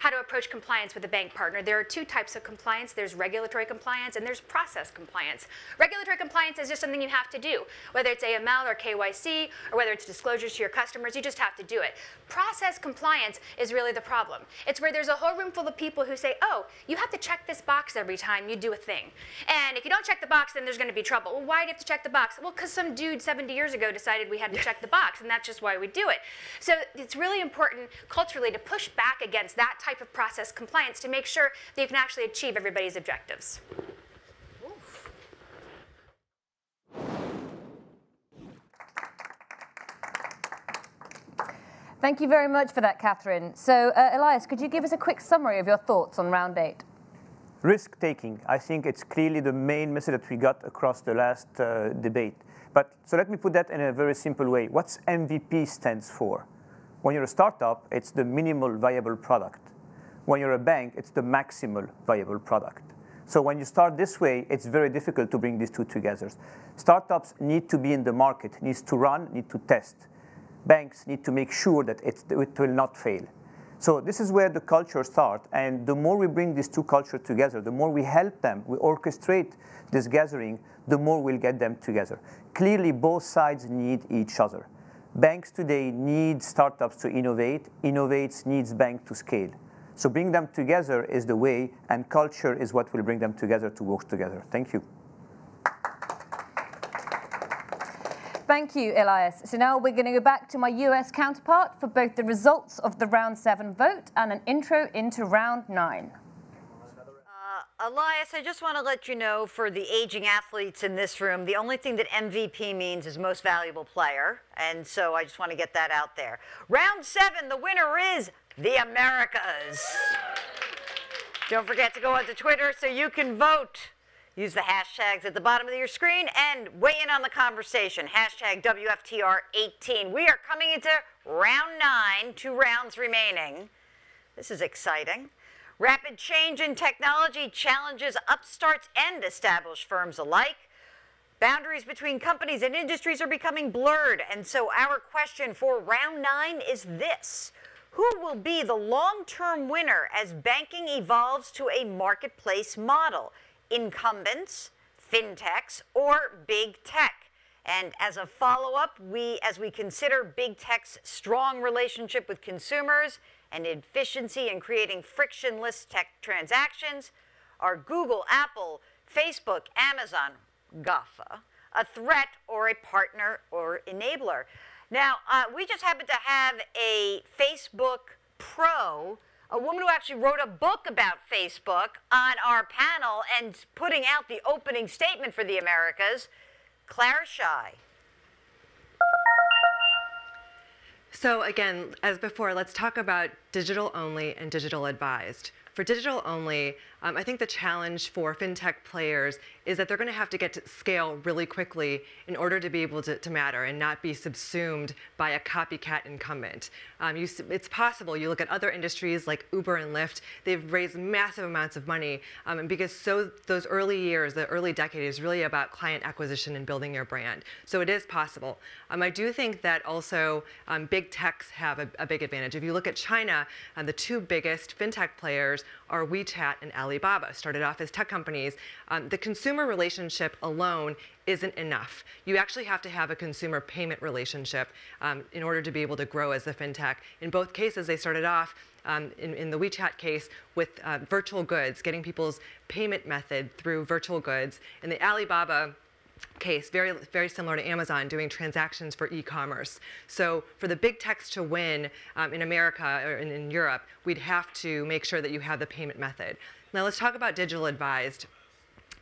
how to approach compliance with a bank partner. There are two types of compliance. There's regulatory compliance and there's process compliance. Regulatory compliance is just something you have to do. Whether it's AML or KYC or whether it's disclosures to your customers, you just have to do it. Process compliance is really the problem. It's where there's a whole room full of people who say, oh, you have to check this box every time you do a thing. And if you don't check the box, then there's going to be trouble. Well, why do you have to check the box? Well, because some dude 70 years ago decided we had to check the box, and that's just why we do it. So it's really important culturally to push back against that type of process compliance to make sure that you can actually achieve everybody's objectives. Thank you very much for that, Kathryn. So, uh, Elias, could you give us a quick summary of your thoughts on round eight? Risk taking, I think it's clearly the main message that we got across the last uh, debate. But so let me put that in a very simple way. What's MVP stands for? When you're a startup, it's the minimal viable product. When you're a bank, it's the maximal viable product. So when you start this way, it's very difficult to bring these two together. Startups need to be in the market, needs to run, need to test. Banks need to make sure that it will not fail. So this is where the culture starts. And the more we bring these two cultures together, the more we help them, we orchestrate this gathering, the more we'll get them together. Clearly, both sides need each other. Banks today need startups to innovate. Innovates needs bank to scale. So bring them together is the way, and culture is what will bring them together to work together. Thank you. Thank you, Elias. So now we're going to go back to my US counterpart for both the results of the round seven vote and an intro into round nine. Uh, Elias, I just want to let you know for the aging athletes in this room, the only thing that MVP means is most valuable player. And so I just want to get that out there. Round seven, the winner is the Americas. Don't forget to go onto Twitter so you can vote. Use the hashtags at the bottom of your screen and weigh in on the conversation. Hashtag WFTR18. We are coming into round nine, two rounds remaining. This is exciting. Rapid change in technology challenges upstarts and established firms alike. Boundaries between companies and industries are becoming blurred. And so our question for round nine is this. Who will be the long-term winner as banking evolves to a marketplace model? Incumbents, fintechs, or big tech? And as a follow-up, we, as we consider big tech's strong relationship with consumers and efficiency in creating frictionless tech transactions, are Google, Apple, Facebook, Amazon, GAFA, a threat or a partner or enabler? Now, uh, we just happen to have a Facebook pro, a woman who actually wrote a book about Facebook on our panel and putting out the opening statement for the Americas, Clara Shih. So again, as before, let's talk about digital only and digital advised. For digital only, um, I think the challenge for fintech players is that they're going to have to get to scale really quickly in order to be able to, to matter and not be subsumed by a copycat incumbent. Um, you, it's possible. You look at other industries like Uber and Lyft, they've raised massive amounts of money. Um, and because so those early years, the early decade is really about client acquisition and building your brand. So it is possible. Um, I do think that also um, big techs have a, a, big advantage. If you look at China, uh, the two biggest fintech players are WeChat and Alibaba, started off as tech companies. Um, the consumer relationship alone isn't enough. You actually have to have a consumer payment relationship um, in order to be able to grow as a fintech. In both cases, they started off um, in, in, the WeChat case with uh, virtual goods, getting people's payment method through virtual goods. In the Alibaba case, very, very similar to Amazon, doing transactions for e-commerce. So for the big techs to win um, in America or in, in Europe, we'd have to make sure that you have the payment method. Now let's talk about digital advised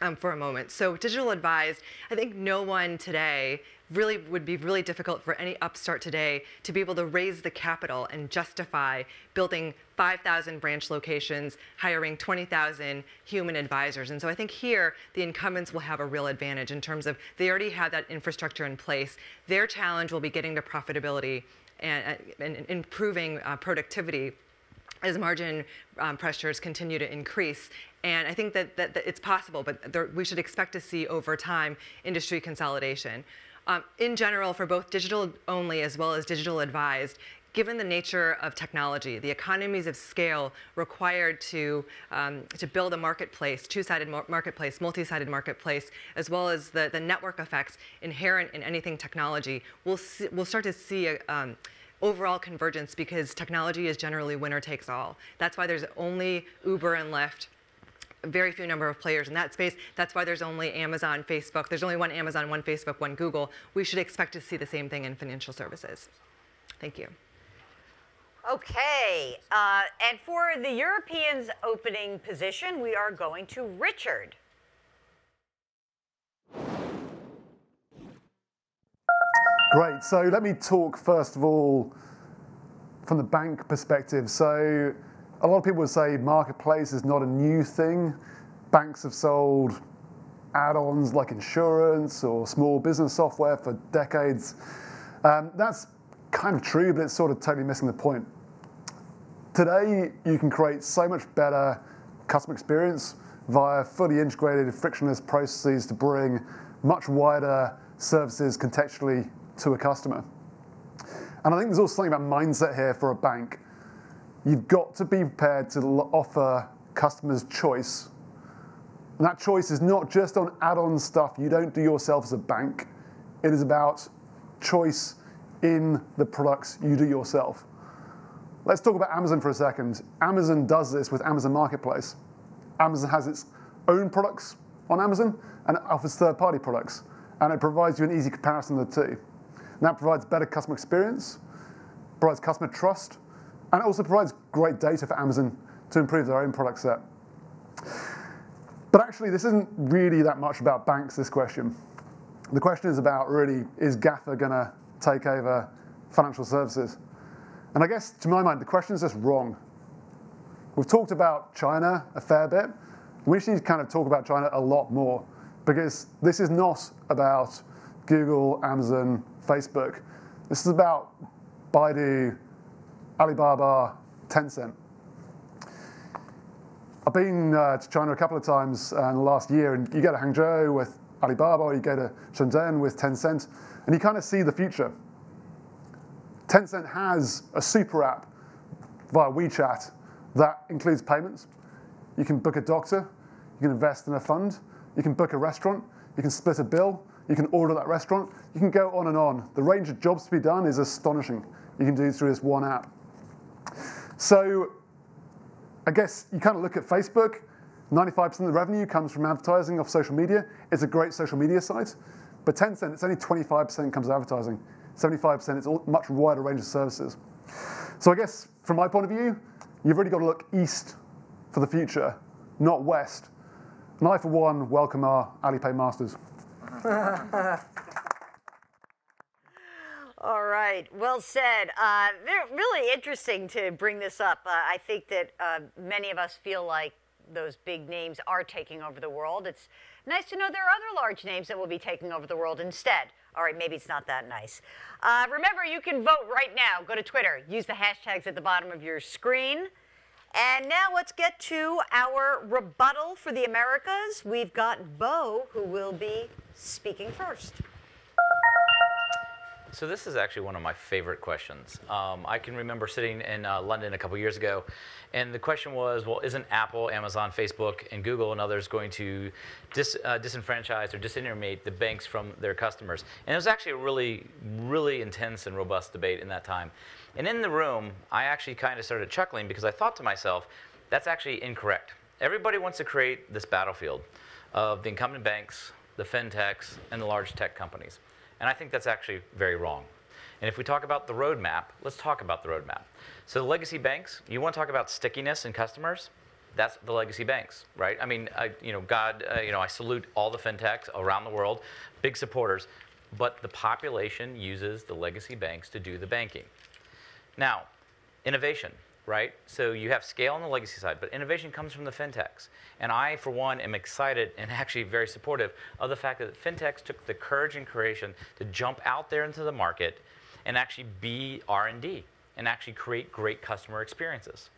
um, for a moment. So digital advised, I think no one today really would be really difficult for any upstart today to be able to raise the capital and justify building 5,000 branch locations, hiring 20,000 human advisors. And so I think here the incumbents will have a real advantage in terms of they already have that infrastructure in place. Their challenge will be getting to profitability and, and improving uh, productivity as margin um, pressures continue to increase. And I think that, that, that it's possible, but there, we should expect to see over time industry consolidation. Um, in general, for both digital only as well as digital advised, given the nature of technology, the economies of scale required to, um, to build a marketplace, two-sided marketplace, multi-sided marketplace, as well as the, the network effects inherent in anything technology, we'll, see, we'll start to see a, um, overall convergence because technology is generally winner takes all. That's why there's only Uber and Lyft very few number of players in that space. That's why there's only Amazon, Facebook. There's only one Amazon, one Facebook, one Google. We should expect to see the same thing in financial services. Thank you. Okay, uh, and for the Europeans opening position, we are going to Richard. Great. So let me talk first of all from the bank perspective. So a lot of people would say marketplace is not a new thing. banks have sold add-ons like insurance or small business software for decades. Um, that's kind of true, but it's sort of totally missing the point. Today, you can create so much better customer experience via fully integrated, frictionless processes to bring much wider services contextually to a customer. And I think there's also something about mindset here for a bank. You've got to be prepared to offer customers choice. And that choice is not just on add-on stuff you don't do yourself as a bank. It is about choice in the products you do yourself. Let's talk about Amazon for a second. Amazon does this with Amazon Marketplace. Amazon has its own products on Amazon and it offers third-party products. And it provides you an easy comparison of the two. That provides better customer experience, provides customer trust, and it also provides great data for Amazon to improve their own product set. But actually, this isn't really that much about banks, this question. The question is about really, is GAFA going to take over financial services? And I guess, to my mind, the question is just wrong. We've talked about China a fair bit. We should to kind of talk about China a lot more because this is not about Google, Amazon, Facebook. This is about Baidu, Alibaba, Tencent. I've been uh, to China a couple of times uh, in the last year, and you go to Hangzhou with Alibaba, or you go to Shenzhen with Tencent, and you kind of see the future. Tencent has a super app via WeChat that includes payments. You can book a doctor, you can invest in a fund, you can book a restaurant, you can split a bill, you can order that restaurant, you can go on and on. The range of jobs to be done is astonishing. You can do through this one app. So I guess you kind of look at Facebook, 95% of the revenue comes from advertising off social media. It's a great social media site. But Tencent, it's only 25% comes advertising. 75% it's a much wider range of services. So I guess from my point of view, you've really got to look east for the future, not west. And I, for one, welcome our Alipay masters. All right, well said. Uh, really interesting to bring this up. Uh, I think that uh, many of us feel like those big names are taking over the world. It's nice to know there are other large names that will be taking over the world instead. All right, maybe it's not that nice. Uh, remember, you can vote right now. Go to Twitter. Use the hashtags at the bottom of your screen. And now let's get to our rebuttal for the Americas. We've got Boe, who will be speaking first. So this is actually one of my favorite questions. Um, I can remember sitting in uh, London a couple years ago, and the question was, well, isn't Apple, Amazon, Facebook, and Google and others going to dis, uh, disenfranchise or disintermediate the banks from their customers? And it was actually a really, really intense and robust debate in that time. And in the room, I actually kind of started chuckling because I thought to myself, that's actually incorrect. Everybody wants to create this battlefield of the incumbent banks, the fintechs, and the large tech companies. And I think that's actually very wrong. And if we talk about the roadmap, let's talk about the roadmap. So the legacy banks, you want to talk about stickiness and customers? That's the legacy banks, right? I mean, I, you know, God, uh, you know, I salute all the fintechs around the world, big supporters, but the population uses the legacy banks to do the banking. Now, innovation right? So you have scale on the legacy side, but innovation comes from the fintechs. And I, for one, am excited and actually very supportive of the fact that fintechs took the courage and creation to jump out there into the market and actually be R&D and actually create great customer experiences.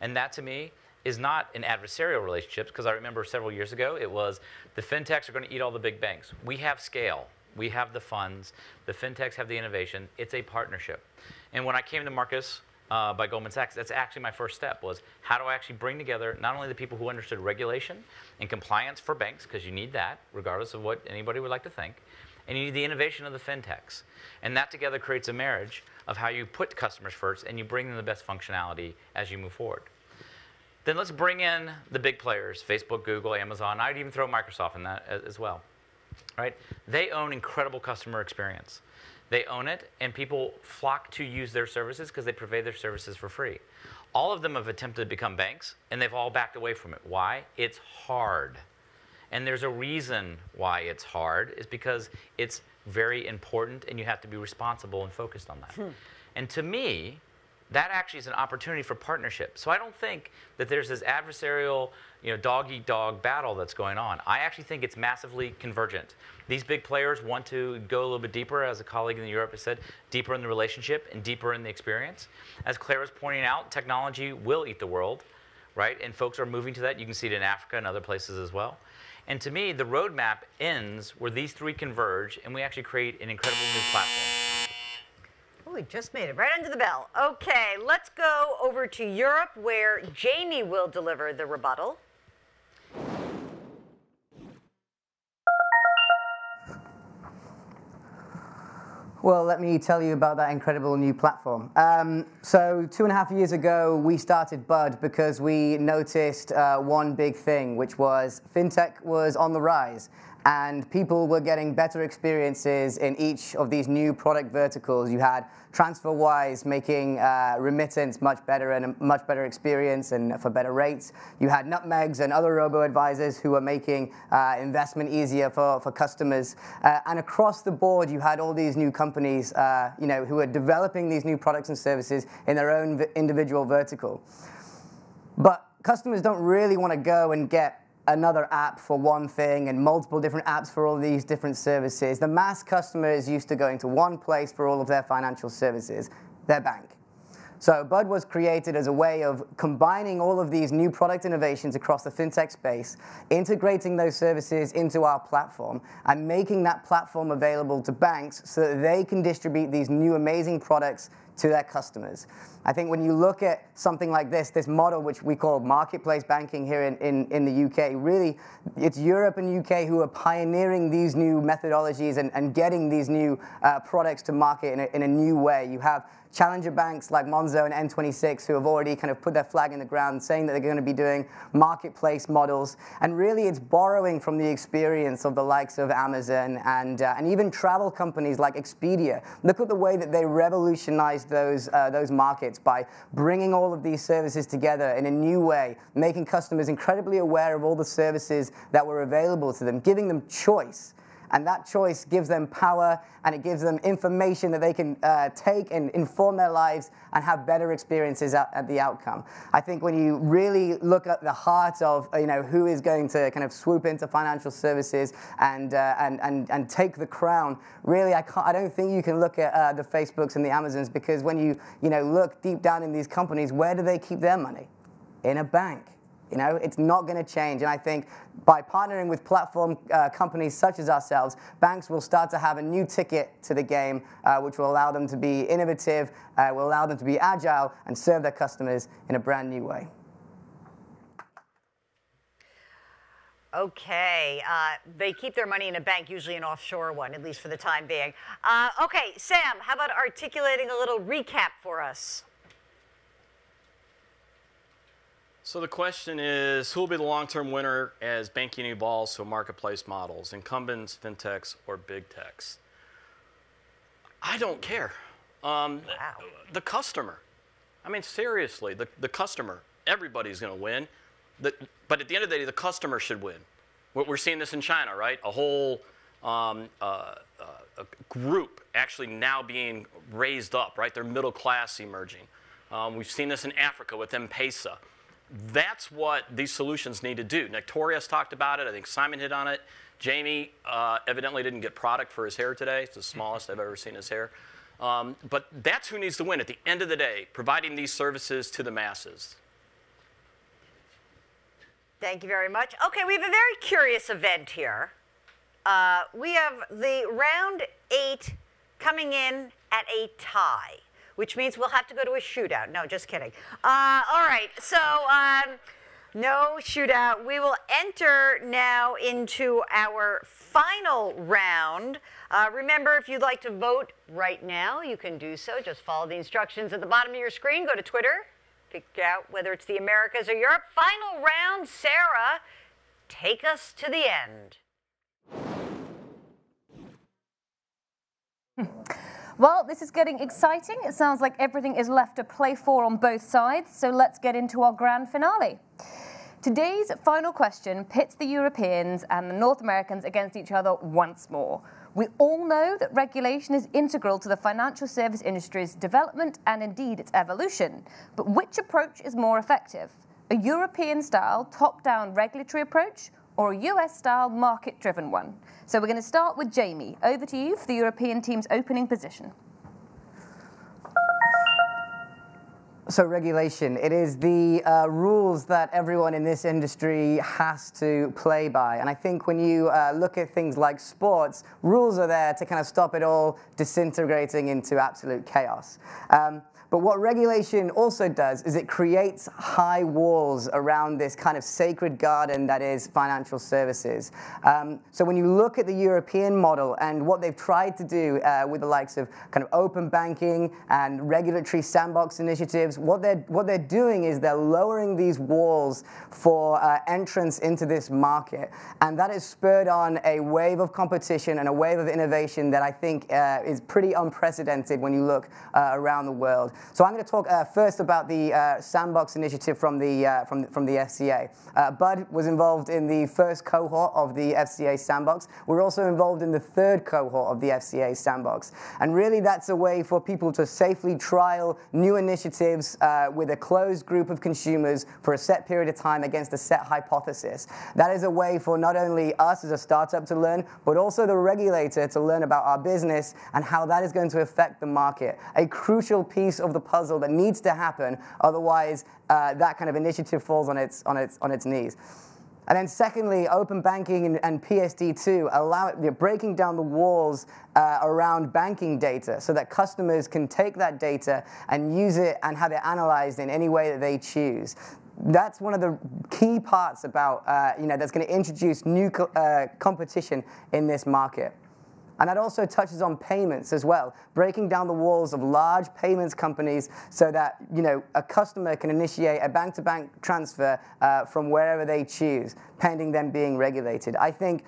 And that, to me, is not an adversarial relationship, because I remember several years ago, it was the fintechs are going to eat all the big banks. We have scale. We have the funds. The fintechs have the innovation. It's a partnership. And when I came to Marcus uh, by Goldman Sachs, that's actually my first step was how do I actually bring together not only the people who understood regulation and compliance for banks, because you need that, regardless of what anybody would like to think, and you need the innovation of the fintechs. And that together creates a marriage of how you put customers first and you bring them the best functionality as you move forward. Then let's bring in the big players, Facebook, Google, Amazon. I'd even throw Microsoft in that as well. Right? They own incredible customer experience. They own it, and people flock to use their services because they provide their services for free. All of them have attempted to become banks, and they've all backed away from it. Why? It's hard. And there's a reason why it's hard, is because it's very important, and you have to be responsible and focused on that. Hmm. And to me, that actually is an opportunity for partnership. So I don't think that there's this adversarial, you know, dog eat dog battle that's going on. I actually think it's massively convergent. These big players want to go a little bit deeper, as a colleague in Europe has said, deeper in the relationship and deeper in the experience. As Claire was pointing out, technology will eat the world, right? And folks are moving to that. You can see it in Africa and other places as well. And to me, the roadmap ends where these three converge and we actually create an incredible new platform. Oh, we just made it right under the bell. Okay, let's go over to Europe where Jamie will deliver the rebuttal. Well, let me tell you about that incredible new platform. Um, so, two and a half years ago, we started Bud because we noticed uh, one big thing, which was fintech was on the rise and people were getting better experiences in each of these new product verticals. You had TransferWise making uh, remittance much better and a much better experience and for better rates. You had Nutmegs and other robo-advisors who were making uh, investment easier for, for customers. Uh, and across the board, you had all these new companies uh, you know, who were developing these new products and services in their own individual vertical. But customers don't really want to go and get another app for one thing and multiple different apps for all these different services. The mass customer is used to going to one place for all of their financial services, their bank. So Bud was created as a way of combining all of these new product innovations across the fintech space, integrating those services into our platform, and making that platform available to banks so that they can distribute these new amazing products to their customers. I think when you look at something like this, this model, which we call marketplace banking here in, in, in the UK, really, it's Europe and UK who are pioneering these new methodologies and, and getting these new uh, products to market in a, in a new way. You have challenger banks like Monzo and N26 who have already kind of put their flag in the ground saying that they're going to be doing marketplace models. And really it's borrowing from the experience of the likes of Amazon and, uh, and even travel companies like Expedia. Look at the way that they revolutionized those, uh, those markets by bringing all of these services together in a new way, making customers incredibly aware of all the services that were available to them, giving them choice and that choice gives them power and it gives them information that they can uh, take and inform their lives and have better experiences at, at, the outcome. I think when you really look at the heart of you know, who is going to kind of swoop into financial services and, uh, and, and, and take the crown, really I, can't, I don't think you can look at uh, the Facebooks and the Amazons because when you, you know, look deep down in these companies, where do they keep their money? In a bank. You know, it's not going to change. And I think by partnering with platform uh, companies such as ourselves, banks will start to have a new ticket to the game, uh, which will allow them to be innovative, uh, will allow them to be agile, and serve their customers in a brand new way. Okay, uh, they keep their money in a bank, usually an offshore one, at least for the time being. Uh, okay, Sam, how about articulating a little recap for us? So the question is, who will be the long-term winner as banking evolves to marketplace models, incumbents, fintechs, or big techs? I don't care. Um, wow. The customer. I mean, seriously, the, the customer. Everybody's going to win. The, but at the end of the day, the customer should win. We're seeing this in China, right? A whole um, uh, uh, a group actually now being raised up, right? They're middle class emerging. Um, we've seen this in Africa with M-Pesa. That's what these solutions need to do. Nektarios talked about it. I think Simon hit on it. Jamie uh, evidently didn't get product for his hair today. It's the smallest I've ever seen his hair. Um, but that's who needs to win at the end of the day, providing these services to the masses. Thank you very much. Okay, we have a very curious event here. Uh, we have the round eight coming in at a tie which means we'll have to go to a shootout. No, just kidding. Uh, all right, so um, no shootout. We will enter now into our final round. Uh, remember, if you'd like to vote right now, you can do so. Just follow the instructions at the bottom of your screen. Go to Twitter, figure out whether it's the Americas or Europe. Final round, Sarah, take us to the end. Well, this is getting exciting. It sounds like everything is left to play for on both sides, so let's get into our grand finale. Today's final question pits the Europeans and the North Americans against each other once more. We all know that regulation is integral to the financial service industry's development and indeed its evolution. But which approach is more effective? A European style top down regulatory approach or a US style market driven one? So we're going to start with Jamie. Over to you for the European team's opening position. So regulation, it is the uh, rules that everyone in this industry has to play by. And I think when you uh, look at things like sports, rules are there to kind of stop it all disintegrating into absolute chaos. Um, but what regulation also does is it creates high walls around this kind of sacred garden that is financial services. Um, so when you look at the European model and what they've tried to do uh, with the likes of kind of open banking and regulatory sandbox initiatives, what they're, what they're doing is they're lowering these walls for uh, entrance into this market. And that has spurred on a wave of competition and a wave of innovation that I think uh, is pretty unprecedented when you look uh, around the world. So I'm going to talk uh, first about the uh, sandbox initiative from the, uh, from, from the FCA. Uh, Bud was involved in the first cohort of the FCA sandbox. We're also involved in the third cohort of the FCA sandbox. And really that's a way for people to safely trial new initiatives uh, with a closed group of consumers for a set period of time against a set hypothesis. That is a way for not only us as a startup to learn, but also the regulator to learn about our business and how that is going to affect the market. A crucial piece of the puzzle that needs to happen. Otherwise, uh, that kind of initiative falls on its, on its, on its knees. And then secondly, open banking and, and PSD2 allow it, breaking down the walls uh, around banking data so that customers can take that data and use it and have it analyzed in any way that they choose. That's one of the key parts about, uh, you know, that's going to introduce new co uh, competition in this market. And that also touches on payments as well, breaking down the walls of large payments companies so that you know, a customer can initiate a bank-to-bank -bank transfer uh, from wherever they choose, pending them being regulated. I think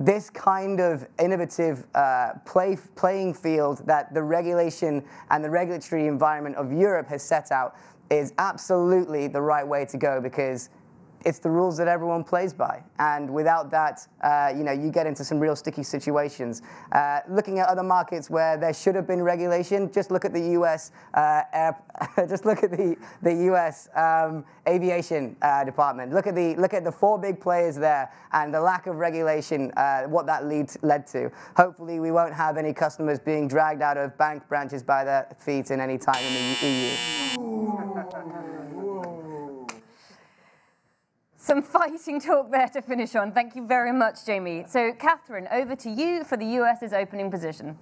this kind of innovative uh, play, playing field that the regulation and the regulatory environment of Europe has set out is absolutely the right way to go because it's the rules that everyone plays by. And without that, uh, you know, you get into some real sticky situations. Uh, looking at other markets where there should have been regulation, just look at the U.S. Uh, air, just look at the the U.S. Um, aviation uh, department. Look at the look at the four big players there and the lack of regulation. Uh, what that lead, led to. Hopefully, we won't have any customers being dragged out of bank branches by their feet in any time in the EU. Some fighting talk there to finish on. Thank you very much, Jamie. So, Kathryn, over to you for the US's opening position.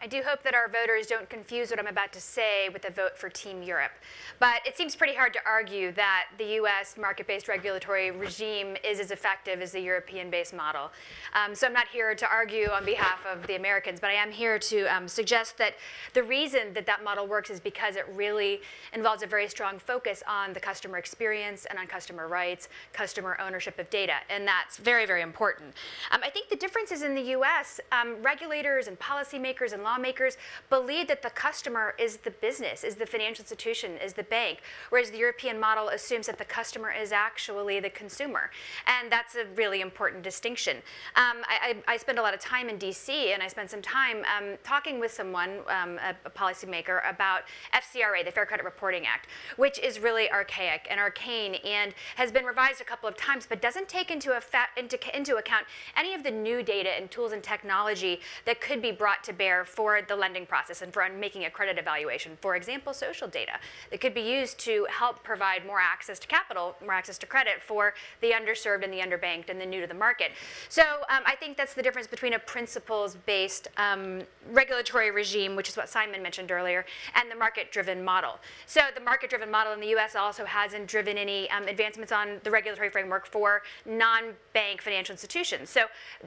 I do hope that our voters don't confuse what I'm about to say with a vote for Team Europe. But it seems pretty hard to argue that the U.S. market-based regulatory regime is as effective as the European-based model. Um, so I'm not here to argue on behalf of the Americans, but I am here to um, suggest that the reason that that model works is because it really involves a very strong focus on the customer experience and on customer rights, customer ownership of data, and that's very, very important. Um, I think the difference is in the U.S., um, regulators and policymakers and lawmakers believe that the customer is the business, is the financial institution, is the bank, whereas the European model assumes that the customer is actually the consumer. And that's a really important distinction. Um, I, I, I, spend a lot of time in DC, and I spent some time um, talking with someone, um, a, a policymaker, about FCRA, the Fair Credit Reporting Act, which is really archaic and arcane and has been revised a couple of times, but doesn't take into, into, into account any of the new data and tools and technology that could be brought to bear for the lending process and for making a credit evaluation. For example, social data that could be used to help provide more access to capital, more access to credit for the underserved and the underbanked and the new to the market. So um, I think that's the difference between a principles-based um, regulatory regime, which is what Simon mentioned earlier, and the market-driven model. So the market-driven model in the U.S. also hasn't driven any um, advancements on the regulatory framework for non-bank financial institutions. So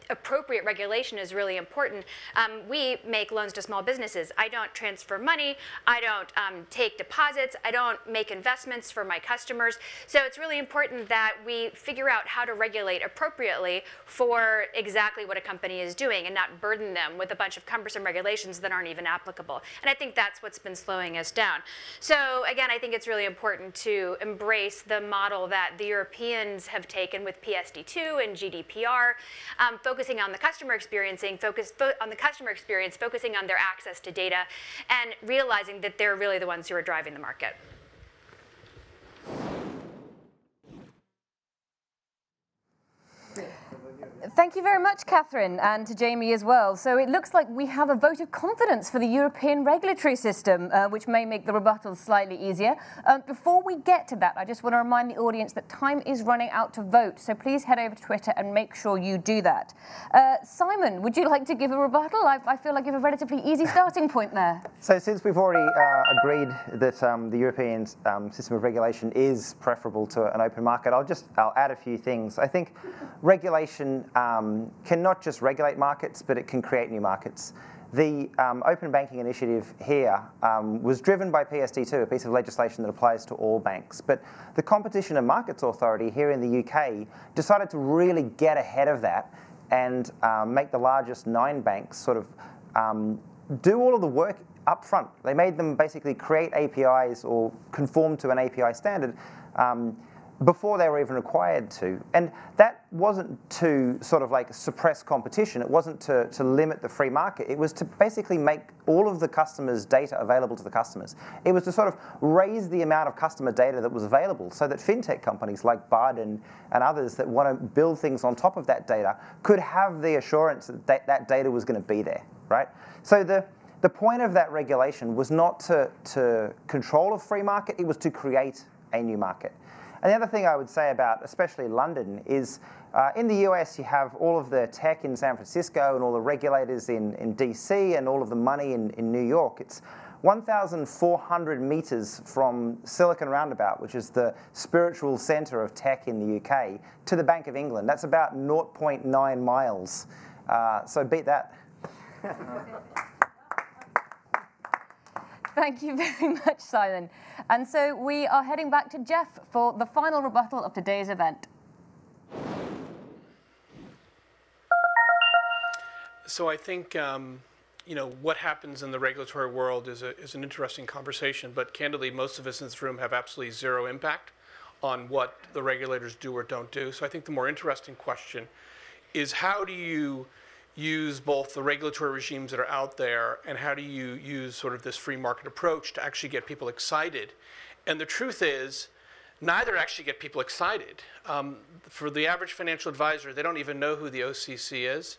appropriate regulation is really important. Um, we make loans loans to small businesses. I don't transfer money. I don't um, take deposits. I don't make investments for my customers. So it's really important that we figure out how to regulate appropriately for exactly what a company is doing and not burden them with a bunch of cumbersome regulations that aren't even applicable. And I think that's what's been slowing us down. So again, I think it's really important to embrace the model that the Europeans have taken with PSD2 and GDPR, um, focusing on the customer experiencing, focus fo on the customer experience, focusing on their access to data, and realizing that they're really the ones who are driving the market. Thank you very much, Kathryn, and to Jamie as well. So it looks like we have a vote of confidence for the European regulatory system, uh, which may make the rebuttals slightly easier. Uh, before we get to that, I just want to remind the audience that time is running out to vote, so please head over to Twitter and make sure you do that. Uh, Simon, would you like to give a rebuttal? I, I, feel like you have a relatively easy starting point there. So since we've already uh, agreed that um, the European um, system of regulation is preferable to an open market, I'll just I'll add a few things. I think regulation um, can not just regulate markets, but it can create new markets. The um, Open Banking Initiative here um, was driven by PSD2, a piece of legislation that applies to all banks. But the Competition and Markets Authority here in the UK decided to really get ahead of that and um, make the largest nine banks sort of um, do all of the work up front. They made them basically create APIs or conform to an API standard um, before they were even required to. And that wasn't to sort of like suppress competition. It wasn't to, to limit the free market. It was to basically make all of the customers' data available to the customers. It was to sort of raise the amount of customer data that was available so that fintech companies like Bud and, and others that want to build things on top of that data could have the assurance that that, that data was going to be there, right? So the, the point of that regulation was not to, to control a free market, it was to create a new market. And the other thing I would say about, especially London, is uh, in the US you have all of the tech in San Francisco and all the regulators in, in DC and all of the money in, in New York. It's 1,400 meters from Silicon Roundabout, which is the spiritual center of tech in the UK, to the Bank of England. That's about 0.9 miles. Uh, so beat that. Thank you very much, Simon. And so we are heading back to Jeff for the final rebuttal of today's event. So I think um, you know what happens in the regulatory world is, a, is an interesting conversation, but candidly, most of us in this room have absolutely zero impact on what the regulators do or don't do. So I think the more interesting question is how do you use both the regulatory regimes that are out there and how do you use sort of this free market approach to actually get people excited. And the truth is, neither actually get people excited. Um, for the average financial advisor, they don't even know who the OCC is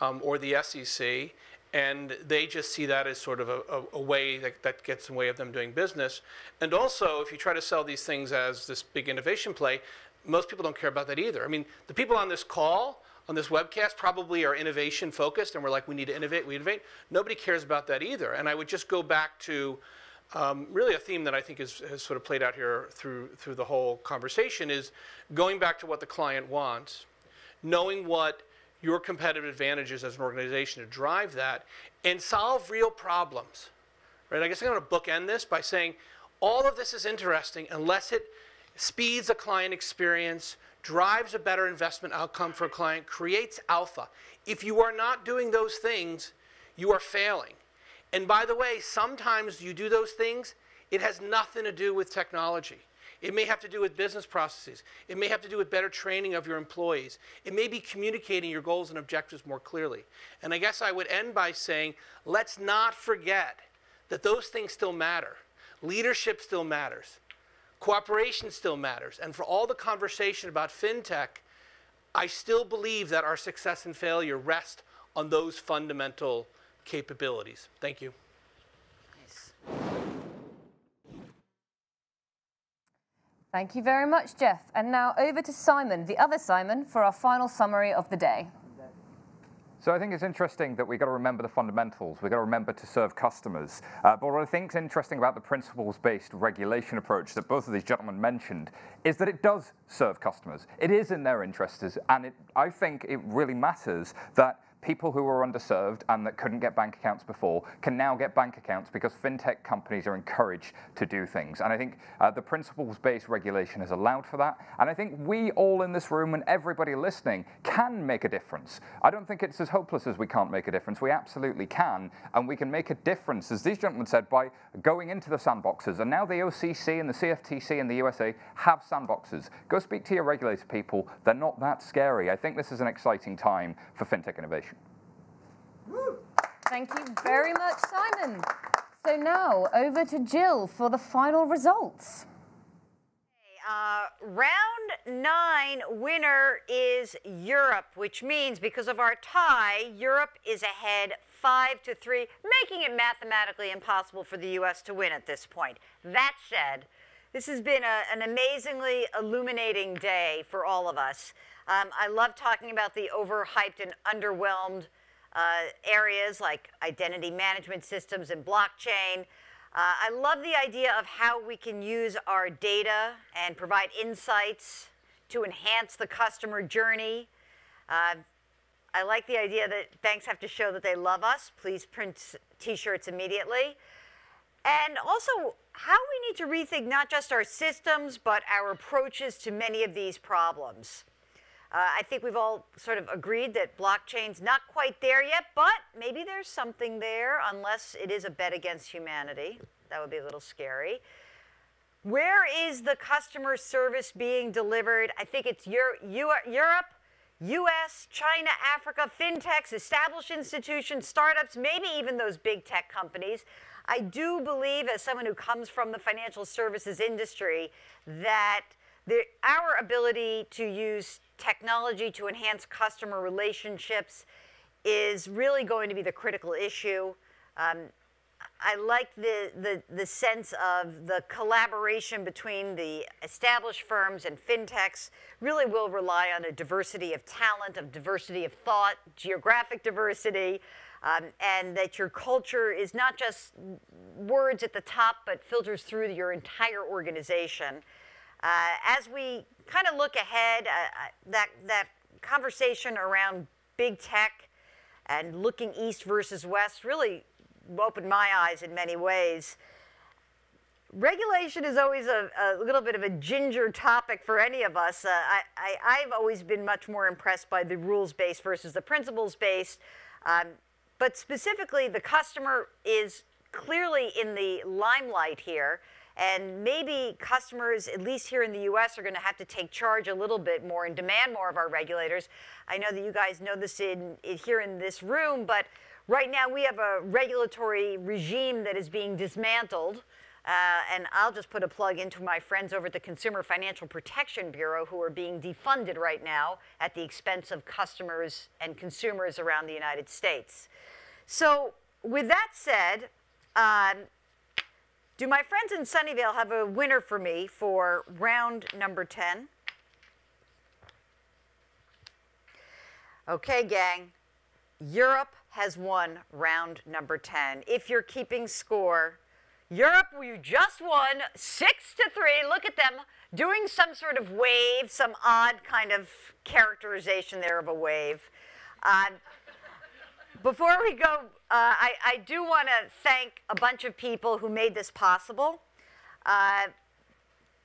um, or the SEC, and they just see that as sort of a, a, a, way that, that gets in the way of them doing business. And also, if you try to sell these things as this big innovation play, most people don't care about that either. I mean, the people on this call on this webcast probably are innovation focused and we're like, we need to innovate, we innovate. Nobody cares about that either. And I would just go back to um, really a theme that I think is, has sort of played out here through, through the whole conversation is going back to what the client wants, knowing what your competitive advantages as an organization to drive that and solve real problems. Right? I guess I'm going to bookend this by saying all of this is interesting unless it speeds a client experience, drives a better investment outcome for a client, creates alpha. If you are not doing those things, you are failing. And by the way, sometimes you do those things, it has nothing to do with technology. It may have to do with business processes. It may have to do with better training of your employees. It may be communicating your goals and objectives more clearly. And I guess I would end by saying, let's not forget that those things still matter. Leadership still matters. Cooperation still matters. And for all the conversation about fintech, I still believe that our success and failure rest on those fundamental capabilities. Thank you. Nice. Thank you very much, Jeff. And now over to Simon, the other Simon, for our final summary of the day. So I think it's interesting that we've got to remember the fundamentals. We've got to remember to serve customers. Uh, but what I think is interesting about the principles-based regulation approach that both of these gentlemen mentioned is that it does serve customers. It is in their interests, and it, I think it really matters that people who were underserved and that couldn't get bank accounts before can now get bank accounts because fintech companies are encouraged to do things. And I think uh, the principles-based regulation has allowed for that. And I think we all in this room and everybody listening can make a difference. I don't think it's as hopeless as we can't make a difference. We absolutely can, and we can make a difference, as these gentlemen said, by going into the sandboxes. And now the OCC and the CFTC and the USA have sandboxes. Go speak to your regulator people. They're not that scary. I think this is an exciting time for fintech innovation. Thank you very much, Simon. So now over to Jill for the final results. Uh, round nine winner is Europe, which means because of our tie, Europe is ahead five to three, making it mathematically impossible for the U.S. to win at this point. That said, this has been a, an amazingly illuminating day for all of us. Um, I love talking about the overhyped and underwhelmed uh, areas like identity management systems and blockchain. Uh, I love the idea of how we can use our data and provide insights to enhance the customer journey. Uh, I like the idea that banks have to show that they love us. Please print t-shirts immediately. And also how we need to rethink not just our systems, but our approaches to many of these problems. Uh, I think we've all sort of agreed that blockchain's not quite there yet, but maybe there's something there unless it is a bet against humanity. That would be a little scary. Where is the customer service being delivered? I think it's Euro Europe, US, China, Africa, fintechs, established institutions, startups, maybe even those big tech companies. I do believe, as someone who comes from the financial services industry, that the, our ability to use technology to enhance customer relationships is really going to be the critical issue. Um, I like the, the, the sense of the collaboration between the established firms and fintechs really will rely on a diversity of talent, of diversity of thought, geographic diversity, um, and that your culture is not just words at the top, but filters through your entire organization. Uh, as we kind of look ahead, uh, uh, that, that conversation around big tech and looking east versus west really opened my eyes in many ways. Regulation is always a, a little bit of a ginger topic for any of us. Uh, I, I, have always been much more impressed by the rules-based versus the principles-based. Um, but specifically, the customer is clearly in the limelight here. And maybe customers, at least here in the US, are going to have to take charge a little bit more and demand more of our regulators. I know that you guys know this in, in here in this room, but right now we have a regulatory regime that is being dismantled. Uh, and I'll just put a plug into my friends over at the Consumer Financial Protection Bureau who are being defunded right now at the expense of customers and consumers around the United States. So with that said, um, do my friends in Sunnyvale have a winner for me for round number 10? Okay, gang. Europe has won round number 10. If you're keeping score, Europe, you just won six to three. Look at them doing some sort of wave, some odd kind of characterization there of a wave. Uh, before we go, uh, I, I, do want to thank a bunch of people who made this possible. Uh,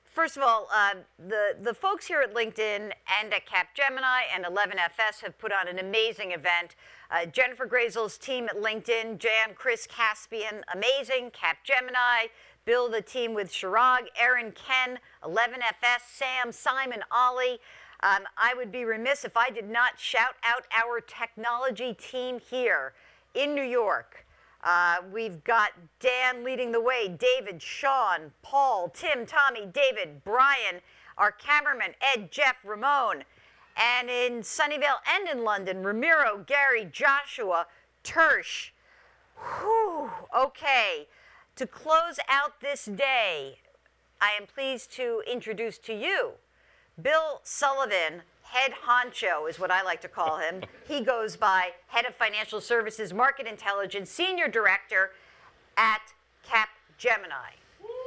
first of all, uh, the, the folks here at LinkedIn and at Capgemini and 11FS have put on an amazing event. Uh, Jennifer Grazel's team at LinkedIn, Jan, Chris Caspian, amazing, Capgemini, Bill, the team with Chirag, Aaron, Ken, 11FS, Sam, Simon, Ollie, um, I would be remiss if I did not shout out our technology team here in New York. Uh, we've got Dan leading the way, David, Sean, Paul, Tim, Tommy, David, Brian, our cameraman, Ed, Jeff, Ramon, and in Sunnyvale and in London, Ramiro, Gary, Joshua, Tersh. Whew, okay. To close out this day, I am pleased to introduce to you Bill Sullivan, head honcho is what I like to call him. he goes by head of financial services, market intelligence, senior director at Cap Gemini.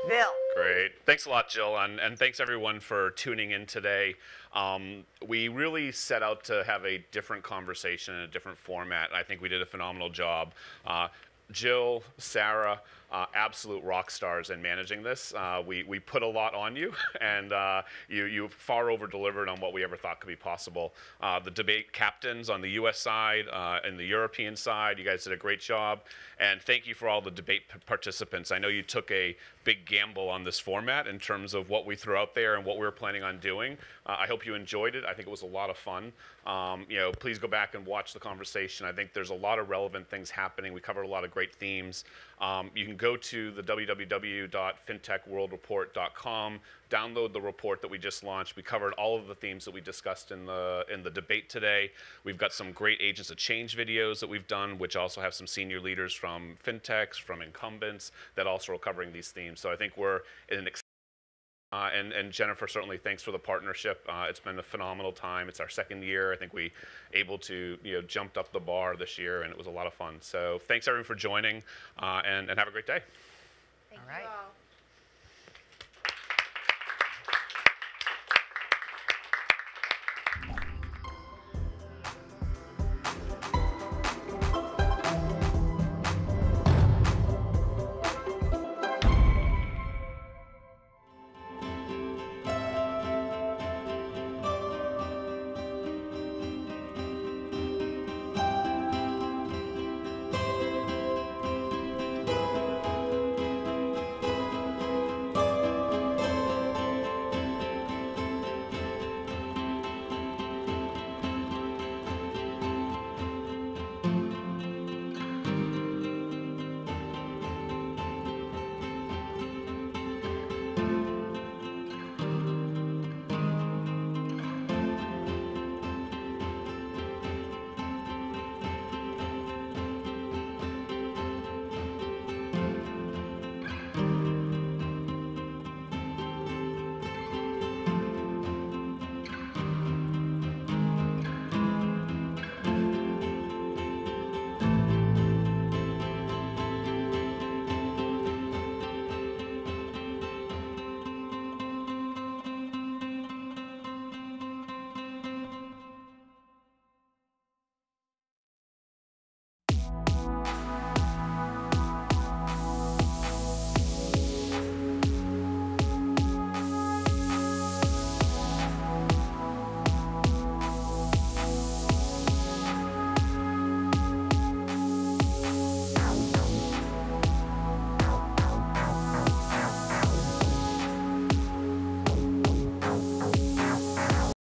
Bill. Great. Thanks a lot, Jill, and, and thanks everyone for tuning in today. Um, we really set out to have a different conversation in a different format. I think we did a phenomenal job. Uh, Jill, Sarah, uh, absolute rock stars in managing this. Uh, we, we put a lot on you, and uh, you, you far over delivered on what we ever thought could be possible. Uh, the debate captains on the US side uh, and the European side, you guys did a great job. And thank you for all the debate participants. I know you took a big gamble on this format in terms of what we threw out there and what we were planning on doing. Uh, I hope you enjoyed it. I think it was a lot of fun. Um, you know, please go back and watch the conversation. I think there's a lot of relevant things happening. We covered a lot of great themes. Um, you can go to the www.fintechworldreport.com, download the report that we just launched. We covered all of the themes that we discussed in the in the debate today. We've got some great agents of change videos that we've done, which also have some senior leaders from fintechs, from incumbents that also are covering these themes. So I think we're in an uh, and, and, Jennifer, certainly thanks for the partnership. Uh, it's been a phenomenal time. It's our second year. I think we able to you know jumped up the bar this year, and it was a lot of fun. So thanks everyone for joining, uh, and, and have a great day. Thank All right.